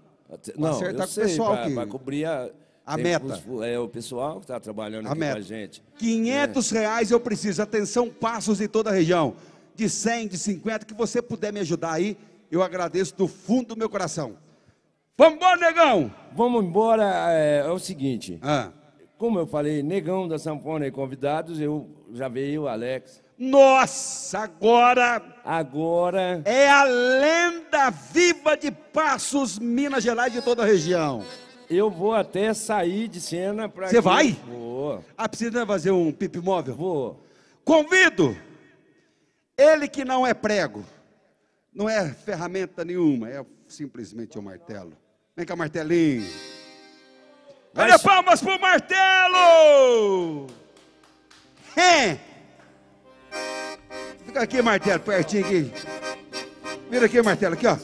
Não, acertar eu com o pessoal pra, aqui. pra cobrir a, A tem meta. os- é o pessoal que está trabalhando A aqui meta. com a gente. 500 reais eu preciso. Atenção, passos em toda a região. De 100, de 50, que você puder me ajudar aí, eu agradeço do fundo do meu coração. Vamos embora, negão! Vamos embora, é, é o seguinte. Ah. Como eu falei, negão da Sampona e convidados, eu já veio o Alex. Nossa, agora Agora, é a lenda viva de Passos, Minas Gerais de toda a região. eu vou até sair de cena para. Você vai? Vou, Ah, precisa fazer um pipi móvel? vou. Convido ele que não é prego, não é ferramenta nenhuma, é simplesmente um martelo. Vem cá, martelinho. Se- palmas pro martelo? É. Fica aqui, martelo, pertinho aqui. Vira aqui, martelo, aqui, ó.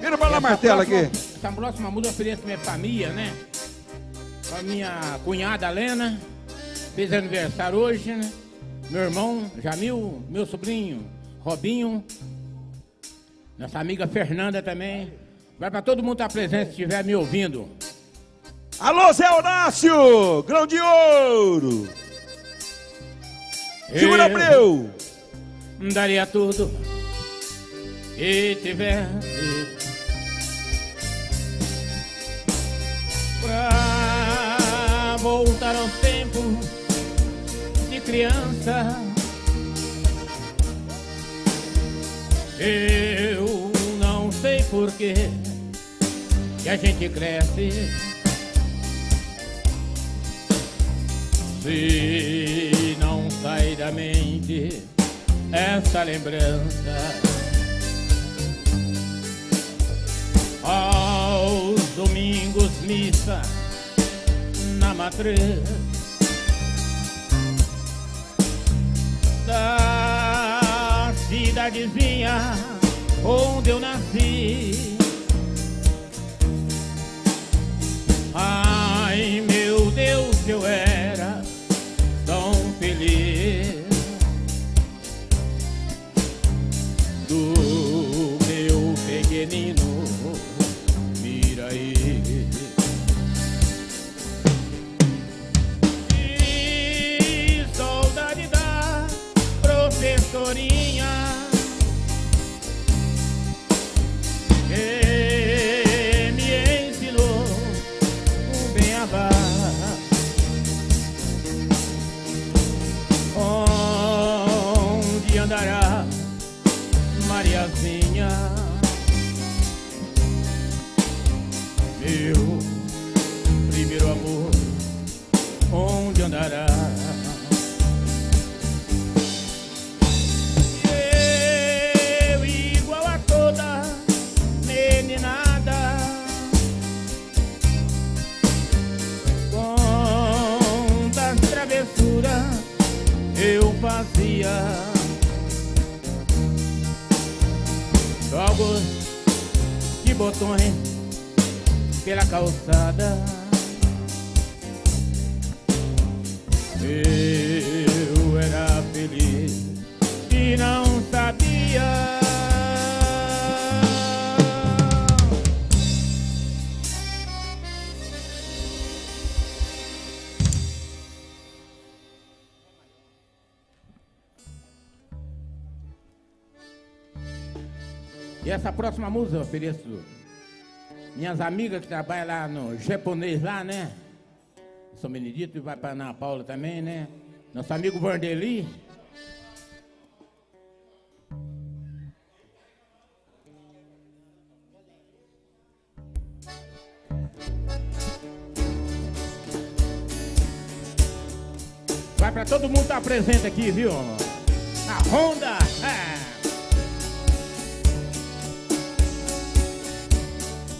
Vira pra lá, martelo próxima- aqui. Essa próxima música eu ofereço minha família, né? Pra minha cunhada Lena, fez aniversário hoje, né? Meu irmão Jamil, meu sobrinho Robinho, nossa amiga Fernanda também. Vai pra todo mundo estar presente se estiver me ouvindo. Alô, Zé Horácio, grão de ouro. Segura, Eu Abreu. Daria tudo que tivesse pra voltar aos tempos de criança. Eu não sei porquê que a gente cresce. Se não sai da mente essa lembrança. Aos domingos, missa na matriz da cidadezinha onde eu nasci. Ai meu Deus, eu era tão botões pela calçada. Eu era feliz e não E essa próxima música eu ofereço minhas amigas que trabalham lá no japonês lá, né? São Benedito e vai para Ana Paula também, né? Nosso amigo Vandeli. Vai para todo mundo estar presente aqui, viu? Na Honda. É.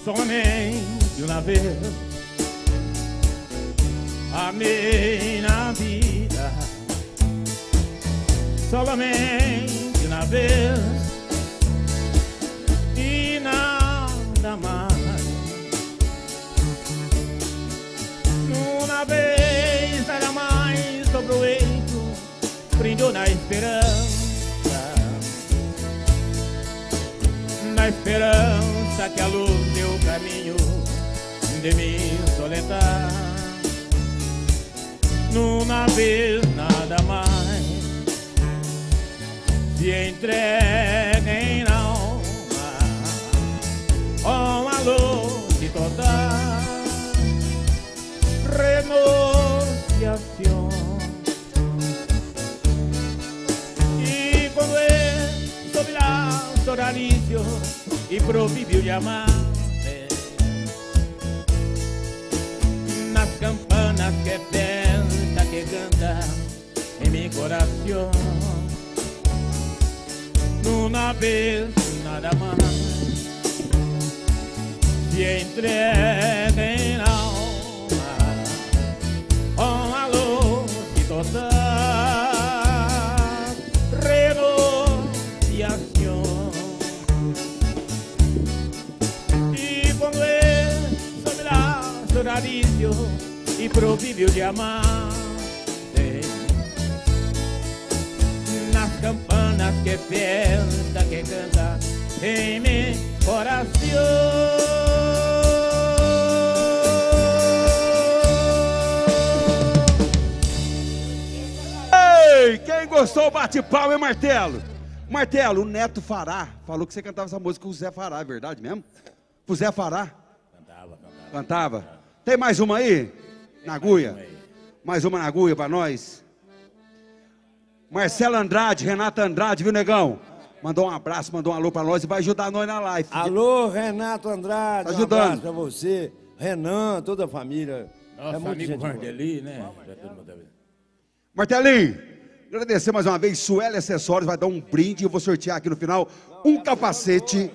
somente uma vez. Amei na vida, somente uma vez e nada mais. Uma vez, nada mais sobre o eixo, brindou na esperança. Na esperança que a luz deu caminho de me soletar. Numa vez, nada mais se entrega em alma uma luz de total renunciação. E quando ele subirá soraricio e proibiu de amar. Nas campanas que pensa que canta em meu coração. Numa vez nada mais. Se entrega e proibiu de amar nas campanas que pensa que canta em meu coração. Ei, quem gostou, bate pau, hein, Martelo? Martelo, o Neto Fará falou que você cantava essa música com o Zé Fará, é verdade mesmo? Com o Zé Fará? Cantava, cantava. Cantava? Tem mais uma aí? Na agulha? Mais uma na agulha pra nós? Marcelo Andrade, Renata Andrade, viu, negão? Mandou um abraço, mandou um alô pra nós e vai ajudar nós na live. Alô, Renato Andrade. Tá um ajudando. abraço pra você. Renan, toda a família. Nosso é muito amigo. Vardeli, né? Já todo mundo vendo. Martelinho, agradecer mais uma vez. Sueli Acessórios vai dar um brinde. Eu vou sortear aqui no final um capacete.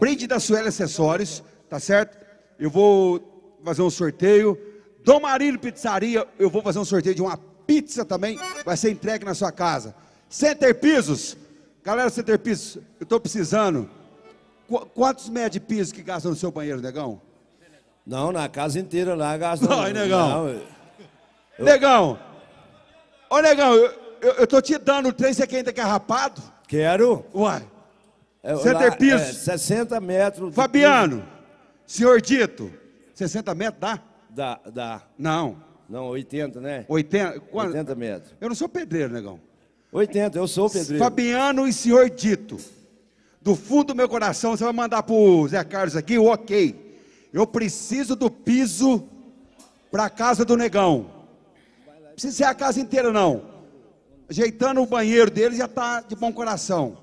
Brinde da Sueli Acessórios, tá certo? Eu vou fazer um sorteio. Dom Marino Pizzaria, eu vou fazer um sorteio de uma pizza também. Vai ser entregue na sua casa. Center Pisos. Galera, Center Pisos, eu tô precisando. Qu- quantos metros de piso que gasta no seu banheiro, negão? Não, na casa inteira lá gasta. Ai, negão. Não, Negão! Ô, negão, eu, eu, eu tô te dando trem, você quer ainda que é rapado? Quero. Uai. É, Center lá, piso. é, 60 metros. Fabiano, senhor Dito, 60 metros dá? Dá, dá. Não. Não, 80, né? 80? Quanto? 80 metros. Eu não sou pedreiro, negão. 80, eu sou pedreiro. Fabiano e senhor Dito, do fundo do meu coração, você vai mandar pro Zé Carlos aqui o ok. Eu preciso do piso pra casa do negão. Não precisa ser a casa inteira, não. Ajeitando o banheiro dele já tá de bom coração.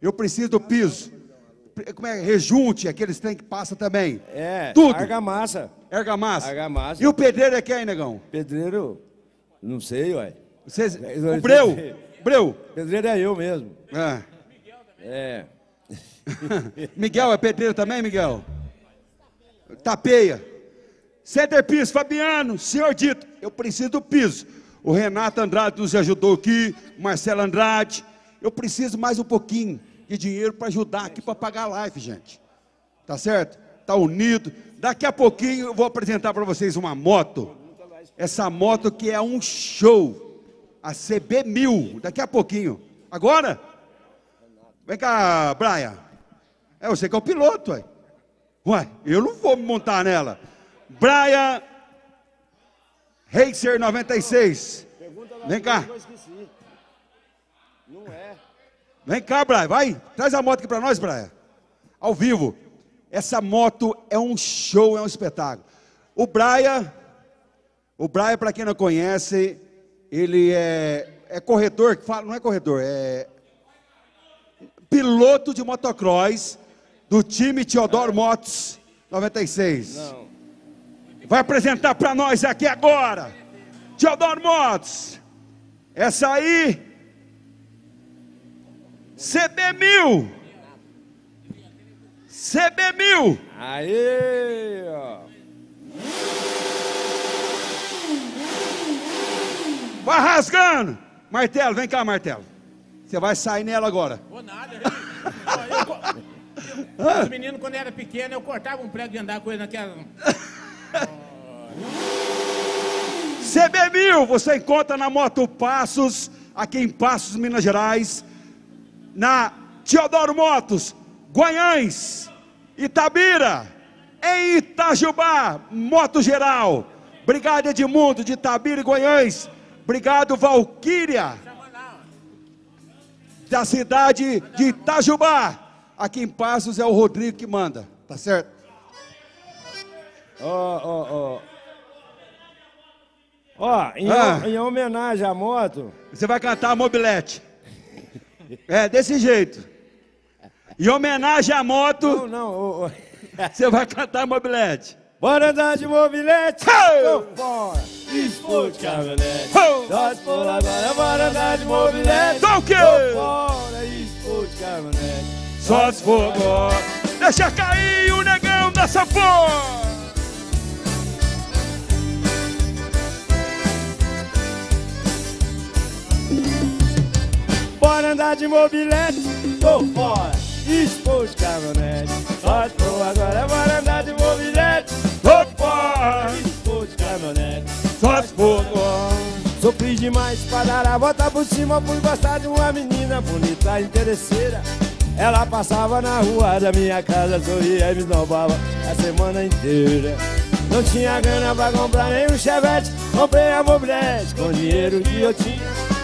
Eu preciso do piso. Como é? Rejunte, aqueles trem que passa também. É, Tudo. argamassa. Ergamassa. Argamassa. E o pedreiro é quem, negão? Pedreiro, não sei, ué. Vocês, o Breu. Breu. Pedreiro é eu mesmo. É. É. Miguel é pedreiro também, Miguel? Tapeia. Center Piso, Fabiano, senhor Dito, eu preciso do piso. O Renato Andrade nos ajudou aqui, o Marcelo Andrade. Eu preciso mais um pouquinho de dinheiro para ajudar aqui para pagar a live, gente. Tá certo? Tá unido. Daqui a pouquinho eu vou apresentar para vocês uma moto. Essa moto que é um show. A CB1000. Daqui a pouquinho. Agora? Vem cá, Brian. É você que é o piloto, ué. Ué, eu não vou me montar nela. Brian Racer 96. Vem cá. Vem cá, Brian, vai. Traz a moto aqui pra nós, Brian. Ao vivo. Essa moto é um show, é um espetáculo. O Brian, o Brian, para quem não conhece, ele é, é corretor, não é corretor, é piloto de motocross do time Teodoro Motos 96. Não. Vai apresentar para nós aqui agora. Teodoro Motos. Essa aí. CB mil. CB mil. Aí, ó. Vai rasgando. Martelo, vem cá, Martelo. Você vai sair nela agora. Vou nada, eu, eu, eu, Os meninos, quando era pequeno, eu cortava um prego de andar com ele naquela. CB mil, você encontra na Moto Passos, aqui em Passos, Minas Gerais. Na Teodoro Motos, Guanhães, Itabira, em Itajubá, Moto Geral. Obrigado Edmundo de Itabira e Guanhães. Obrigado Valquíria, da cidade de Itajubá. Aqui em Passos é o Rodrigo que manda, tá certo? Ó, ó, ó. Ó, em, Ah. em homenagem à moto, Você vai cantar a mobilete. É, desse jeito. Em homenagem à não, moto, não, ô, ô. você vai cantar mobilete. Bora andar de mobilete, tô fora, esporte caminhonete. Oh! Nós por agora, bora andar de mobilete, Tá o quê? tô fora, esporte caminhonete. Só se for agora. Deixa cair o negão da sanfona. Bora andar de mobilete, tô fora, esporte caminhonete. Nós por agora, bora andar de mobilete, Tô fora. esporte caminhonete. Só for agora. Sofri demais pra dar a volta por cima por gostar de uma menina bonita, interesseira. Ela passava na rua da minha casa, sorria e me esnobava a semana inteira. Não tinha grana pra comprar nem um chevette, comprei a mobilete com dinheiro que eu tinha.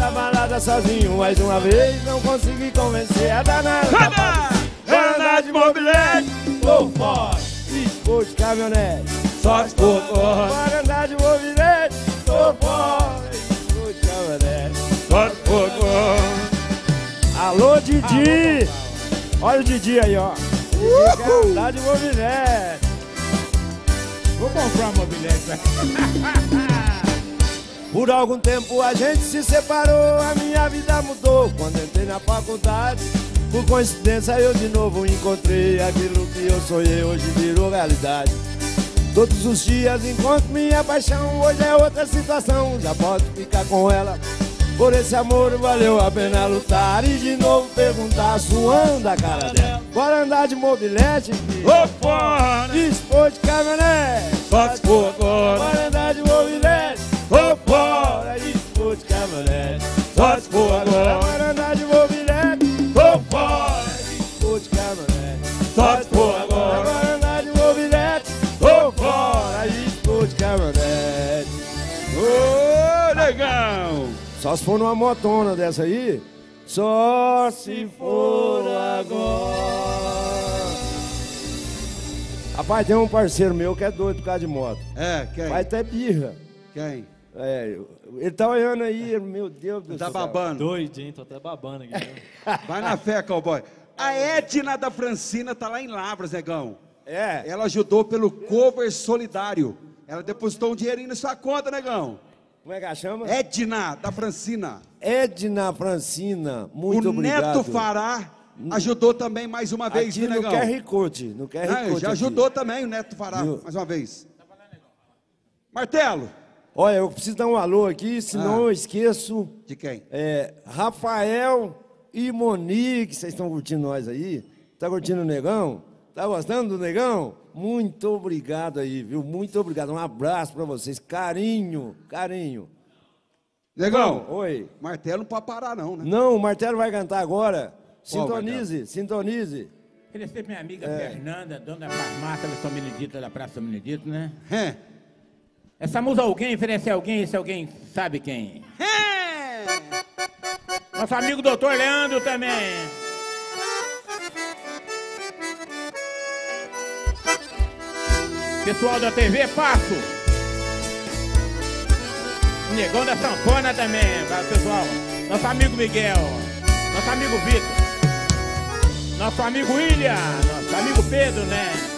Na balada sozinho mais uma vez, não consegui convencer a danada. Anda! Bora andar de mobilete, tô fora, expor de caminhonete. Só se for. Bora andar de mobilete, tô fora, expor de caminhonete. Só se for. Alô, Didi! Olha o Didi aí, ó. Didi quer andar de mobilete. Vou comprar uma mobilete, velho. Por algum tempo a gente se separou, a minha vida mudou quando entrei na faculdade. Por coincidência eu de novo encontrei aquilo que eu sonhei, hoje virou realidade. Todos os dias encontro minha paixão, hoje é outra situação, já posso ficar com ela. Por esse amor valeu a pena lutar e de novo perguntar, suando a cara dela. Bora andar de mobilete, filho. Tô fora. Expor de caminhonete. Só se for agora. Bora andar de mobilete. Tô fora. Bora expor de caminhonete. Só se for agora. Bora andar de mobilete. Tô fora. De caminhonete. Só se for agora. Bora andar de mobilete. Tô Bora expor de caminhonete. Ô, negão. Só se for numa motona dessa aí. Só se for agora. Rapaz, tem um parceiro meu que é doido por causa de moto. É, quem? Vai até birra. Quem? É, ele tá olhando aí, meu Deus do Tá céu. babando. Doido, hein? Tô até babando aqui. Vai na fé, cowboy. A Edna da Francina tá lá em Lavras, negão. É, Ela ajudou pelo cover solidário. Ela depositou um dinheirinho na sua conta, negão. como é que ela chama? Edna da Francina. Edna Francina, muito o obrigado. Neto Fará ajudou também mais uma vez, Aqui viu, no negão? QR Code, no QR Não, Code já aqui. ajudou também o Neto Fará, mais uma vez. Martelo. Olha, eu preciso dar um alô aqui, senão Ah. eu esqueço. De quem? É, Rafael e Monique, vocês estão curtindo nós aí? Tá curtindo o Negão? Tá gostando do Negão? Muito obrigado aí, viu? Muito obrigado. Um abraço pra vocês. Carinho, carinho. Negão. Oi. Martelo não pode parar, não, né? Não, o Martelo vai cantar agora. Sintonize, sintonize. Queria ser minha amiga É. Fernanda, dona da farmácia da São Benedito, da Praça São Benedito, né? É. Essa música alguém oferece alguém, se alguém sabe quem. É. Nosso amigo doutor Leandro também. Pessoal da TV Passo. Negão da Sanfona também, tá, pessoal? Nosso amigo Miguel. Nosso amigo Vitor. Nosso amigo William. Nosso amigo Pedro, né?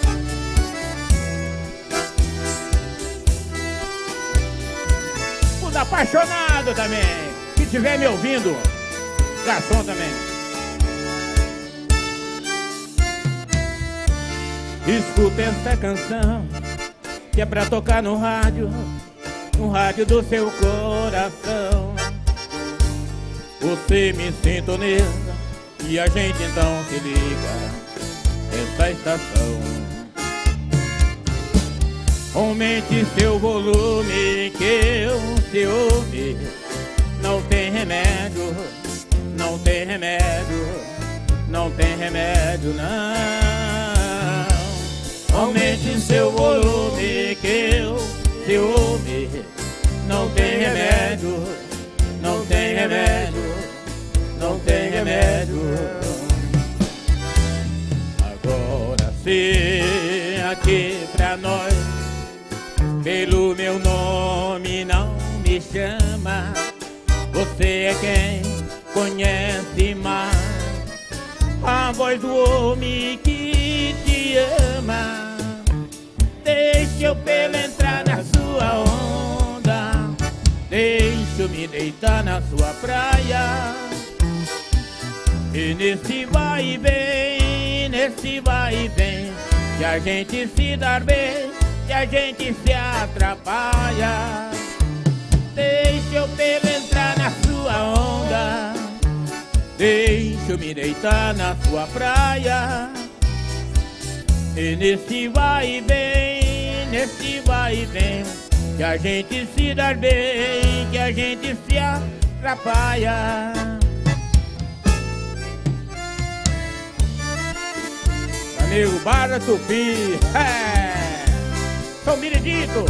Os apaixonados também. Se estiver me ouvindo, garçom também. Escuta essa canção que é pra tocar no rádio. no rádio do seu coração. Você me sintoniza e a gente então se liga essa estação. Aumente seu volume que eu se ouve. Não tem remédio, não tem remédio, não tem remédio não. Aumente seu volume que eu se ouve. Não tem remédio, não tem remédio, não tem remédio. Agora se aqui pra nós, pelo meu nome não me chama. Você é quem conhece mais a voz do homem que te ama. Deixa eu pelo entrar na sua onda. Deixa eu me deitar na sua praia. E nesse vai e vem, nesse vai e vem, que a gente se dar bem, que a gente se atrapalha. Deixa eu pelo entrar na sua onda. Deixa eu me deitar na sua praia. E nesse vai e vem, nesse vai e vem, que a gente se dar bem, que a gente se atrapalha. Amigo Barra Tupi, é. São Benedito.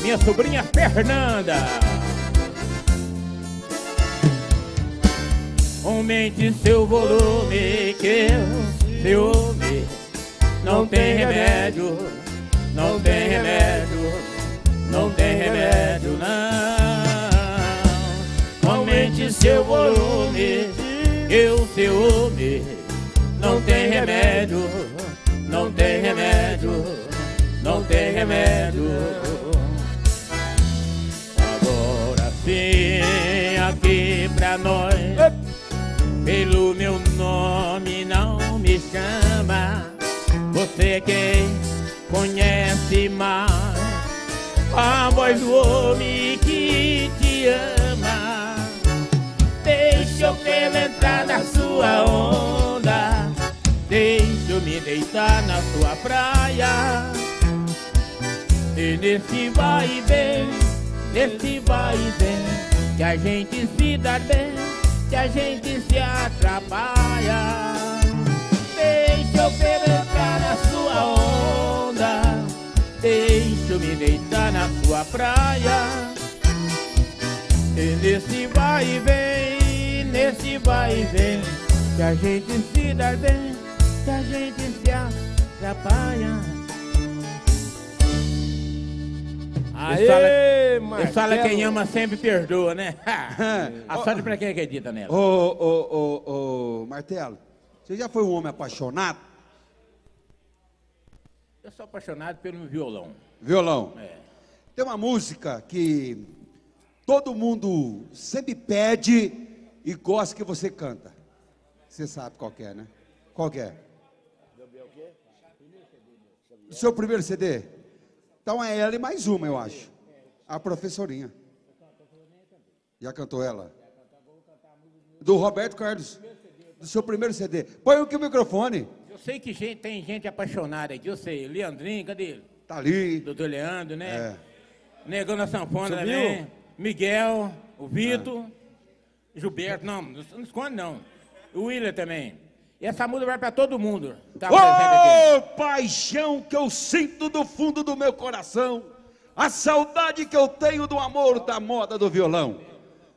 Minha sobrinha Fernanda. Aumente seu volume que eu se ouve. Não tem remédio, não tem remédio, não tem remédio não. Aumente seu volume, eu ouve. Não tem remédio, não tem remédio, não tem remédio. Agora sim, aqui pra nós, pelo meu nome não me chama. Você é quem conhece mais a voz do homem que te ama. Deixa eu pelo entrar na sua onda. Deixa eu me deitar na sua praia. E nesse vai e vem, nesse vai e vem, que a gente se dá bem, que a gente se atrapalha. Deixa eu penetrar na sua onda, deixa eu me deitar na sua praia. E nesse vai e vem, nesse vai e vem, que a gente se dá bem, que a gente se atrapalha. Aê, Eles falam Marcelo. quem ama sempre perdoa, né? A sorte pra quem acredita Ô, nela. ô, ô, ô, Martelo, você já foi um homem apaixonado? Eu sou apaixonado pelo violão. Violão. É. Tem uma música que todo mundo sempre pede e gosta que você canta. Você sabe qual que é, né? Qual que é? O seu primeiro CD? Então é ela e mais uma, eu acho. A professorinha. Já cantou ela? Do Roberto Carlos. Do seu primeiro CD. Põe aqui o microfone. Eu sei que gente- tem gente apaixonada aqui, eu sei. Leandrinho, cadê ele? Tá ali. Doutor Leandro, né? É. Negão na Sanfona Subiu? também. Miguel, o Vitor, Gilberto, não, não esconde não. O William também. E essa música vai pra todo mundo. Tá. Ô, paixão que eu sinto do fundo do meu coração, a saudade que eu tenho do amor da moda do violão.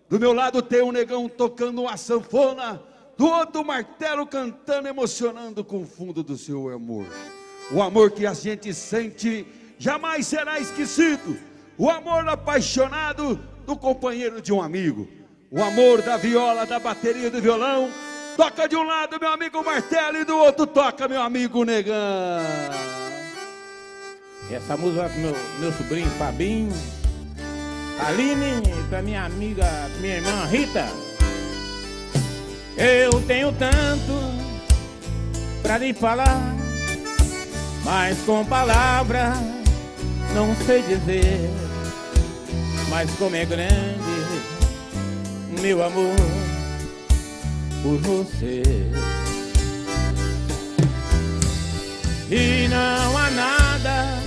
Do meu lado tem um negão tocando uma sanfona, do outro martelo cantando, emocionando com o fundo do seu amor. O amor que a gente sente jamais será esquecido. O amor apaixonado do companheiro de um amigo. O amor da viola, da bateria do violão. Toca de um lado meu amigo Martelo e do outro toca meu amigo Negão. Essa música vai pro meu, meu sobrinho Fabinho, Aline, pra minha amiga, minha irmã Rita. Eu tenho tanto pra lhe falar, mas com palavras não sei dizer. Mas como é grande meu amor por você. E não há nada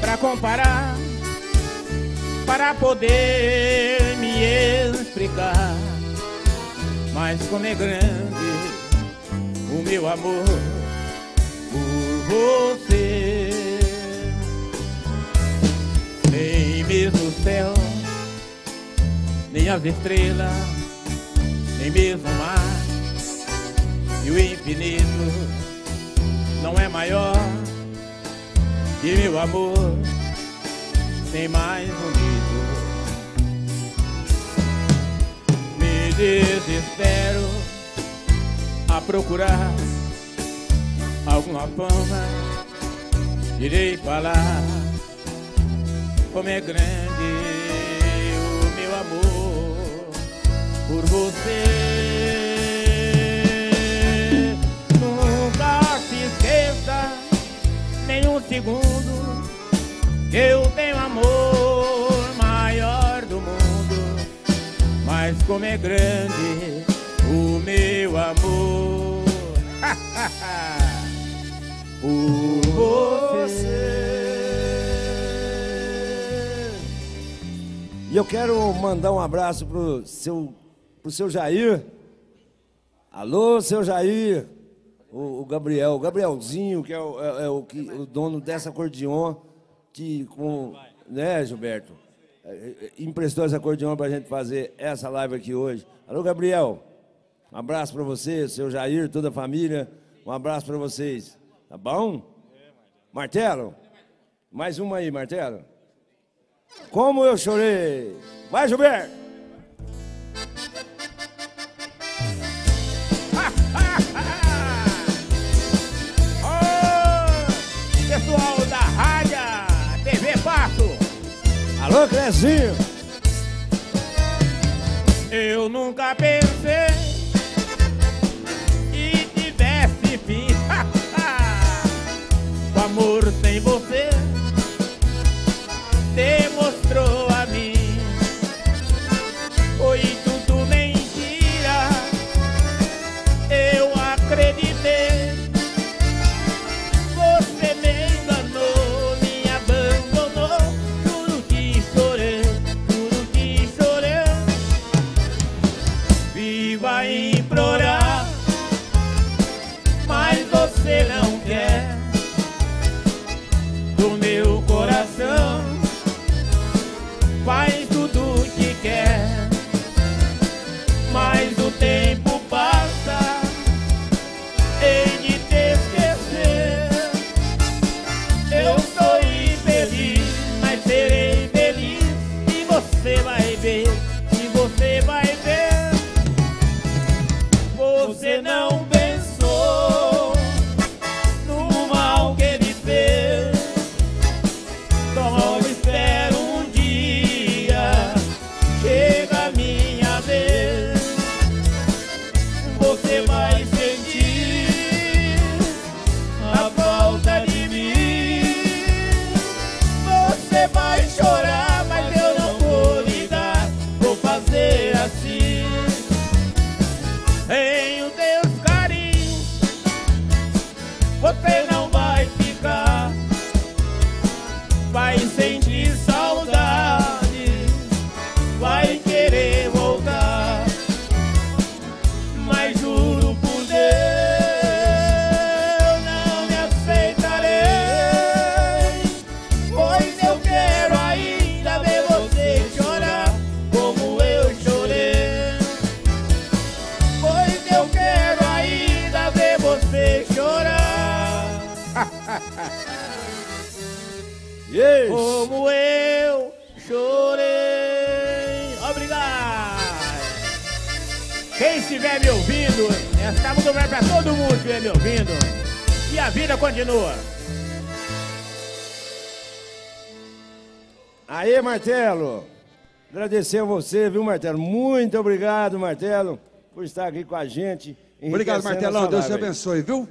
para comparar, para poder me explicar. Mas como é grande o meu amor por você. Nem mesmo o céu, nem as estrelas, nem mesmo o mar e o infinito não é maior que meu amor, nem mais bonito. Me desespero a procurar alguma fama, irei falar como é grande o meu amor por você. nem um segundo eu tenho amor maior do mundo, mas como é grande o meu amor por você. E eu quero mandar um abraço pro seu, pro seu Jair. Alô, seu Jair o, o Gabriel, o Gabrielzinho, que é o, é, é o, que, o dono dessa acordeon, que com, né, Gilberto, é, é, emprestou essa acordeon para a gente fazer essa live aqui hoje. Alô, Gabriel, um abraço para você, seu Jair, toda a família, um abraço para vocês, tá bom? Martelo, mais uma aí, Martelo. Como eu chorei. Vai, Gilberto. Alô, Clezinho. Eu nunca pensei que tivesse fim. o amor sem você demonstrou Agradecer a você, viu, Martelo? Muito obrigado, Martelo, por estar aqui com a gente. Obrigado, Martelão. Deus te abençoe, viu?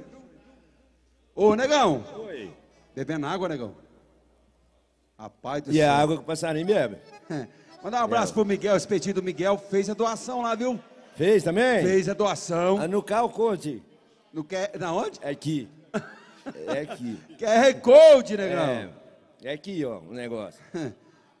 Ô, negão. Oi. Bebendo água, negão? Rapaz do E é céu. água que o passarinho bebe. Mandar um abraço pro Miguel, esse pedido do Miguel. Fez a doação lá, viu? Fez também? Fez a doação. Ah, no carro, conte. No que... Na onde? É aqui. É aqui. QR Code, negão. É, é aqui, ó, o negócio.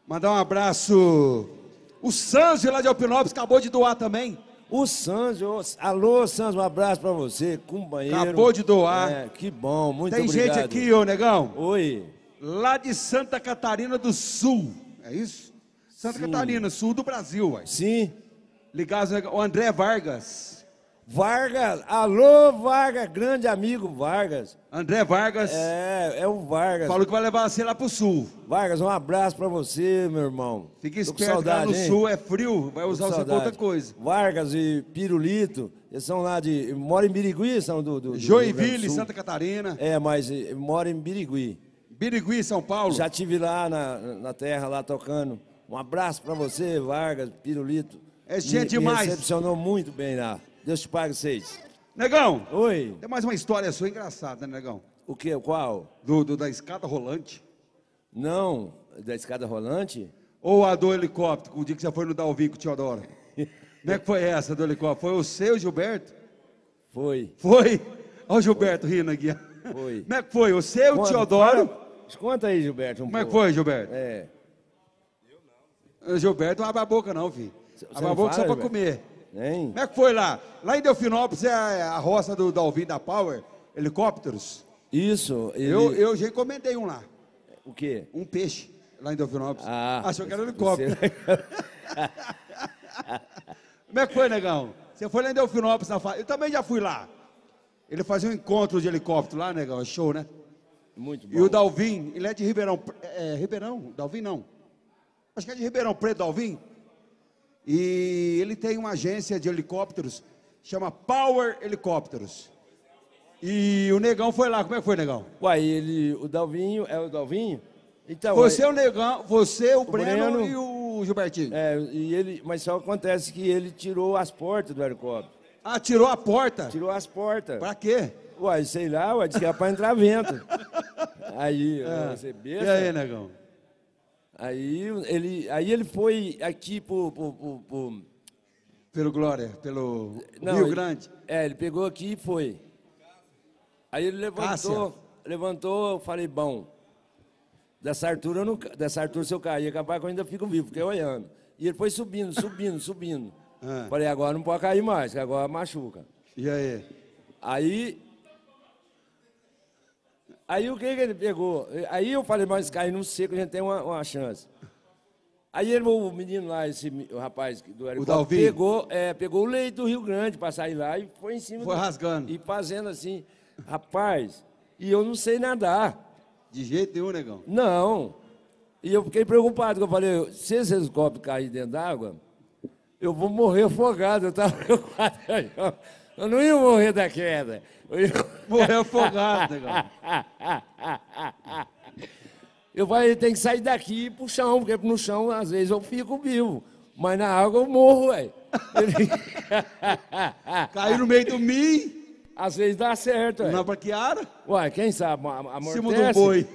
Mandar um abraço. O Sanjo lá de Alpinópolis acabou de doar também. O Sanjo, ô, alô Sanjo, um abraço pra você, companheiro. Acabou de doar. É, que bom, muito Tem obrigado. gente aqui, ô negão, Oi. lá de Santa Catarina do Sul. É isso? Santa Sim. Catarina, sul do Brasil, ué. Sim. Ligados, o André Vargas. Vargas, alô Vargas, grande amigo Vargas. André Vargas É, é o Vargas. falou que vai levar você lá pro sul. Vargas, um abraço pra você, meu irmão. Fique esperto, lá no hein? sul é frio, vai usar você pra saudade. outra coisa. Vargas e Pirulito, eles são lá de. moram em Birigui, são do. do, Joinville, do. Santa Catarina. É, mas eh, moram em Birigui. Birigui, São Paulo. Já tive lá na, na terra, lá tocando. Um abraço pra você, Vargas, Pirulito. É gente me, me demais. recepcionou muito bem lá. Deus te pague vocês. Negão, Oi. tem mais uma história sua engraçada, né, Negão? O que? Qual? Do, do- da escada rolante. Não, da escada rolante? Ou a do helicóptero, o dia que você foi no Dalvi com o Teodoro. Como é que foi essa do helicóptero? Foi o seu, Gilberto? Foi. Foi. Olha o Gilberto rindo aqui. Foi. Como é que foi? O seu, o Conta- Teodoro? fala- Conta aí, Gilberto. Um Como é que pouco. foi, Gilberto? É. O Gilberto não abre a boca não, filho. Você Abre não a boca só fala, pra comer. Como é que foi lá? Lá em Delfinópolis é a, a roça do Dalvin da Power, helicópteros. Isso. Ele... Eu, eu já encomendei um lá, O quê? um peixe, lá em Delfinópolis. Ah, Achou que era helicóptero. você- Como é que foi, negão? Você foi lá em Delfinópolis na fa... Eu também já fui lá. Ele fazia um encontro de helicóptero lá, negão, é show, né? Muito bom. E o Dalvin, ele é de Ribeirão. É, Ribeirão? Dalvin não. Acho que é de Ribeirão Preto, Dalvin. E ele tem uma agência de helicópteros, chama Power Helicópteros. E o negão foi lá. Como é que foi, negão? Uai, ele, o Dalvinho, é o Dalvinho? Então, Você, aí- o negão, você, o, Breno, Breno. e o Gilbertinho. é, e ele, mas só acontece que ele tirou as portas do helicóptero. Ah, tirou a porta. Tirou as portas. Pra quê? Uai, sei lá, uai, disse que era pra entrar vento. Aí, você E besta. aí, negão? Aí ele, aí ele foi aqui pro, pro, pro- pro- Pelo Glória, pelo Não, Rio ele- Grande. É, ele pegou aqui e foi. Aí ele levantou, Cássia. levantou, eu falei, bom, dessa altura, eu não, dessa altura se eu cair, é capaz que eu ainda fico vivo, fiquei olhando. E ele foi subindo, subindo, subindo. Ah. Falei, agora não pode cair mais, que agora machuca. E aí? Aí. Aí o que, que ele pegou? Aí eu falei, mas cair no seco a gente tem uma, uma chance. Aí ele, o menino lá, esse o rapaz do Dalvin. pegou, é, pegou o leite do Rio Grande para sair lá e foi em cima. Foi do- rasgando. E fazendo assim, rapaz, e eu não sei nadar. De jeito nenhum, negão. Não. E eu fiquei preocupado, eu falei, se esse helicóptero cair dentro d'água, eu vou morrer afogado. Eu estava preocupado. Eu não ia morrer da queda. Eu ia... Morreu afogado, negão. Eu falei, tem que sair daqui e ir pro chão, porque no chão, às vezes, eu fico vivo. Mas na água eu morro, velho. Caiu no meio do mi, às vezes dá certo, na velho. braquiara, Uai, quem sabe, amortece. cima do boi.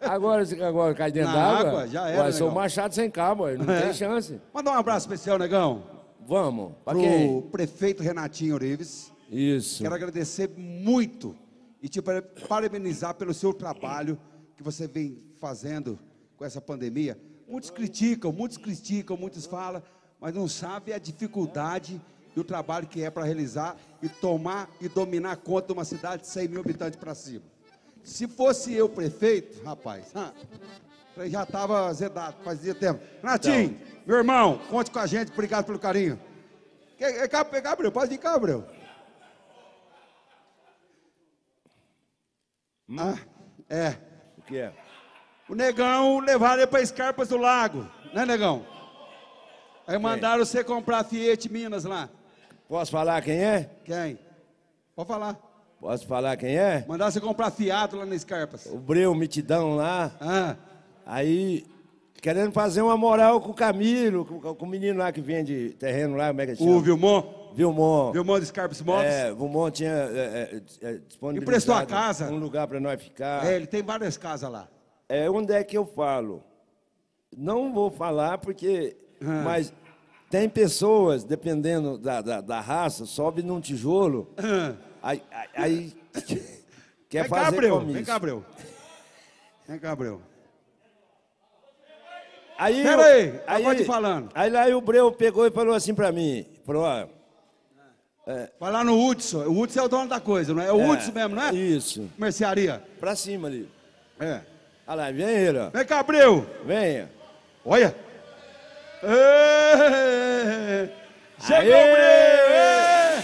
Agora, agora cai dentro Na d'água, água, já era, uai, sou machado sem cabo, uai, não É. tem chance. Manda um abraço especial, negão, Vamos, pro quem? prefeito Renatinho Orives. Isso. Quero agradecer muito e te para- parabenizar pelo seu trabalho que você vem fazendo com essa pandemia. Muitos criticam, muitos criticam, muitos falam, mas não sabem a dificuldade do trabalho que é para realizar e tomar e dominar conta de uma cidade de 100 mil habitantes para cima. Se fosse eu prefeito, rapaz, já estava zedado, fazia tempo. Renatinho, meu irmão, conte com a gente, obrigado pelo carinho. Gabriel, pode vir, Gabriel. Ah, é. O que é? O negão levaram ele para Escarpas do Lago, né, negão? Aí mandaram você comprar Fiat Minas lá. Posso falar quem é? Quem? Pode falar. Posso falar quem é? Mandaram você comprar Fiat lá na Escarpas. O Breu Mitidão lá. Ah, Aí, querendo fazer uma moral com o Camilo, com, com o menino lá que vende terreno lá, como é que o chama? Vilmon. Vilmon. Vilmon de Scarpes Móveis. É, Vilmon tinha é, é, é, disponibilizado Emprestou a casa. um lugar para nós ficar. É, ele tem várias casas lá. É onde é que eu falo. Não vou falar porque. Ah. Mas tem pessoas, dependendo da, da, da raça, sobe num tijolo. Ah. Aí. aí, aí quer Vem fazer comício. Vem cá, Abreu. Vem cá, Abreu. Aí, Pera eu- aí, pode ir falando. Aí lá o Breu pegou e falou assim pra mim. Falou, ó. Vai lá no Hudson. O Hudson é o dono da coisa, não é? O é, Hudson mesmo, não é? Isso. Mercearia. Pra cima ali. É. Olha lá, vem ele, ó. Vem cá, Abreu. Venha. Olha. Ê! Chegou, Aê! Abreu! Ê!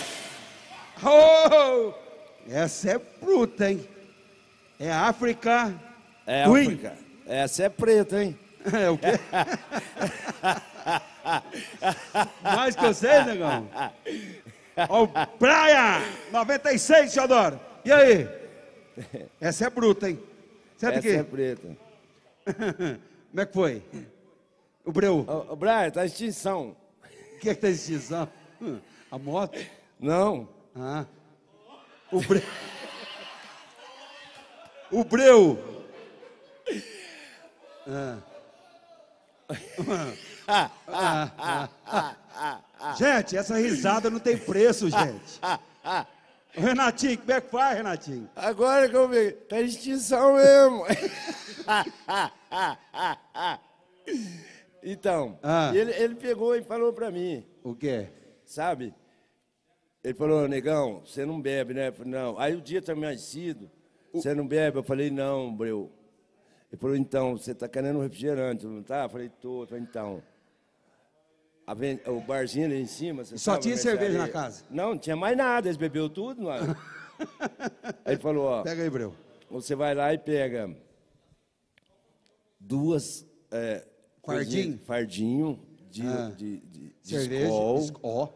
Oh! Essa é bruta, hein? É África. É. África. Essa é preta, hein? É o quê? Mais que vocês, negão. Ó, o Praia 96, Teodoro. E aí? Essa é bruta, hein? Sabe o Essa quê? é preta. Como é que foi? O Breu, o ô, Brian, tá em extinção. que é que tá extinção? A moto? Não. Ah. O Breu. O Breu. Ah. Ah, ah, ah. Gente, essa risada não tem preço, gente. Renatinho, como é que faz, Renatinho? Agora que eu vi, tá extinção mesmo. então, Ah. ele, ele pegou e falou pra mim, O quê? sabe? Ele falou, negão, você não bebe, né? Eu falei, não. Aí o dia tá amanhecido, você não bebe? Eu falei, não, Breu. Ele falou, então, você tá querendo um refrigerante, não tá? Eu falei, tô. Falei, então. ven- o barzinho ali em cima. você Só sabe, tinha cerveja mercearia. na casa? Não, não tinha mais nada, eles bebeu tudo. Lá. Aí ele falou, ó, Pega aí, Breu. você vai lá e pega duas é, Fardinho? fardinho de, Ah. de, de, de Cerveja. Skol,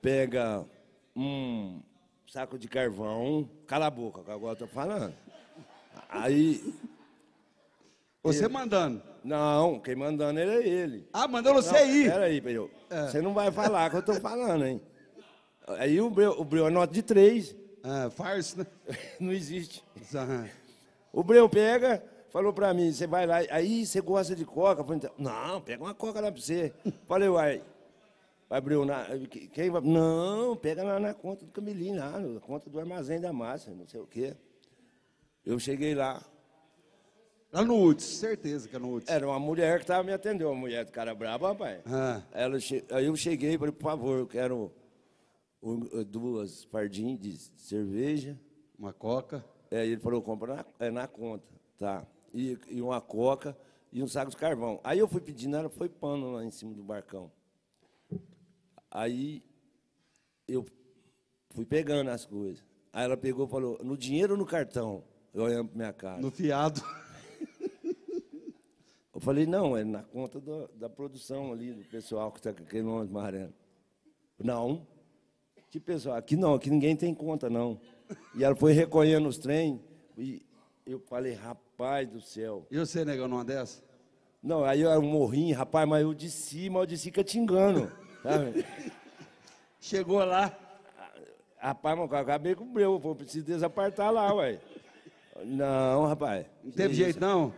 pega um saco de carvão, cala a boca, que agora eu tô falando. Aí, Você mandando. não, quem mandando era ele. Ah, mandando você ir. Peraí, Pedro. É. Você não vai falar que eu tô falando, hein? Aí o Breu, o Breu é nota de três, Ah, farce, né? não existe. O Breu pega, falou pra mim, você vai lá, aí você gosta de coca? Eu falei, então, não, pega uma coca lá pra você. Falei, uai, vai Breu, na, quem vai? Não, pega lá na conta do Camilinho, lá, na conta do armazém da massa, não sei o quê. Eu cheguei lá, Lá no Woods, certeza que é no Woods. era uma mulher que tava me atendendo, uma mulher do cara braba, rapaz. Ah. Ela che- Aí eu cheguei e falei, por favor, eu quero um, duas fardinhas de cerveja. Uma coca. É, ele falou, compra na, é, na conta, tá? E, e uma coca e um saco de carvão. Aí eu fui pedindo, ela foi pano lá em cima do barcão. Aí eu fui pegando as coisas. Aí ela pegou e falou, no dinheiro ou no cartão? Eu olhando pra minha cara. No fiado. Eu falei, não, é na conta do- da produção ali, do pessoal que está com aquele nome marrendo. Não. Que pessoal? Aqui não, aqui ninguém tem conta, não. E ela foi recolhendo os trem e eu falei, rapaz do céu. E você, negão, numa dessa? Não, aí eu morri, rapaz, mas eu de cima, eu disse que eu te engano. Sabe? Chegou lá. rapaz, mas eu acabei com o breu, eu preciso desapartar lá, ué. Não, rapaz. Não teve jeito, não?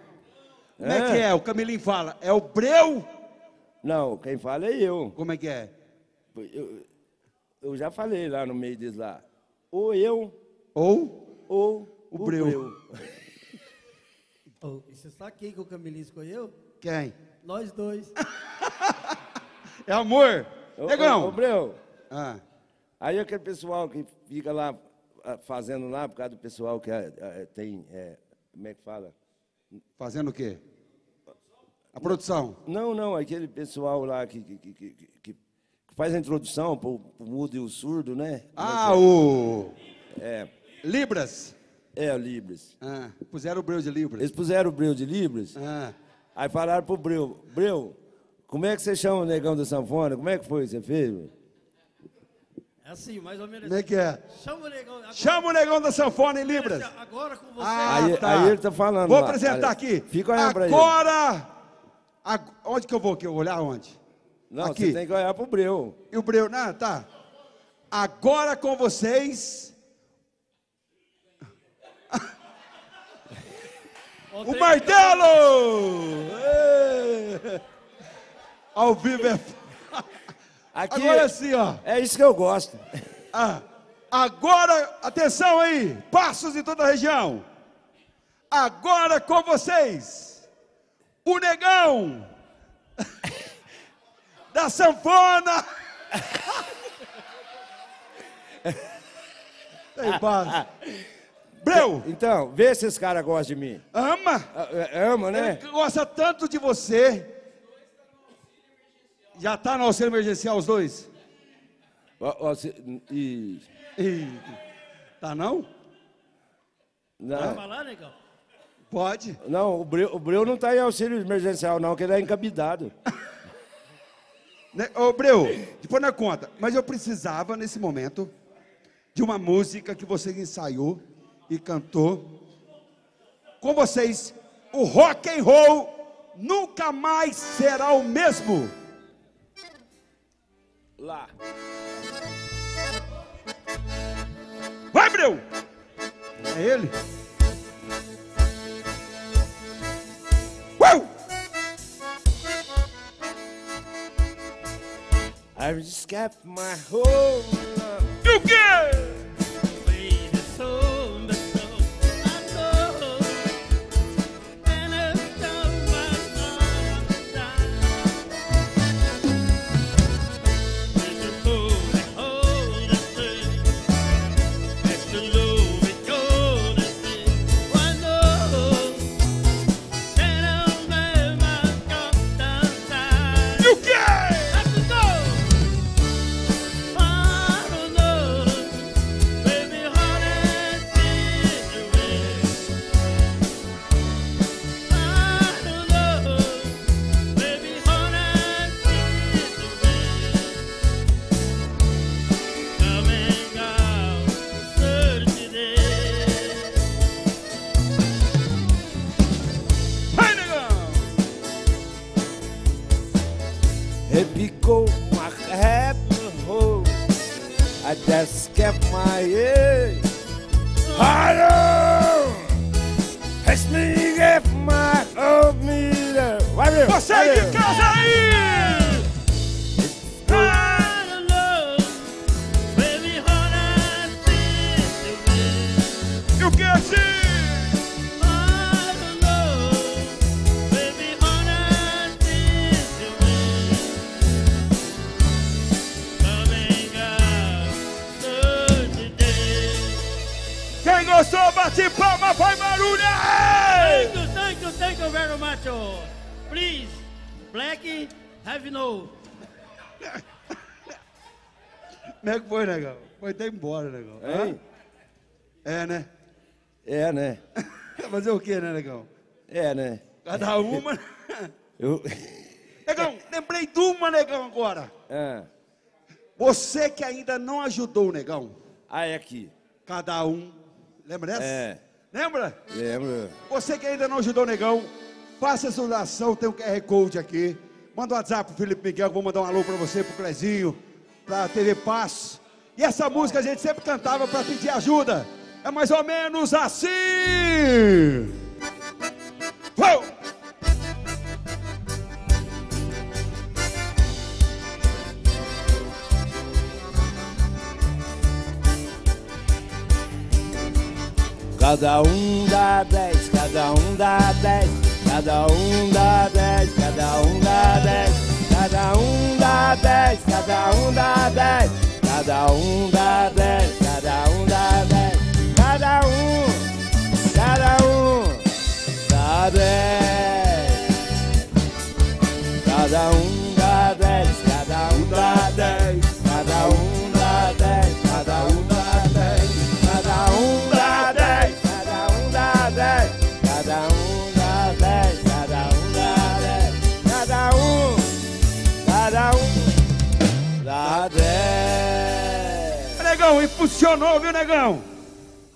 Como é É. que é? O Camilinho fala. É o Breu? Não, quem fala é eu. Como é que é? Eu, eu já falei lá no meio deles lá. Ou eu, Ou ou O Breu. Ô, e você sabe quem que o Camilinho escolheu? quem? Nós dois. É amor? Ô, Negão. Ô, ô, Breu, Ah, aí aquele pessoal que fica lá ah, fazendo lá, por causa do pessoal que ah, ah, tem, é, como é que fala? Fazendo o quê? A produção. Não, não, aquele pessoal lá que, que, que, que- faz a introdução para o mudo e o surdo, né? Ah, o... É, Libras. é o Libras. Ah, puseram o Breu de Libras. Eles puseram o Breu de Libras, Ah, aí falaram pro Breu, Breu, como é que você chama o negão da sanfona? Como é que foi que você fez? É assim, mais ou menos. como é que é? Chama o negão. Agora, Chama o negão da sanfona em Libras. Agora com você. Ah, Aí- tá. aí ele tá falando Vou lá. apresentar aqui. fica olhando pra ele. Agora... ag- Onde que eu vou? Que eu vou olhar onde? Não, Aqui. você tem que olhar pro Breu. E o Breu... Não, tá. Agora com vocês. O martelo! Ao vivo é. Aqui, Agora sim, ó. É isso que eu gosto. Ah, agora, atenção aí, passos em toda a região. Agora com vocês, o negão da sanfona. Tem paz. Breu, Então, vê se esse cara gosta de mim. ama? Ah, é, Ama, né? Ele gosta tanto de você. Já tá no auxílio emergencial os dois? E- tá não? não, falar, negão? Pode. não, o Breu, o Breu não tá em auxílio emergencial, não, que ele é encabidado. Né? Ô, Breu, depois na conta. Mas eu precisava, nesse momento, de uma música que você ensaiou e cantou. Com vocês, o rock and roll nunca mais será o mesmo. Lá. Vai, Breu! É ele? Uau! I've just got my whole life. You get! Please, so. Até embora, negão. Hein? É, né? É, né? Fazer o quê, né, negão? É, né? Cada uma. Eu... negão, lembrei de uma, negão, agora. Ah, Você que ainda não ajudou o negão. ah, é aqui. Cada um. Lembra dessa? É. Lembra? Lembro. Você que ainda não ajudou o negão, faça sua doação, tem um QR Code aqui. Manda um WhatsApp pro Felipe Miguel, vou mandar um alô pra você, pro Clezinho, pra TV Passo. E essa música a gente sempre cantava pra pedir ajuda. É mais ou menos assim. Uou! Cada um dá dez, cada um dá dez, cada um dá dez, cada um dá dez, cada um dá dez, cada um dá dez, cada um dá dez, cada um dá dez, cada um, cada um dá dez, cada um dá dez, cada um dá dez, funcionou, viu, negão?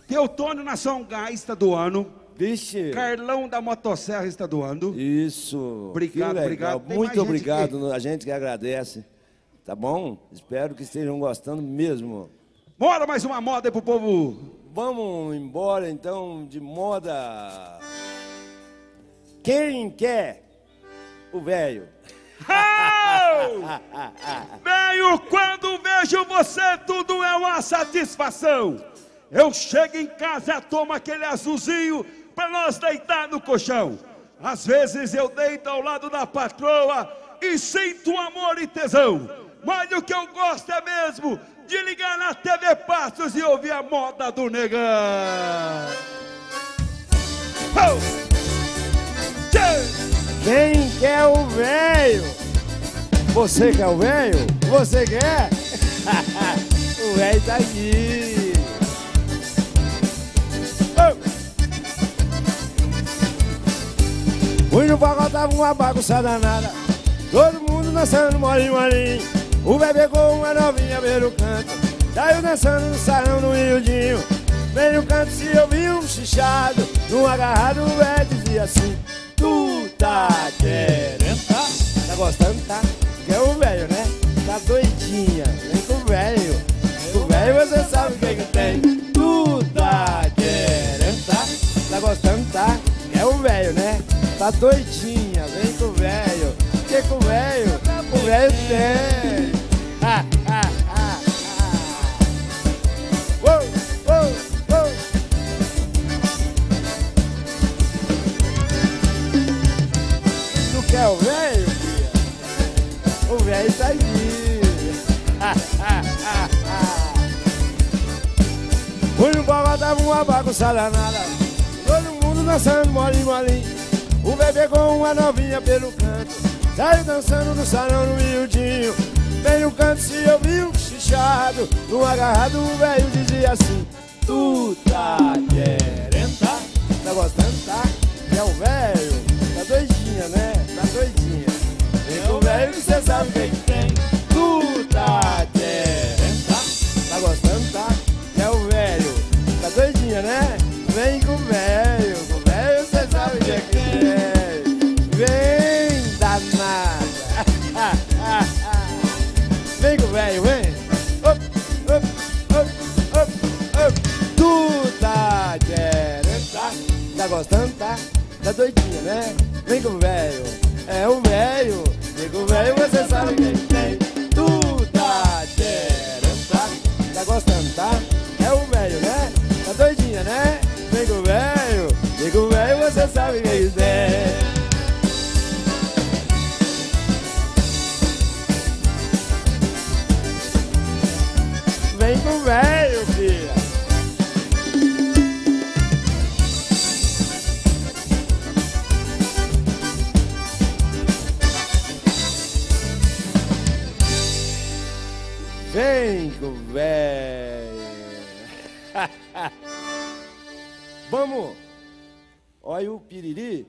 Teutônio Nação Gás está doando. Vixe. Carlão da Motosserra está doando. Isso. Obrigado, que obrigado. Tem Muito gente obrigado. A gente que agradece. Tá bom? Espero que estejam gostando mesmo. Bora mais uma moda aí pro povo. Vamos embora então de moda. Quem quer o velho? Venho quando vejo você, tudo é uma satisfação. Eu chego em casa, tomo aquele azulzinho para nós deitar no colchão. Às vezes eu deito ao lado da patroa e sinto amor e tesão. Mas o que eu gosto é mesmo de ligar na TV Passos e ouvir a moda do negão. Oh! Quem quer o velho? Você quer o velho? Você quer? o velho tá aqui. Fui no pagode, tava uma bagunça danada. Todo mundo dançando molinho, molinho. O velho pegou uma novinha pelo canto. Saiu dançando no salão no Rildinho. Bem no canto se ouviu um chichado. Num agarrado o velho dizia assim. Tu tá querendo, tá? Tá gostando, tá? É o velho, né? Tá doidinha, vem com o velho. O velho você sabe o que que tem. Tu tá querendo, tá? Tá gostando, tá? É o velho, né? Tá doidinha, vem com o velho. Que com o velho? O velho tem. Ha, ha, ha, ha. Uou, uou, uou. Tu quer o velho? O velho tá aqui. Fui no pau, tava uma bagunça danada. Todo mundo dançando molinho, molinho. O velho pegou uma novinha pelo canto. Saiu dançando no salão no miudinho. Bem no canto se ouviu chichado. No agarrado o velho dizia assim: Tu tá querendo, tá? Tá gostando, tá? É o velho, Que cê sabe o que que tem. Tu tá tá? Tá gostando, tá? É o velho, tá doidinha, né? Vem com o velho, com o velho cê sabe o tem. Vem danada. Vem com o velho, vem. Op, tá? Tá gostando, tá? Tá doidinha, né? Vem com o velho. É o velho. Vem com o velho, você sabe quem tem. Tu tá querendo, tá? Tá gostando, tá? É o velho, né? Tá doidinha, né? Vem com o velho. Vem com o velho, você sabe quem tem. Vamos. Olha o piriri.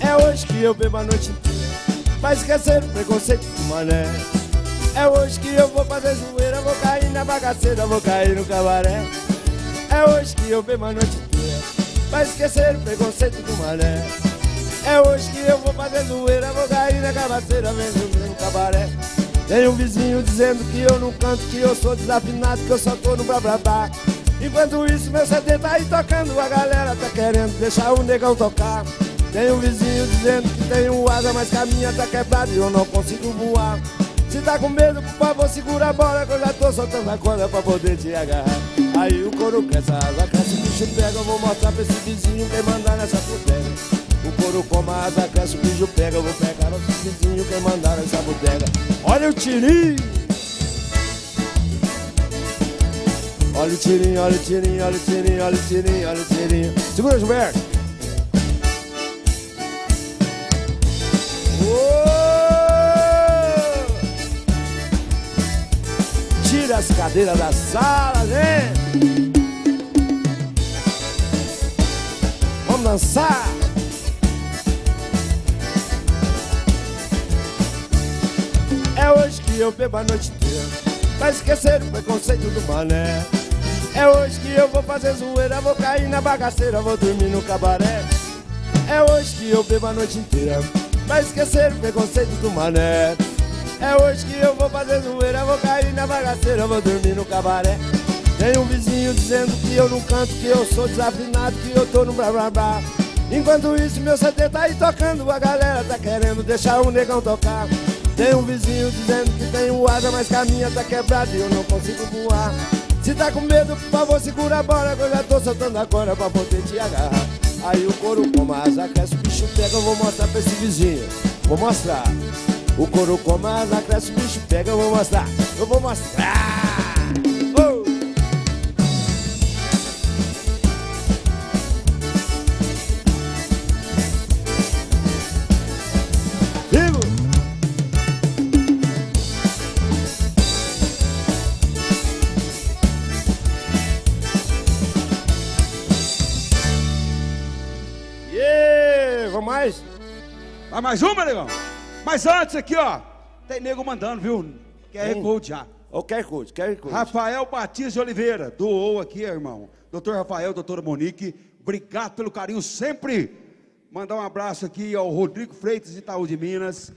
É hoje que eu bebo a noite inteira Pra esquecer o preconceito do mané É hoje que eu vou fazer zoeira Vou cair na bagaceira, vou cair no cabaré. É hoje que eu bebo a noite inteira Pra esquecer o preconceito do mané. É hoje que eu vou fazer zoeira Vou cair na bagaceira, vendo no cabaré. Tem um vizinho dizendo que eu não canto Que eu sou desafinado, que eu só tô no blá blá blá. Enquanto isso meu CD tá aí tocando A galera tá querendo deixar o negão tocar. Tem um vizinho dizendo que tem um asa Mas que a minha tá quebrada e eu não consigo voar Se tá com medo, por favor, segura a bola Que eu já tô soltando a corda pra poder te agarrar Aí o couro quer essa asa, cresce, o bicho pega Eu vou mostrar pra esse vizinho quem mandar nessa bodega O couro como a asa, cresce, o bicho pega Eu vou pegar esse vizinho quem mandar nessa bodega Olha o tirinho Olha o tirinho, olha o tirinho, olha o tirinho, olha o tirinho, olha o tirinho. Segura, Gilberto. as cadeiras da sala, né? Vamos dançar! É hoje que eu bebo a noite inteira Pra esquecer o preconceito do mané É hoje que eu vou fazer zoeira Vou cair na bagaceira, vou dormir no cabaré É hoje que eu bebo a noite inteira Pra esquecer o preconceito do mané é hoje que eu vou fazer zoeira Vou cair na bagaceira, vou dormir no cabaré. Tem um vizinho dizendo que eu não canto Que eu sou desafinado, que eu tô no blá blá blá. Enquanto isso meu CD tá aí tocando A galera tá querendo deixar o negão tocar. Tem um vizinho dizendo que tem um asa Mas que a minha tá quebrada e eu não consigo voar. Se tá com medo, por favor segura a bola Que eu já tô soltando agora pra poder te agarrar. Aí o couro como a asa cresce, o bicho pega Eu vou mostrar pra esse vizinho, vou mostrar O couro como a asa cresce, o bicho pega Eu vou mostrar, eu vou mostrar! Digo! Yeah! Vamos mais? Vai mais uma, negão? Mas antes aqui, ó. Tem nego mandando, viu? QR Tem. Code já. Ô, quer coach, quer coach. Rafael Batista de Oliveira, doou aqui, irmão. Doutor Rafael, doutora Monique, obrigado pelo carinho sempre. Mandar um abraço aqui ao Rodrigo Freitas de Itaú de Minas.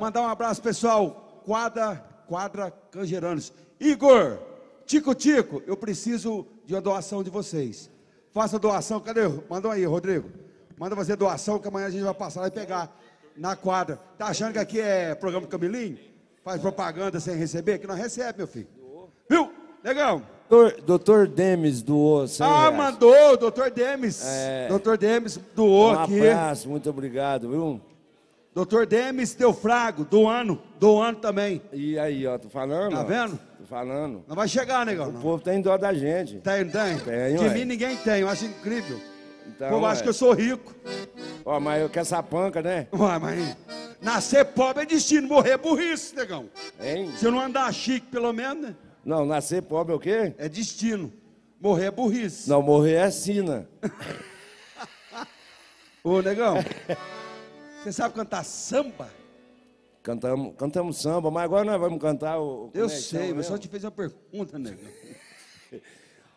Mandar um abraço, pessoal. Quadra, quadra Cangeranos. Igor, Tico Tico, eu preciso de uma doação de vocês. Faça doação, cadê? Manda aí, Rodrigo. Manda fazer doação que amanhã a gente vai passar lá e pegar na quadra. Tá achando que aqui é programa do Camilinho? Faz propaganda sem receber? Que não recebe, meu filho. Viu? Legal. Doutor, doutor Demes doou 100 Ah, reais. mandou, doutor Demes. É. Doutor Demes doou Um aqui. abraço, muito obrigado, viu? Doutor Demes Teofrago, doando, doando também. E aí, ó, tô falando? Tá ó. vendo? Tô falando. Não vai chegar, negão. O Não. povo tem dó da gente. Tem, tem? Tem, De ué. mim ninguém tem, eu acho incrível. Então, o povo acha ué. que eu sou rico. Ó, mas eu quero essa panca, né? Ué, mas nascer pobre é destino, morrer é burrice, negão. Hein? Se eu não andar chique, pelo menos, né? Não, nascer pobre é o quê? É destino. Morrer é burrice. Não, morrer é sina. Ô, negão, você sabe cantar samba? Cantamos, cantamos samba, mas agora nós vamos cantar o. Eu é sei, mas só te fez uma pergunta, negão.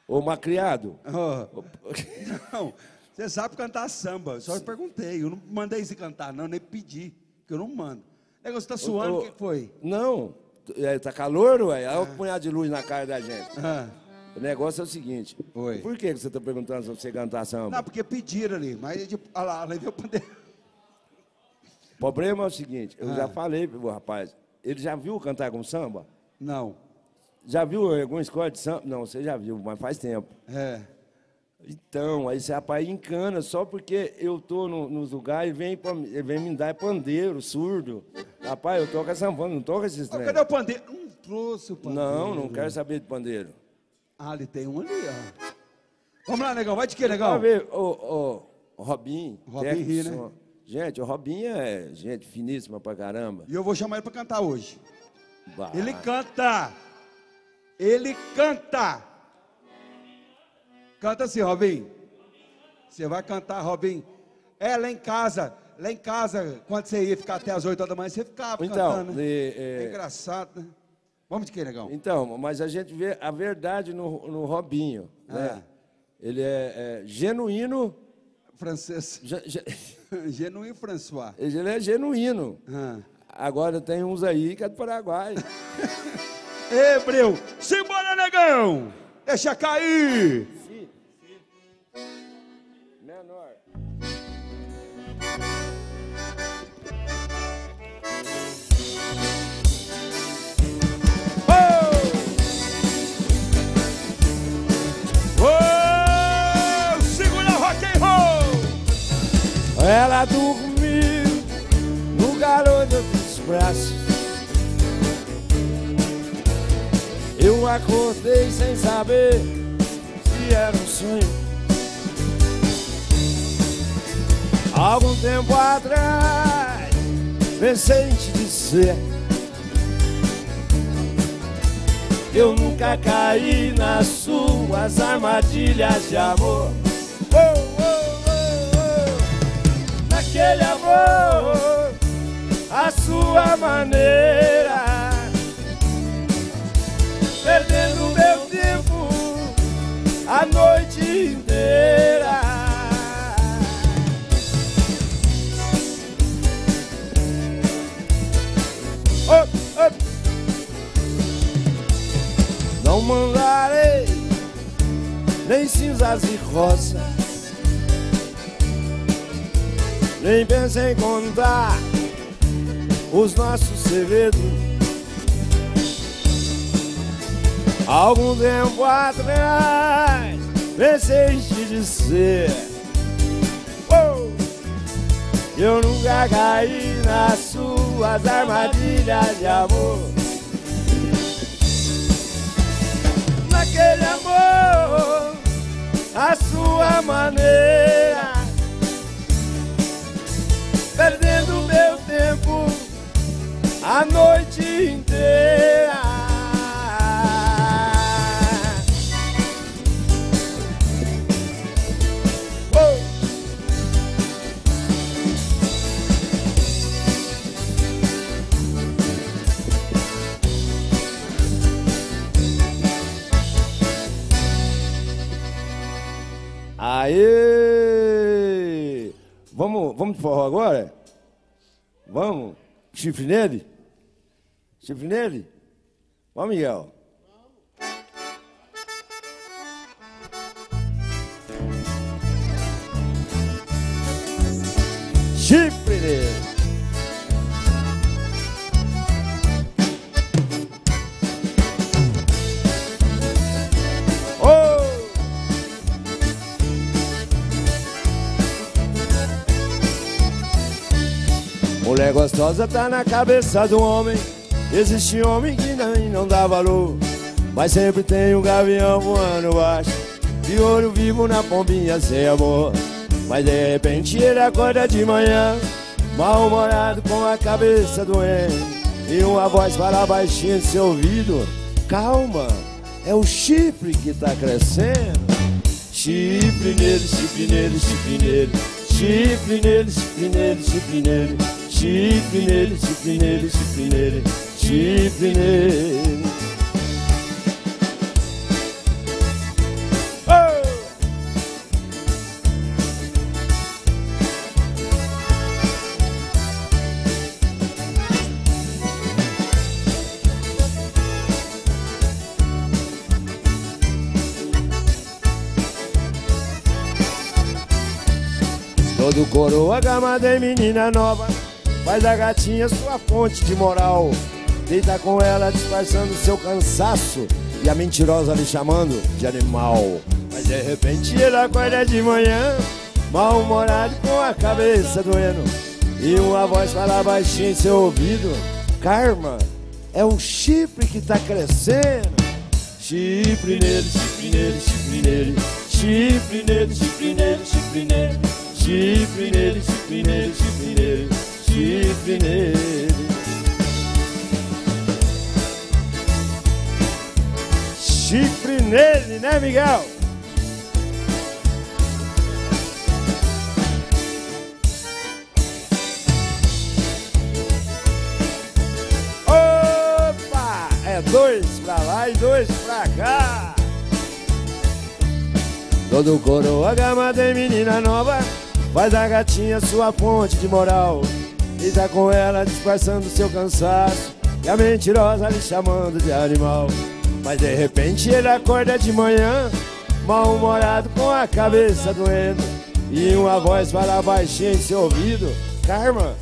Ô, macriado. Ó, Não, você sabe cantar samba, só eu perguntei. Eu não mandei você cantar, não, nem pedi, que eu não mando. Negão, você tá suando, o que foi? Não, é, tá calor, ué? Olha o punhado de luz na cara da gente. Ah, O negócio é o seguinte. Por que você tá perguntando se você cantar samba? não, porque pediram ali, mas tipo, olha lá, levei o pandeiro. O problema é o seguinte, eu Ah. já falei pro rapaz, ele já viu cantar com samba? Não, Já viu alguma escola de samba? Não, você já viu, mas faz tempo. é. Então, aí esse rapaz encana só porque eu tô no, nos lugares e vem, pra- ele vem me dar pandeiro, surdo. Rapaz, eu toco essa sanfona, não toco esses trem. cadê o pandeiro? Não trouxe o pandeiro. Não, não quero saber de pandeiro. Ah, ali tem um ali, ó. Vamos lá, negão, vai de quê, Pra negão? ver, ô, ô, técnico de ri, né? Gente, o Robinho é gente finíssima pra caramba. E eu vou chamar ele pra cantar hoje. Bah. Ele canta. Ele canta. Canta assim, Robin. Você vai cantar, Robin. É, lá em casa. Lá em casa, quando você ia ficar até as 8 horas da manhã, você ficava Então, cantando. né? e- É é- engraçado, né? Vamos de quê, negão? Então, mas a gente vê a verdade no, no Robinho. Né? Ele é, é genuíno. Francês. ge- ge- Genuíno François. ele é genuíno. Ah. Agora tem uns aí que é do Paraguai. Hebreu. Simbora, negão. Deixa cair. Ela dormiu no garoto dos braços. Eu acordei sem saber se era um sonho. Algum tempo atrás, pensei em te dizer. Eu nunca caí nas suas armadilhas de amor. Oh, aquele amor à sua maneira, perdendo contar os nossos segredos. Algum tempo atrás pensei em te dizer oh, Eu nunca caí nas suas armadilhas de amor. Naquele amor, a sua maneira a noite inteira Oh! Aê! Vamos, vamos de forró agora? Vamos? Chifre nele? Chifre nele? Vamos, Miguel. Chifre nele. Mulher gostosa tá na cabeça do homem. Existe homem que não, não dá valor. Mas sempre tem um gavião voando baixo. De olho vivo na pombinha sem amor. Mas de repente ele acorda de manhã. Mal-humorado com a cabeça doendo. E uma voz fala baixinho em seu ouvido. Calma, é o chifre que tá crescendo. Chifre nele, chifre nele, chifre nele. Chifre nele, chifre nele, chifre nele. Chifre nele, chifre nele, chifre nele. Oh! Todo coroa gamada em menina nova Faz a gatinha sua fonte de moral Deita com ela disfarçando seu cansaço. E a mentirosa lhe chamando de animal. Mas de repente ele acorda de manhã Mal-humorado com a cabeça doendo. E uma voz fala baixinho em seu ouvido. Karma, é o chifre que tá crescendo. Chifre nele, chifre nele, chifre nele. Chifre nele, chifre nele, chifre nele. Chifre nele, chifre nele, chifre nele. Chifre nele Chifre nele, né Miguel? Opa! É dois pra lá e dois pra cá Todo coroa gamada em menina nova Faz a gatinha sua fonte de moral Deita com ela disfarçando seu cansaço E a mentirosa lhe chamando de animal Mas de repente ele acorda de manhã Mal-humorado com a cabeça doendo. E uma voz fala baixinho em seu ouvido. Karma,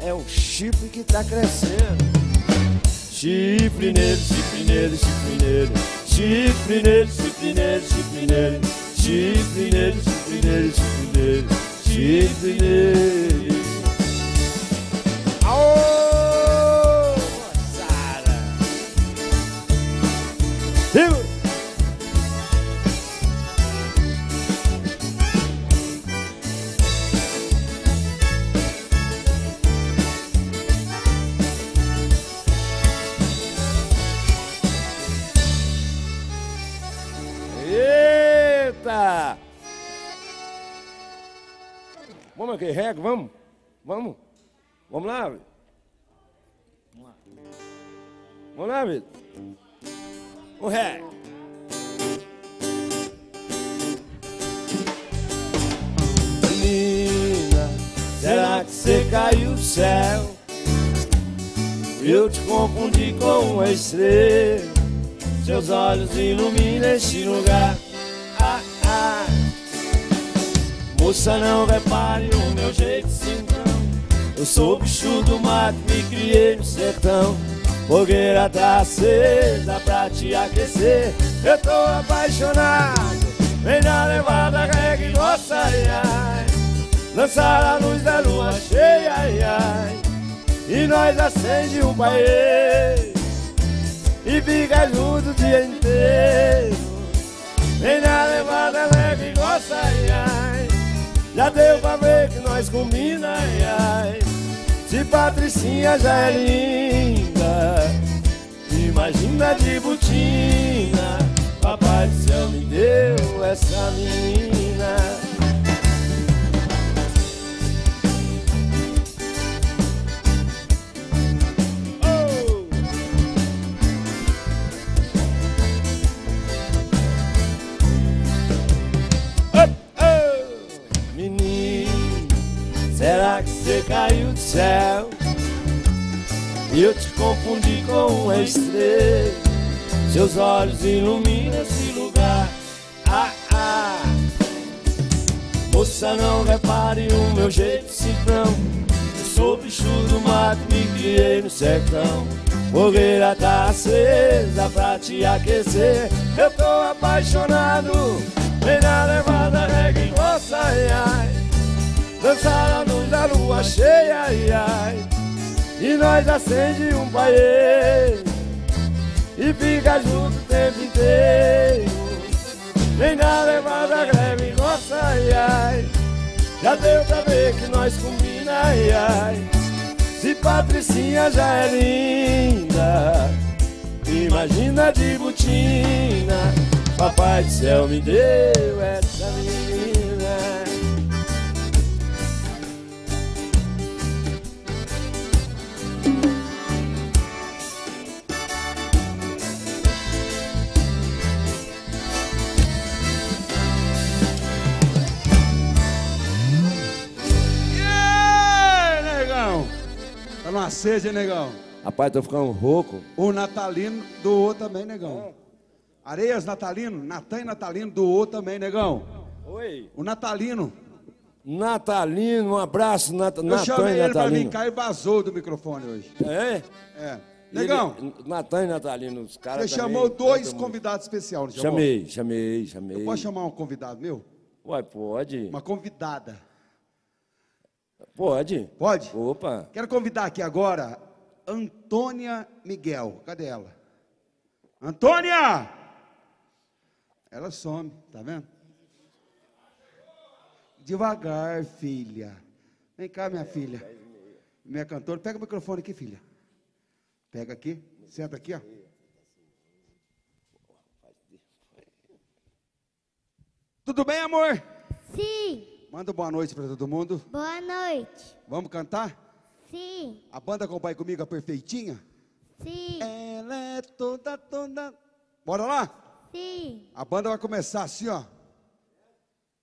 é o chifre que tá crescendo. Chifre nele, chifre nele, chifre nele. Chifre nele, chifre nele, chifre nele. Chifre nele, chifre nele, chifre nele. Chifre nele. Aô, Vamos aqui, rega, vamos? Vamos? Vamos lá, Vitor? Vamos lá, Vitor? O ré. Menina, será que você caiu do céu? Eu te confundi com uma estrela. Seus olhos iluminam este lugar. Ah, ah. Moça, não repare o meu jeito simplão. Eu sou bicho do mato, me criei no sertão. Fogueira tá acesa pra te aquecer. Eu tô apaixonado. Vem na levada, reggae, nossa, ai, ai. Lançar a luz da lua cheia, ai, ai. E nós acende um paê E fica junto o dia inteiro Vem na levada leve, gosta, ai, ai Já deu pra ver que nós combina, ai, ai Se Patricinha já é linda. Imagina de botina Papai do céu me deu essa menina que você caiu do céu? Eu te confundi com uma estrela. Seus olhos iluminam esse lugar. Ah, ah. Moça, não repare o meu jeito cifrão. Eu sou bicho do mato, me criei no sertão. Fogueira tá acesa pra te aquecer. Eu tô apaixonado. Vem na levada, reggae, nossa, ai, ai. Dançar a luz da lua cheia, ai, ai. E nós acende um paê E fica junto o tempo inteiro. Vem na levada greve, nossa, ai, ai. Já deu pra ver que nós combina, ai, ai. Se Patricinha já é linda Imagina de botina. Papai do céu me deu essa menina Tá numa sede, hein, negão? Rapaz, tô ficando rouco O natalino doou também, negão. Areias natalino, Natan e natalino doou também, negão. Oi O natalino. Natalino, um abraço, Nat Eu Natan chamei e ele pra Natalino. vir cá e vazou do microfone hoje. É? É. Negão, Ele- Natan e Natalino, os caras você também chamou dois convidados especiais, não chamou? Chamei, chamei, chamei. Pode chamar um convidado meu? Uai, pode. Uma convidada. Pode. Pode? Opa. Quero convidar aqui agora Antônia Miguel. Cadê ela? Antônia! Ela some, tá vendo? Devagar, filha. Vem cá, minha filha. Minha cantora, pega o microfone aqui, filha. Pega aqui, senta aqui, ó. Tudo bem, amor? Sim. Manda boa noite para todo mundo. Boa noite. Vamos cantar? Sim. A banda acompanha comigo a perfeitinha? Sim. Ela é toda, toda. Bora lá? Sim. A banda vai começar assim, ó.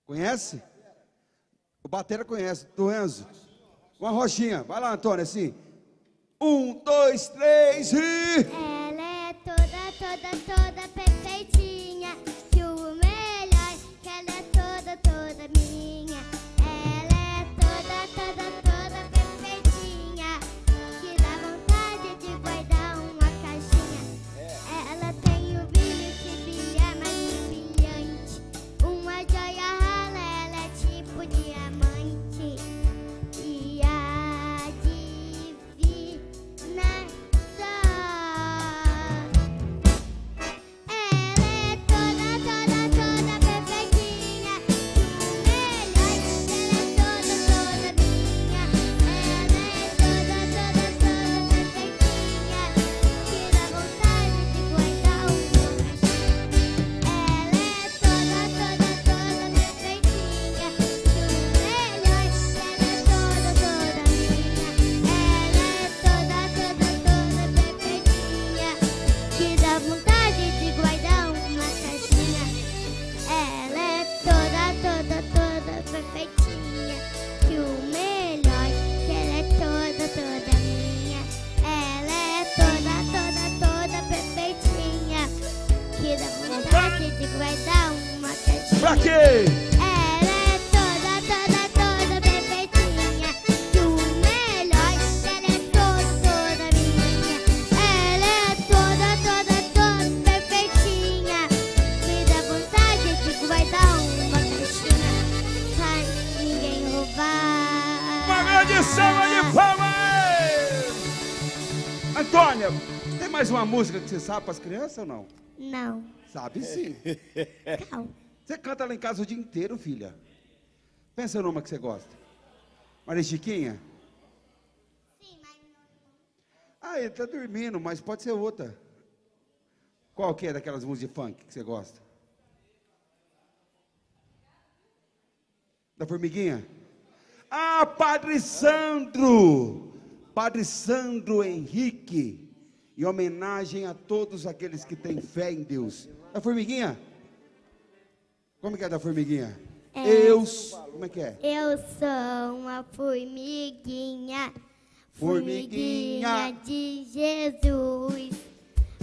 Conhece? O batera conhece, do Enzo. Uma roxinha. Vai lá, Antônio, assim. Um, dois, três e. É uma música que você sabe para as crianças ou não? Não, Sabe sim. calma. Você canta lá em casa o dia inteiro, filha. Pensa numa que você gosta. Maria Chiquinha? Sim, mas Ah, ele tá dormindo, mas pode ser outra. Qual que é daquelas músicas de funk que você gosta? Da formiguinha? Ah, Padre Sandro! Padre Sandro Henrique. Em homenagem a todos aqueles que têm fé em Deus. Da formiguinha? Como que é da formiguinha? É. Eu. Como é que é? Eu sou uma formiguinha, Formiguinha. formiguinha de Jesus.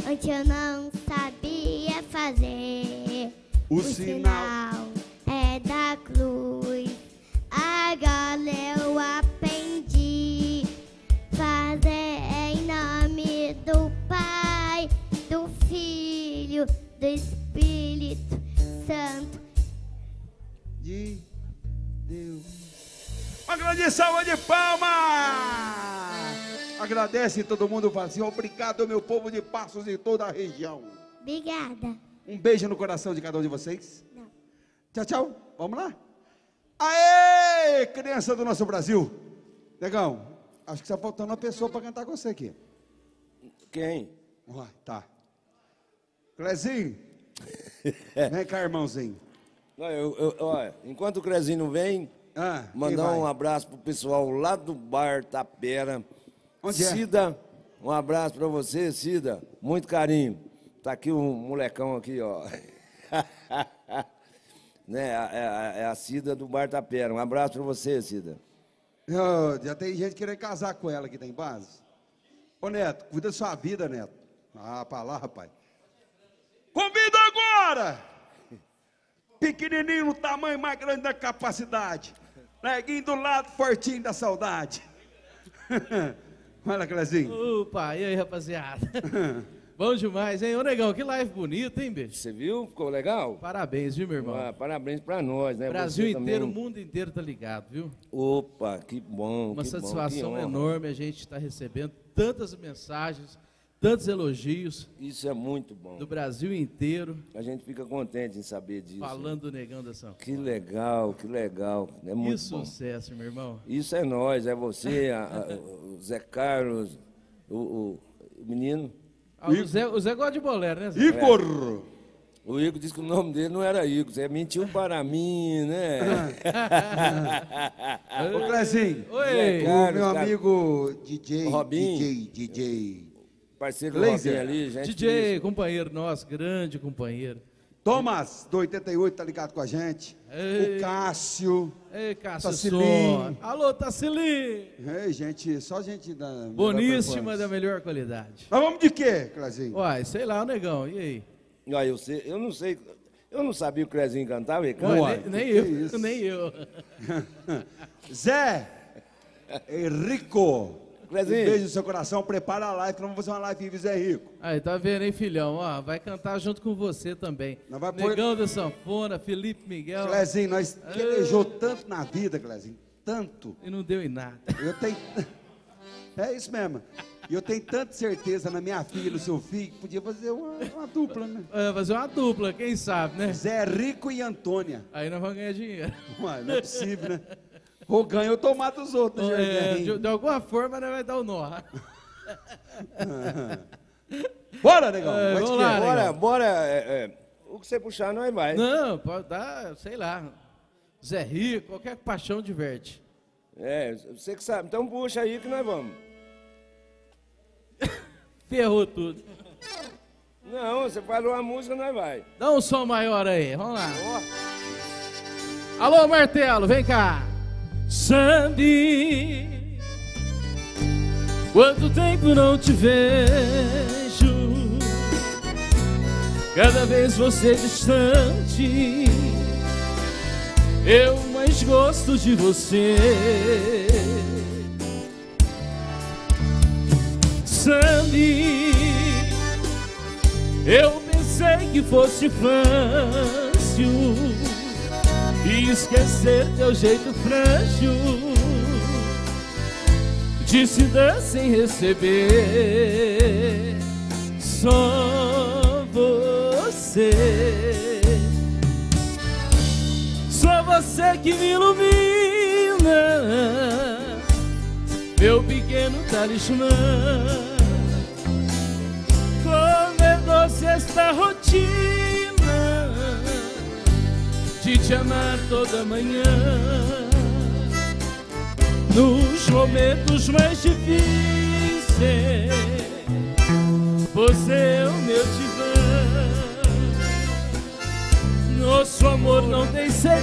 Antes eu não sabia fazer O sinal. é da cruz. Agora eu aprendi fazer nome do Pai, do Filho, do Espírito Santo. de Deus. Uma grande salva de palmas! Agradece todo mundo, fala assim, obrigado meu povo de Passos e toda a região. Obrigada. Um beijo no coração de cada um de vocês. Não. Tchau, tchau. Vamos lá? Aê, criança do nosso Brasil. Negão, acho que está faltando uma pessoa para cantar com você aqui. Quem? Lá, tá. Clezinho. Vem cá, irmãozinho. Não, eu, eu- olha, enquanto o Crezinho não vem, Ah, mandar um abraço pro pessoal lá do bar Tapera. Onde é? Cida, um abraço pra você, Cida. Muito carinho. Tá aqui um molecão aqui, ó. né, é, a- é a Cida do bar Tapera. Um abraço pra você, Cida. Já tem gente querendo casar com ela aqui, tem base? Ô, Neto, cuida da sua vida, Neto. Ah, pra lá, rapaz. Convido agora! Pequenininho no tamanho mais grande da capacidade. Neguinho do lado, fortinho da saudade. Olha, Clezinho. Opa, e aí, rapaziada? Bom demais, hein? Ô, negão, que live bonita, hein, bicho? Você viu? Ficou legal? Parabéns, viu, meu irmão? Ah, parabéns pra nós, né? Brasil Você inteiro, o também. mundo inteiro tá ligado, viu? Opa, que bom. Uma que bom, que satisfação honra. enorme a gente estar recebendo tantas mensagens, tantos elogios Isso é muito bom. do Brasil inteiro, A gente fica contente em saber disso. falando do negão da São Que legal, que legal. É Que muito bom. sucesso, meu irmão. Isso é nós, é você, a- a- o Zé Carlos, o, o- o menino. Ah, o, Zé, o Zé gosta de bolero, né, Zé? Igor! O Igor disse que o nome dele não era Igor, você mentiu para mim, né? Ô, Clezinho. Oi! O meu cara. amigo DJ. Robinho. DJ, DJ. Parceiro do Laser. Robinho ali, gente. DJ, companheiro nosso, grande companheiro. Thomas, do 88, tá ligado com a gente. Ei. O Cássio. Ei, Cássio. Som. Alô, Tacilim! Ei, gente, só gente da. Boníssima da melhor qualidade. Nós vamos de quê, Clezinho? Uai, sei lá, o negão, e aí? Ah, eu, sei, eu não sei, eu não sabia que o Crezinho cantava, ele Uai, canta. Uai, nem, nem eu, nem eu. Zé Henrico. Um Clezinho. beijo no seu coração. Prepara a live, que nós vamos fazer uma live vivo Zé Rico. Aí, tá vendo, hein, filhão? Ó, vai cantar junto com você também. Nós vai Negão da Sanfona, Felipe Miguel. Clezinho, nós pelejou tanto na vida, Clezinho. Tanto. E não deu em nada. Eu tenho. É isso mesmo. E eu tenho tanta certeza na minha filha no seu filho que podia fazer uma, uma dupla, né? É, fazer uma dupla, quem sabe, né? Zé Rico e Antônia. Aí nós vamos ganhar dinheiro. Ué, não é possível, né? Ou ganha ou tomar dos outros, né, É, de, de alguma forma, nós vai dar o nó. Bora, negão. É, vamos lá, Bora, negão. bora, é, é, o que você puxar, nós vai. Não, pode dar, sei lá. Zé Rico, qualquer paixão diverte. É, você que sabe. Então puxa aí que nós vamos. Ferrou tudo. Não, você falou a música, nós vai. Dá um som maior aí, vamos lá. Alô, Martelo, vem cá. Sandy, quanto tempo não te vejo? Cada vez você distante, eu mais gosto de você. Sandy, eu pensei que fosse fácil esquecer teu jeito frágil de se dar sem receber. Só você. Só você que me ilumina, meu pequeno talismã. Como é doce esta rotina te amar toda manhã. Nos momentos mais difíceis, você é o meu divã. Nosso amor não tem segredo,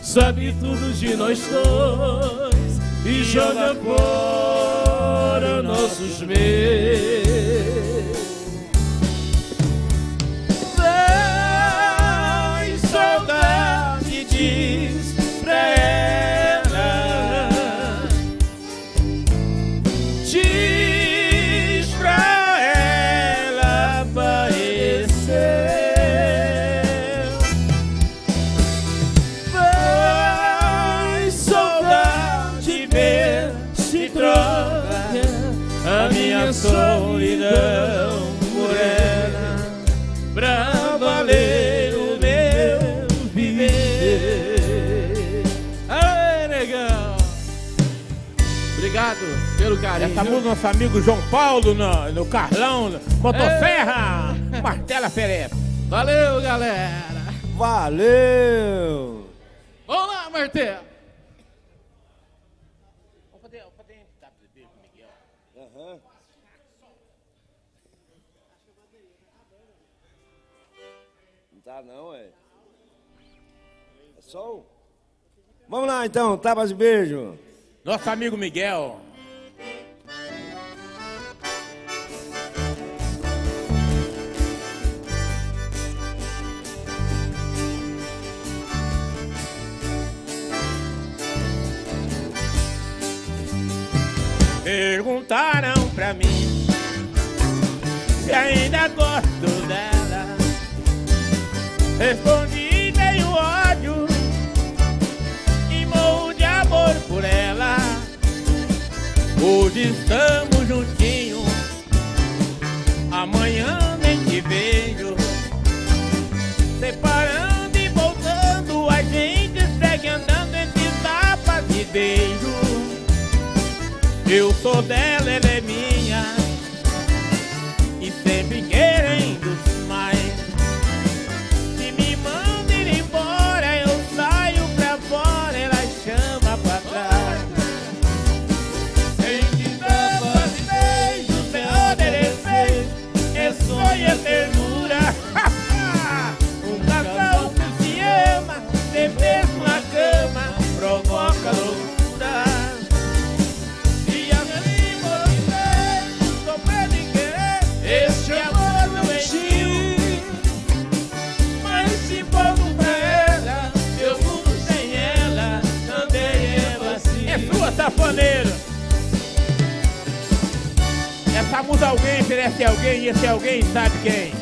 sabe tudo de nós dois e joga fora nossos medos. Carinho. Essa música do nosso amigo João Paulo, no, no Carlão, no Motosserra, Martela Ferreira. Valeu, galera! Valeu! Vamos lá, Martelo! Não tá não, é. É só um. Vamos lá então, tapas de beijo. Nosso amigo Miguel. Perguntaram pra mim se ainda gosto dela. Respondi meio ódio e morro de amor por ela. Hoje estamos juntinhos, amanhã nem te vejo. Separando e voltando, a gente segue andando entre tapas e beijos. Eu sou dela, ela é minha, Música alguém oferece alguém e esse alguém sabe quem.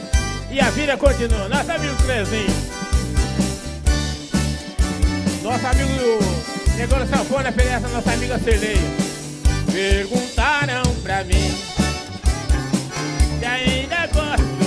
E a vida continua. Nosso amigo Clezinho. Nosso amigo Negócio Sanfona oferece a nossa amiga Celeia. Perguntaram pra mim se ainda gosto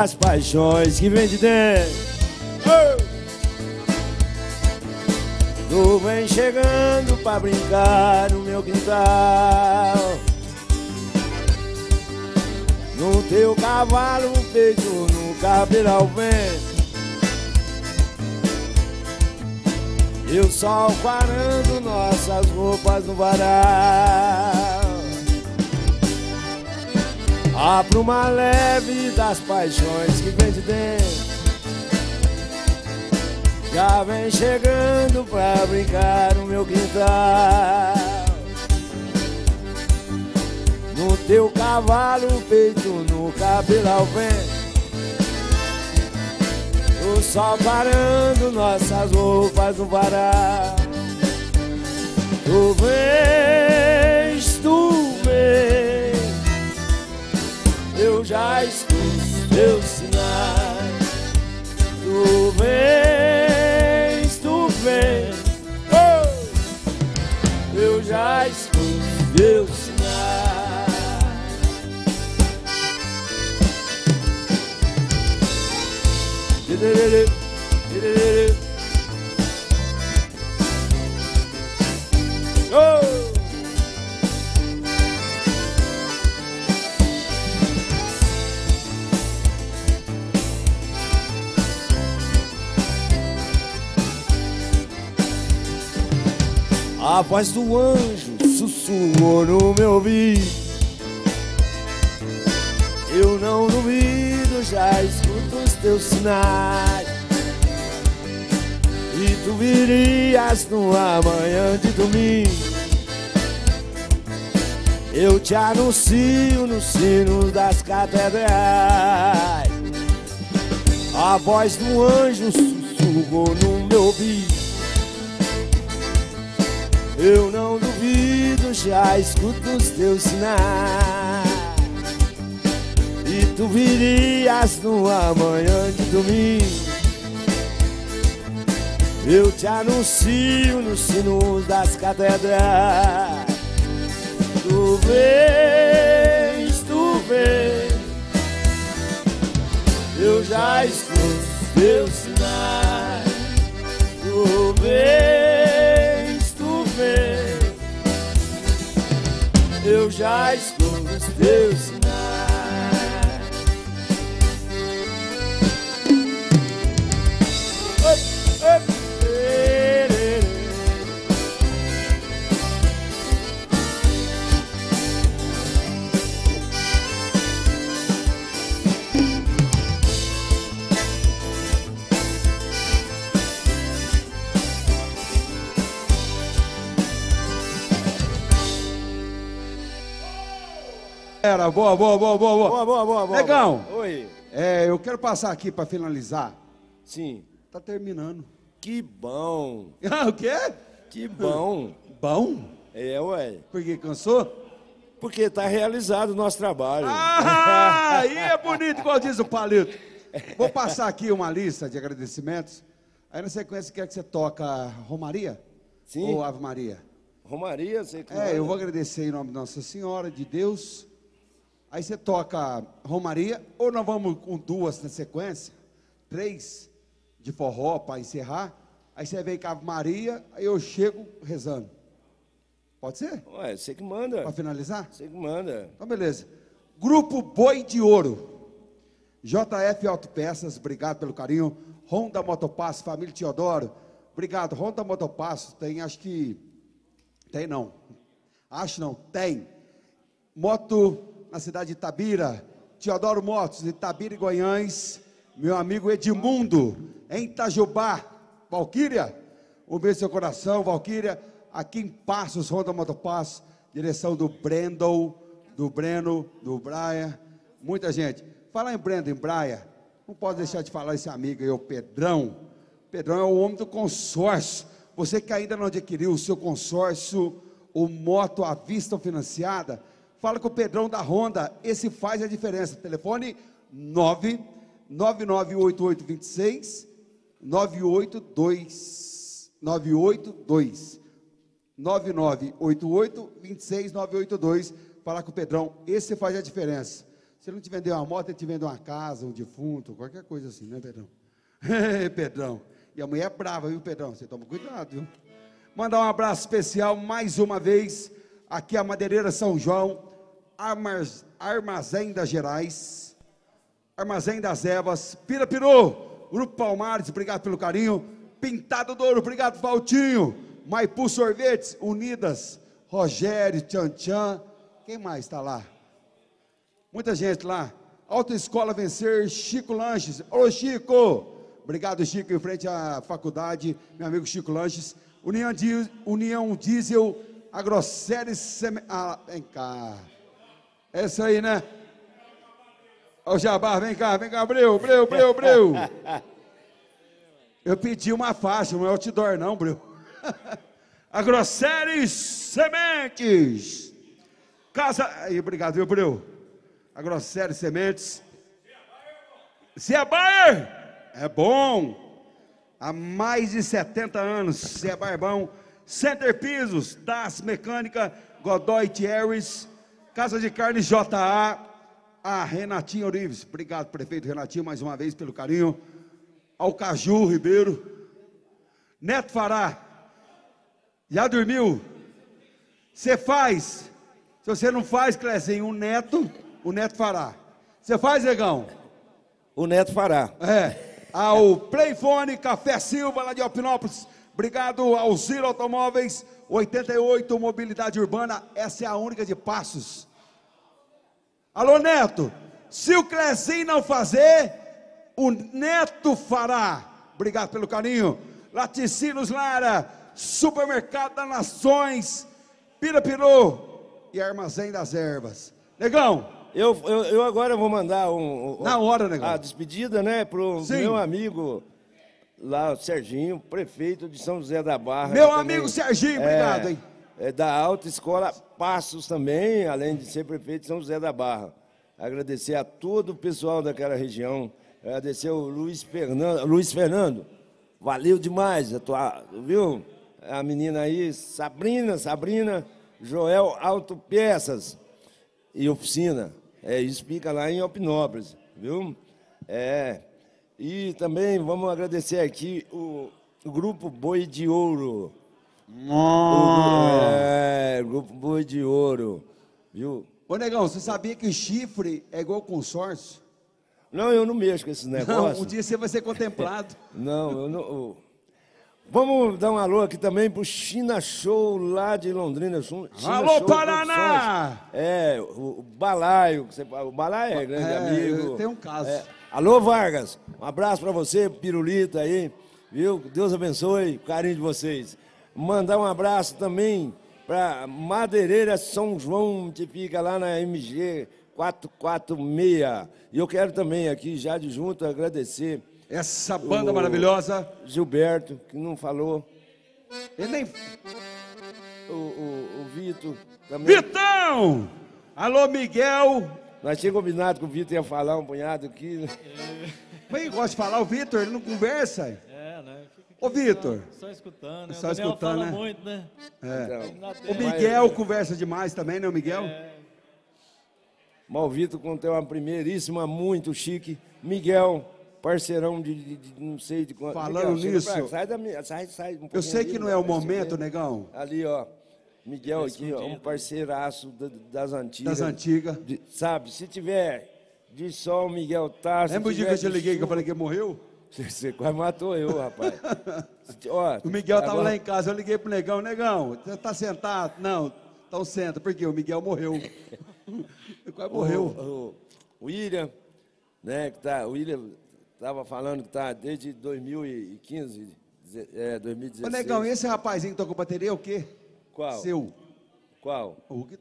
das paixões que vem de dentro. Tu vem chegando pra brincar no meu quintal. No teu cavalo, peito no cabelo ao vento. E o sol parando nossas roupas no varal. Ah, pra uma leve das paixões que vem de dentro. Já vem chegando pra brincar no meu quintal. No teu cavalo, peito no cabelo ao vento. O sol parando nossas roupas no varal. Tu vens, já escuto teus sinais. Tu vens, tu vens. Oh! Eu já escuto teus sinais. A voz do anjo sussurrou no meu ouvido. Eu não duvido, já escuto os teus sinais. E tu virias numa manhã de domingo. Eu te anuncio nos sinos das catedrais. A voz do anjo sussurrou no meu ouvido. Eu não duvido, já escuto os teus sinais. E tu virias numa manhã de domingo. Eu te anuncio nos sinos das catedrais. Tu vens, tu vens. Eu já escuto os teus sinais. Tu vens, Eu já escuto os teus Era, boa, boa, boa, boa, boa. Boa, boa, boa, boa. Negão. Oi. É, eu quero passar aqui para finalizar. Sim. Tá terminando. Que bom. Ah, o quê? Que bom. Bom? É, ué. Por que cansou? Porque tá realizado o nosso trabalho. Ah, aí é bonito, igual diz o Palito. Vou passar aqui uma lista de agradecimentos. Aí na sequência, quer que você toca Romaria? Sim. Ou Ave Maria? Romaria, você que É, eu vou agradecer em nome de Nossa Senhora, de Deus. Aí você toca Romaria, ou nós vamos com duas na sequência, três de forró para encerrar. Aí você vem com a Maria, aí eu chego rezando. Pode ser? Ué, você que manda. Para finalizar? Você que manda. Então, beleza. Grupo Boi de Ouro. JF Autopeças, obrigado pelo carinho. Honda Motopasso, família Teodoro. Obrigado. Honda Motopasso, tem, acho que. Tem não. Acho não, tem. Moto na cidade de Itabira. Teodoro Motos, Itabira e Goiães. Meu amigo Edmundo, em Itajubá. Valquíria, um beijo seu coração, Valquíria. aqui em Passos, Honda Motopass, direção do Brendel, do Breno, do Braia, muita gente. Falar em Brendo, em Braia, não pode deixar de falar esse amigo aí, o Pedrão. Pedrão é o homem do consórcio. Você que ainda não adquiriu o seu consórcio, o moto à vista ou financiada, fala com o Pedrão da Honda, esse faz a diferença. Telefone 9 998826 982 982 9988 26982 falar com o Pedrão, esse faz a diferença. Se ele não te vender uma moto, ele te vende uma casa, um defunto, qualquer coisa assim, né, Pedrão? Pedrão. E a mulher é brava, viu, Pedrão? Você toma cuidado, viu? Mandar um abraço especial mais uma vez aqui a Madeireira São João, Armazém das Gerais, Armazém das Evas, Pira Piru, Grupo Palmares, obrigado pelo carinho. Pintado Douro, obrigado, Valtinho. Maipu Sorvetes, Unidas, Rogério, Tchan Tchan. Quem mais está lá? Muita gente lá. Autoescola Vencer, Chico Lanches. Ô Chico! Obrigado, Chico, em frente à faculdade, meu amigo Chico Lanches. União, Di- União Diesel, Agroceres, Seme... Ah, vem cá. É isso aí, né? Ô Jabá, vem cá, vem cá, Breu, Breu, Breu, Breu. Eu pedi uma faixa, não é outdoor não, Breu. Agroceres Sementes. Casa. Aí, obrigado, viu, Breu? Agroceres Sementes. Se é Bayer, é bom. Há mais de 70 anos, se é barbão. Center Pisos, Das Mecânica, Godoy Thierrys, Casa de Carnes JA, a Renatinha Orives. Obrigado, prefeito Renatinho, mais uma vez pelo carinho. Ao Caju Ribeiro. Neto Fará, já dormiu? Você faz? Se você não faz, Clezinho, um neto, o neto fará. Você faz, negão? O Neto fará. É. Ao Playfone, Café Silva, lá de Alpinópolis. Obrigado ao Ziro Automóveis, 88 Mobilidade Urbana. Essa é a única de Passos. Alô, Neto. Se o Clezinho não fazer, o Neto fará. Obrigado pelo carinho. Laticínios Lara, Supermercado das Nações, Pirapiru e Armazém das Ervas. Negão, Eu, eu, eu agora vou mandar um, um- Na hora, negão. a despedida, né, pro Sim. meu amigo lá, o Serginho, prefeito de São José da Barra. Meu também amigo Serginho, obrigado, é, hein? É da Alta Escola Passos também, além de ser prefeito de São José da Barra. Agradecer a todo o pessoal daquela região. Agradecer ao Luiz Fernando, Luiz Fernando. Valeu demais, a tua, viu? A menina aí, Sabrina, Sabrina, Joel Autopeças e oficina. É, isso fica lá em Alpinópolis, viu? É. E também vamos agradecer aqui o, o grupo Boi de Ouro. O, é, grupo Boi de Ouro, viu? Ô, negão, você sabia que chifre é igual consórcio? Não, eu não mexo com esses Não, negócios. um dia você vai ser contemplado. Não, eu não. eu- Vamos dar um alô aqui também pro China Show lá de Londrina. China Alô, Show Paraná! Produções. É, o, o Balaio, você o Balaio é grande É, amigo. tenho um caso. É. Alô, Vargas, um abraço pra você, Pirulita aí, viu? Deus abençoe, carinho de vocês. Mandar um abraço também pra Madeireira São João, que fica lá na MG 446. E eu quero também aqui, já de junto, agradecer Essa banda maravilhosa. Gilberto, que não falou. Ele nem. O, o, o Vitor também. Vitão! Alô, Miguel! Nós tínhamos combinado que o Vitor ia falar um punhado aqui. né? Mas ele gosta de falar, o Vitor, ele não conversa. É, né? Fica aqui Ô, Vitor. Só escutando, né? Só o Daniel escutando, fala né? muito, né? Então, Na O tela. Miguel conversa demais também, né, o Miguel? mas o Vitor contou uma primeiríssima, muito chique. Miguel, parceirão de, de- de não sei de quanto. Falando Miguel, nisso- pra sai da minha. Sai, sai um Eu sei ali, que não é o momento, negão, Ali, ó. Miguel aqui, ó, um parceiraço da- das antigas. das antigas. De- sabe, se tiver de sol, Miguel tá. Lembra o dia que eu te liguei que eu chuva- falei que ele morreu? Você, quase matou eu, rapaz. Ó, O Miguel estava agora- lá em casa, eu liguei pro negão, negão, você tá sentado? Não, então senta, porque o Miguel morreu. Ele quase morreu. O, o William, né, que tá, o William estava falando que está desde 2015, deze- é, 2016. Ô negão, esse rapazinho que toca bateria é o quê? Qual? Seu. Qual? O que...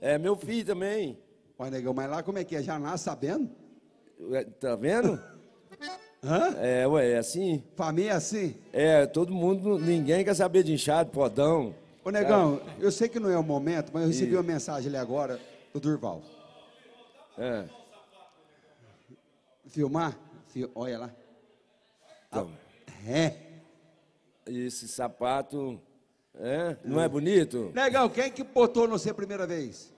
É meu filho também. Olha, negão, mas lá como é que é? Já nasce sabendo? Ué, Tá vendo? Hã? É, ué, é assim. Família é assim? É, todo mundo, ninguém quer saber de inchado, podão. Ô, negão, eu sei que não é o momento, mas eu recebi Ih. uma mensagem ali agora do Durval. É. Filmar? Fi- Olha lá. Então, É. esse sapato, é, não é bonito? Negão, quem que botou no você a primeira vez?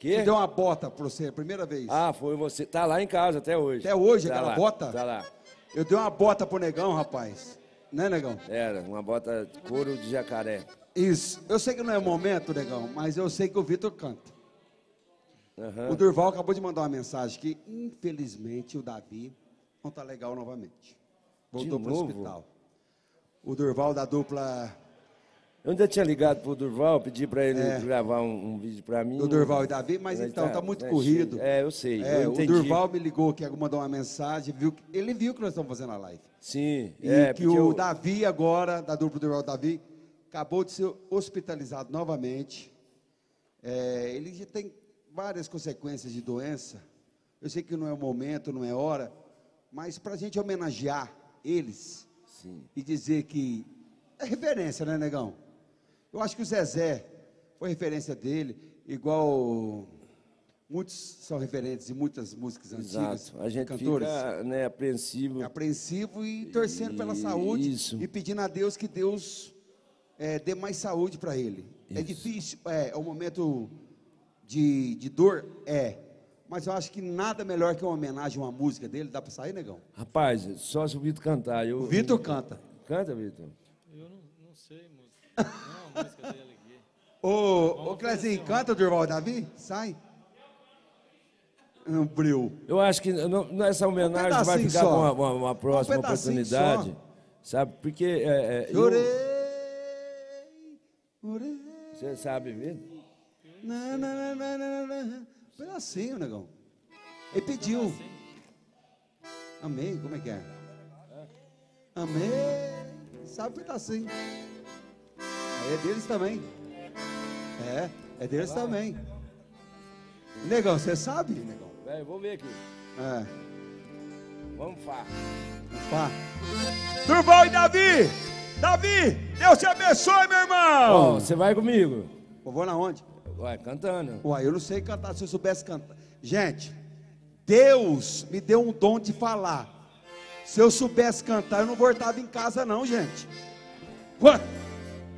Que? Deu uma bota pra você a primeira vez? Ah, foi você. Tá lá em casa até hoje. Até hoje, Tá aquela lá, bota? Tá lá. Eu dei uma bota pro negão, rapaz. Né, negão? Era, uma bota de couro de jacaré. Isso. Eu sei que não é o momento, negão, mas eu sei que o Vitor canta. Aham. O Durval acabou de mandar uma mensagem que, infelizmente, o Davi não tá legal novamente. Voltou pro hospital. O Durval da dupla Eu ainda tinha ligado pro Durval, pedi pra ele É. gravar um, um vídeo pra mim. do Durval e Davi, mas então tá, muito é, corrido. É, eu sei. É, eu o. Durval me ligou que mandou uma mensagem, viu ele viu que nós estamos fazendo a live. Sim, E é, que o eu- Davi agora, da dupla Durval Davi, acabou de ser hospitalizado novamente. É, ele já tem várias consequências de doença. Eu sei que não é o momento, não é hora, mas para a gente homenagear eles Sim. e dizer que é referência, né, negão? Eu acho que o Zezé foi referência dele, igual muitos são referentes de muitas músicas antigas, Exato. A gente cantores. fica né, apreensivo. apreensivo e torcendo pela saúde Isso. e pedindo a Deus que Deus eh, dê mais saúde para ele. É difícil, é, é um momento de, de dor, é. Mas eu acho que nada melhor que uma homenagem a uma música dele. Dá para sair, negão? Rapaz, só se o Vitor cantar. Eu, O Vitor canta. Canta, Vitor. Eu não, não sei música. Não, a música dele aqui. Ô, ô Clezinho, canta o Durval Davi? Sai. Um bril. Eu acho que não- nessa homenagem vai pedacinho ficar só. para uma, uma- uma próxima Um oportunidade. Sabe? Porque. É, é, Chorei. Você sabe, Vitor? Na, na, na, na, na, na. Pedacinho, negão. Ele pediu. Amei, como é que é? Amei. Sabe pedacinho. É deles também. É, é deles também. Negão, você sabe, negão? Velho, vou ver aqui. É. Vamos fá. Pá. Durval e Davi! Davi, Deus te abençoe, meu irmão! você vai comigo? Eu vou na onde? Vai, cantando. Uai, eu não sei cantar, se eu soubesse cantar. Gente, Deus me deu um dom de falar. Se eu soubesse cantar, eu não voltava em casa, não, gente. Ué,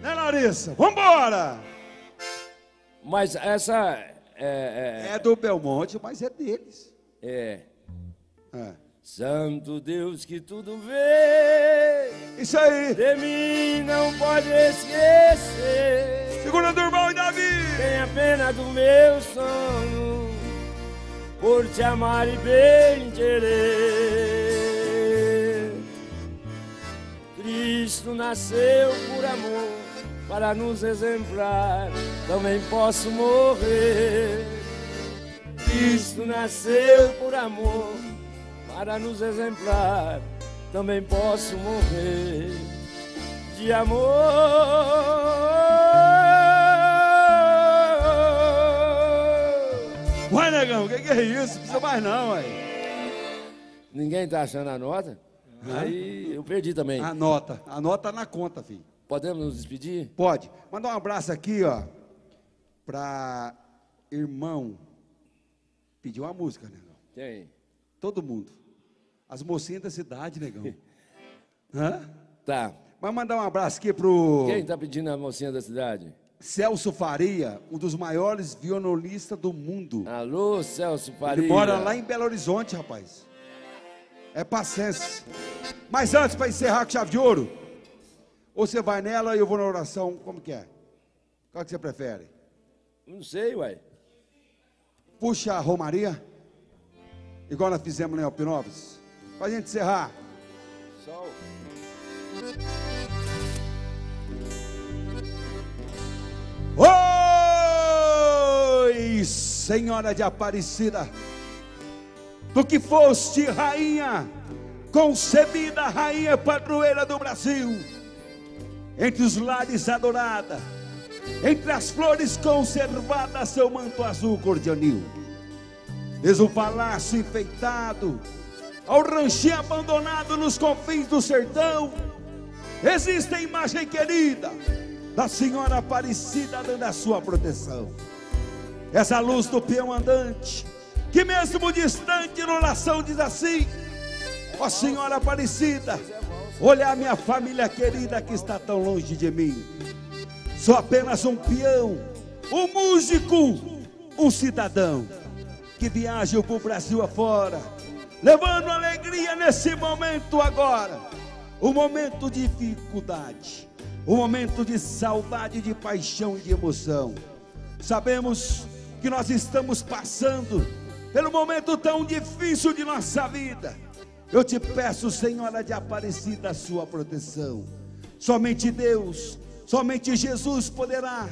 né, Larissa? Vambora! Mas essa. É. É do Belmonte, mas é deles. é, é. É. Santo Deus que tudo vê, Isso aí! de mim não pode esquecer. Segura Durval e Davi! Tenha pena do meu sono, por te amar e bem querer. Cristo nasceu por amor, para nos exemplar, também posso morrer. Cristo nasceu por amor, para nos exemplar, também posso morrer de amor. Ué, negão, o que, que é isso? Não precisa mais não, ué. Ninguém tá achando a nota? Aí eu perdi também. Anota, anota na conta, filho. Podemos nos despedir? Pode. Mandar um abraço aqui, ó, pra irmão. Pediu uma música, negão. Quem? Todo mundo. As mocinhas da cidade, negão. Hã? Tá. Mas mandar um abraço aqui pro Quem tá pedindo a mocinha da cidade? Celso Faria, um dos maiores violonistas do mundo. Alô, Celso Faria. Ele mora lá em Belo Horizonte, rapaz. É paciência. Mas antes, para encerrar com chave de ouro, ou você vai nela e eu vou na oração, como que é? Qual que você prefere? Não sei, uai. Puxa a Romaria, igual nós fizemos lá em Alpinópolis, para a gente encerrar. Sol. Oi, Senhora de Aparecida, do que foste rainha, concebida rainha padroeira do Brasil, entre os lares adorada, entre as flores conservadas seu manto azul cor de anil. Desde o palácio enfeitado, ao ranchinho abandonado nos confins do sertão, existe a imagem querida da Senhora Aparecida dando a sua proteção. Essa luz do peão andante, que mesmo distante no oração diz assim: Ó Senhora Aparecida, olha a minha família querida que está tão longe de mim. Sou apenas um peão, um músico, um cidadão que viaja para o Brasil afora, levando alegria nesse momento agora, um momento de dificuldade, um momento de saudade, de paixão e de emoção. Sabemos que nós estamos passando pelo momento tão difícil de nossa vida. Eu te peço, Senhora de Aparecida, a sua proteção. Somente Deus, somente Jesus poderá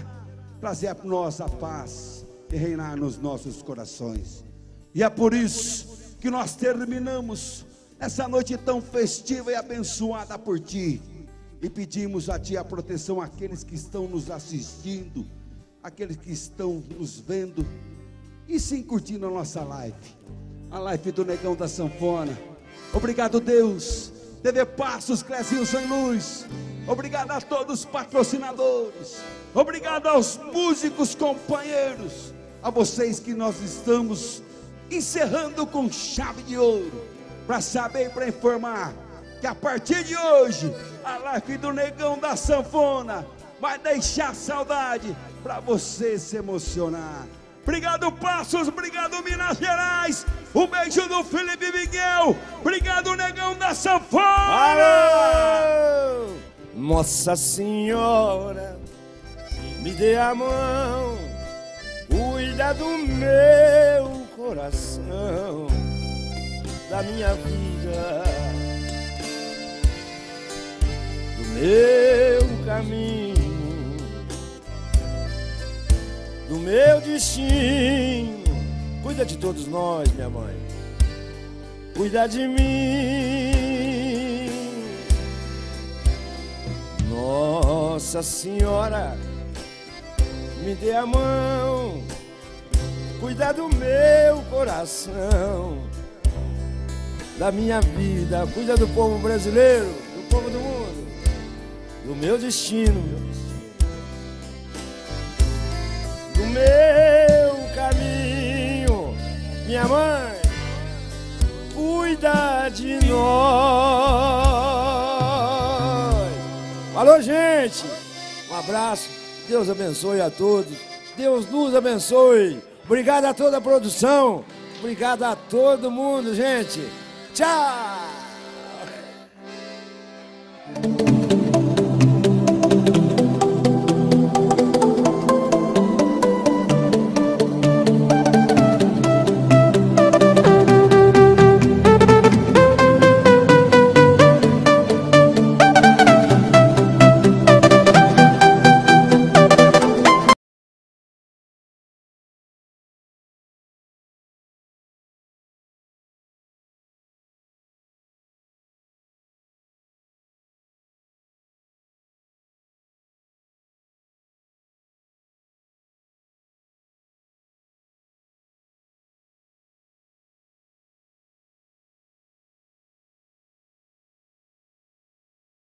trazer a nós a paz e reinar nos nossos corações. E é por isso que nós terminamos essa noite tão festiva e abençoada por Ti. E pedimos a Ti a proteção àqueles que estão nos assistindo aqueles que estão nos vendo e sim curtindo a nossa live, a live do Negão da Sanfona. Obrigado, Deus. TV Passos, Clezinho Sem Luz. Obrigado a todos os patrocinadores. Obrigado aos músicos companheiros. A vocês que nós estamos encerrando com chave de ouro. Para saber e para informar que a partir de hoje, a live do Negão da Sanfona vai deixar saudade para você se emocionar. Obrigado, Passos. Obrigado, Minas Gerais. Um beijo do Felipe Miguel. Obrigado, Negão da Sanfona. Nossa Senhora, me dê a mão, cuida do meu coração, da minha vida, do meu caminho, do meu destino. Cuida de todos nós, minha mãe. Cuida de mim. Nossa Senhora, me dê a mão, cuida do meu coração, da minha vida, cuida do povo brasileiro, do povo do mundo, do meu destino, meu caminho, minha mãe, cuida de nós. Alô, gente! Um abraço. Deus abençoe a todos. Deus nos abençoe. Obrigado a toda a produção. Obrigado a todo mundo, gente. Tchau!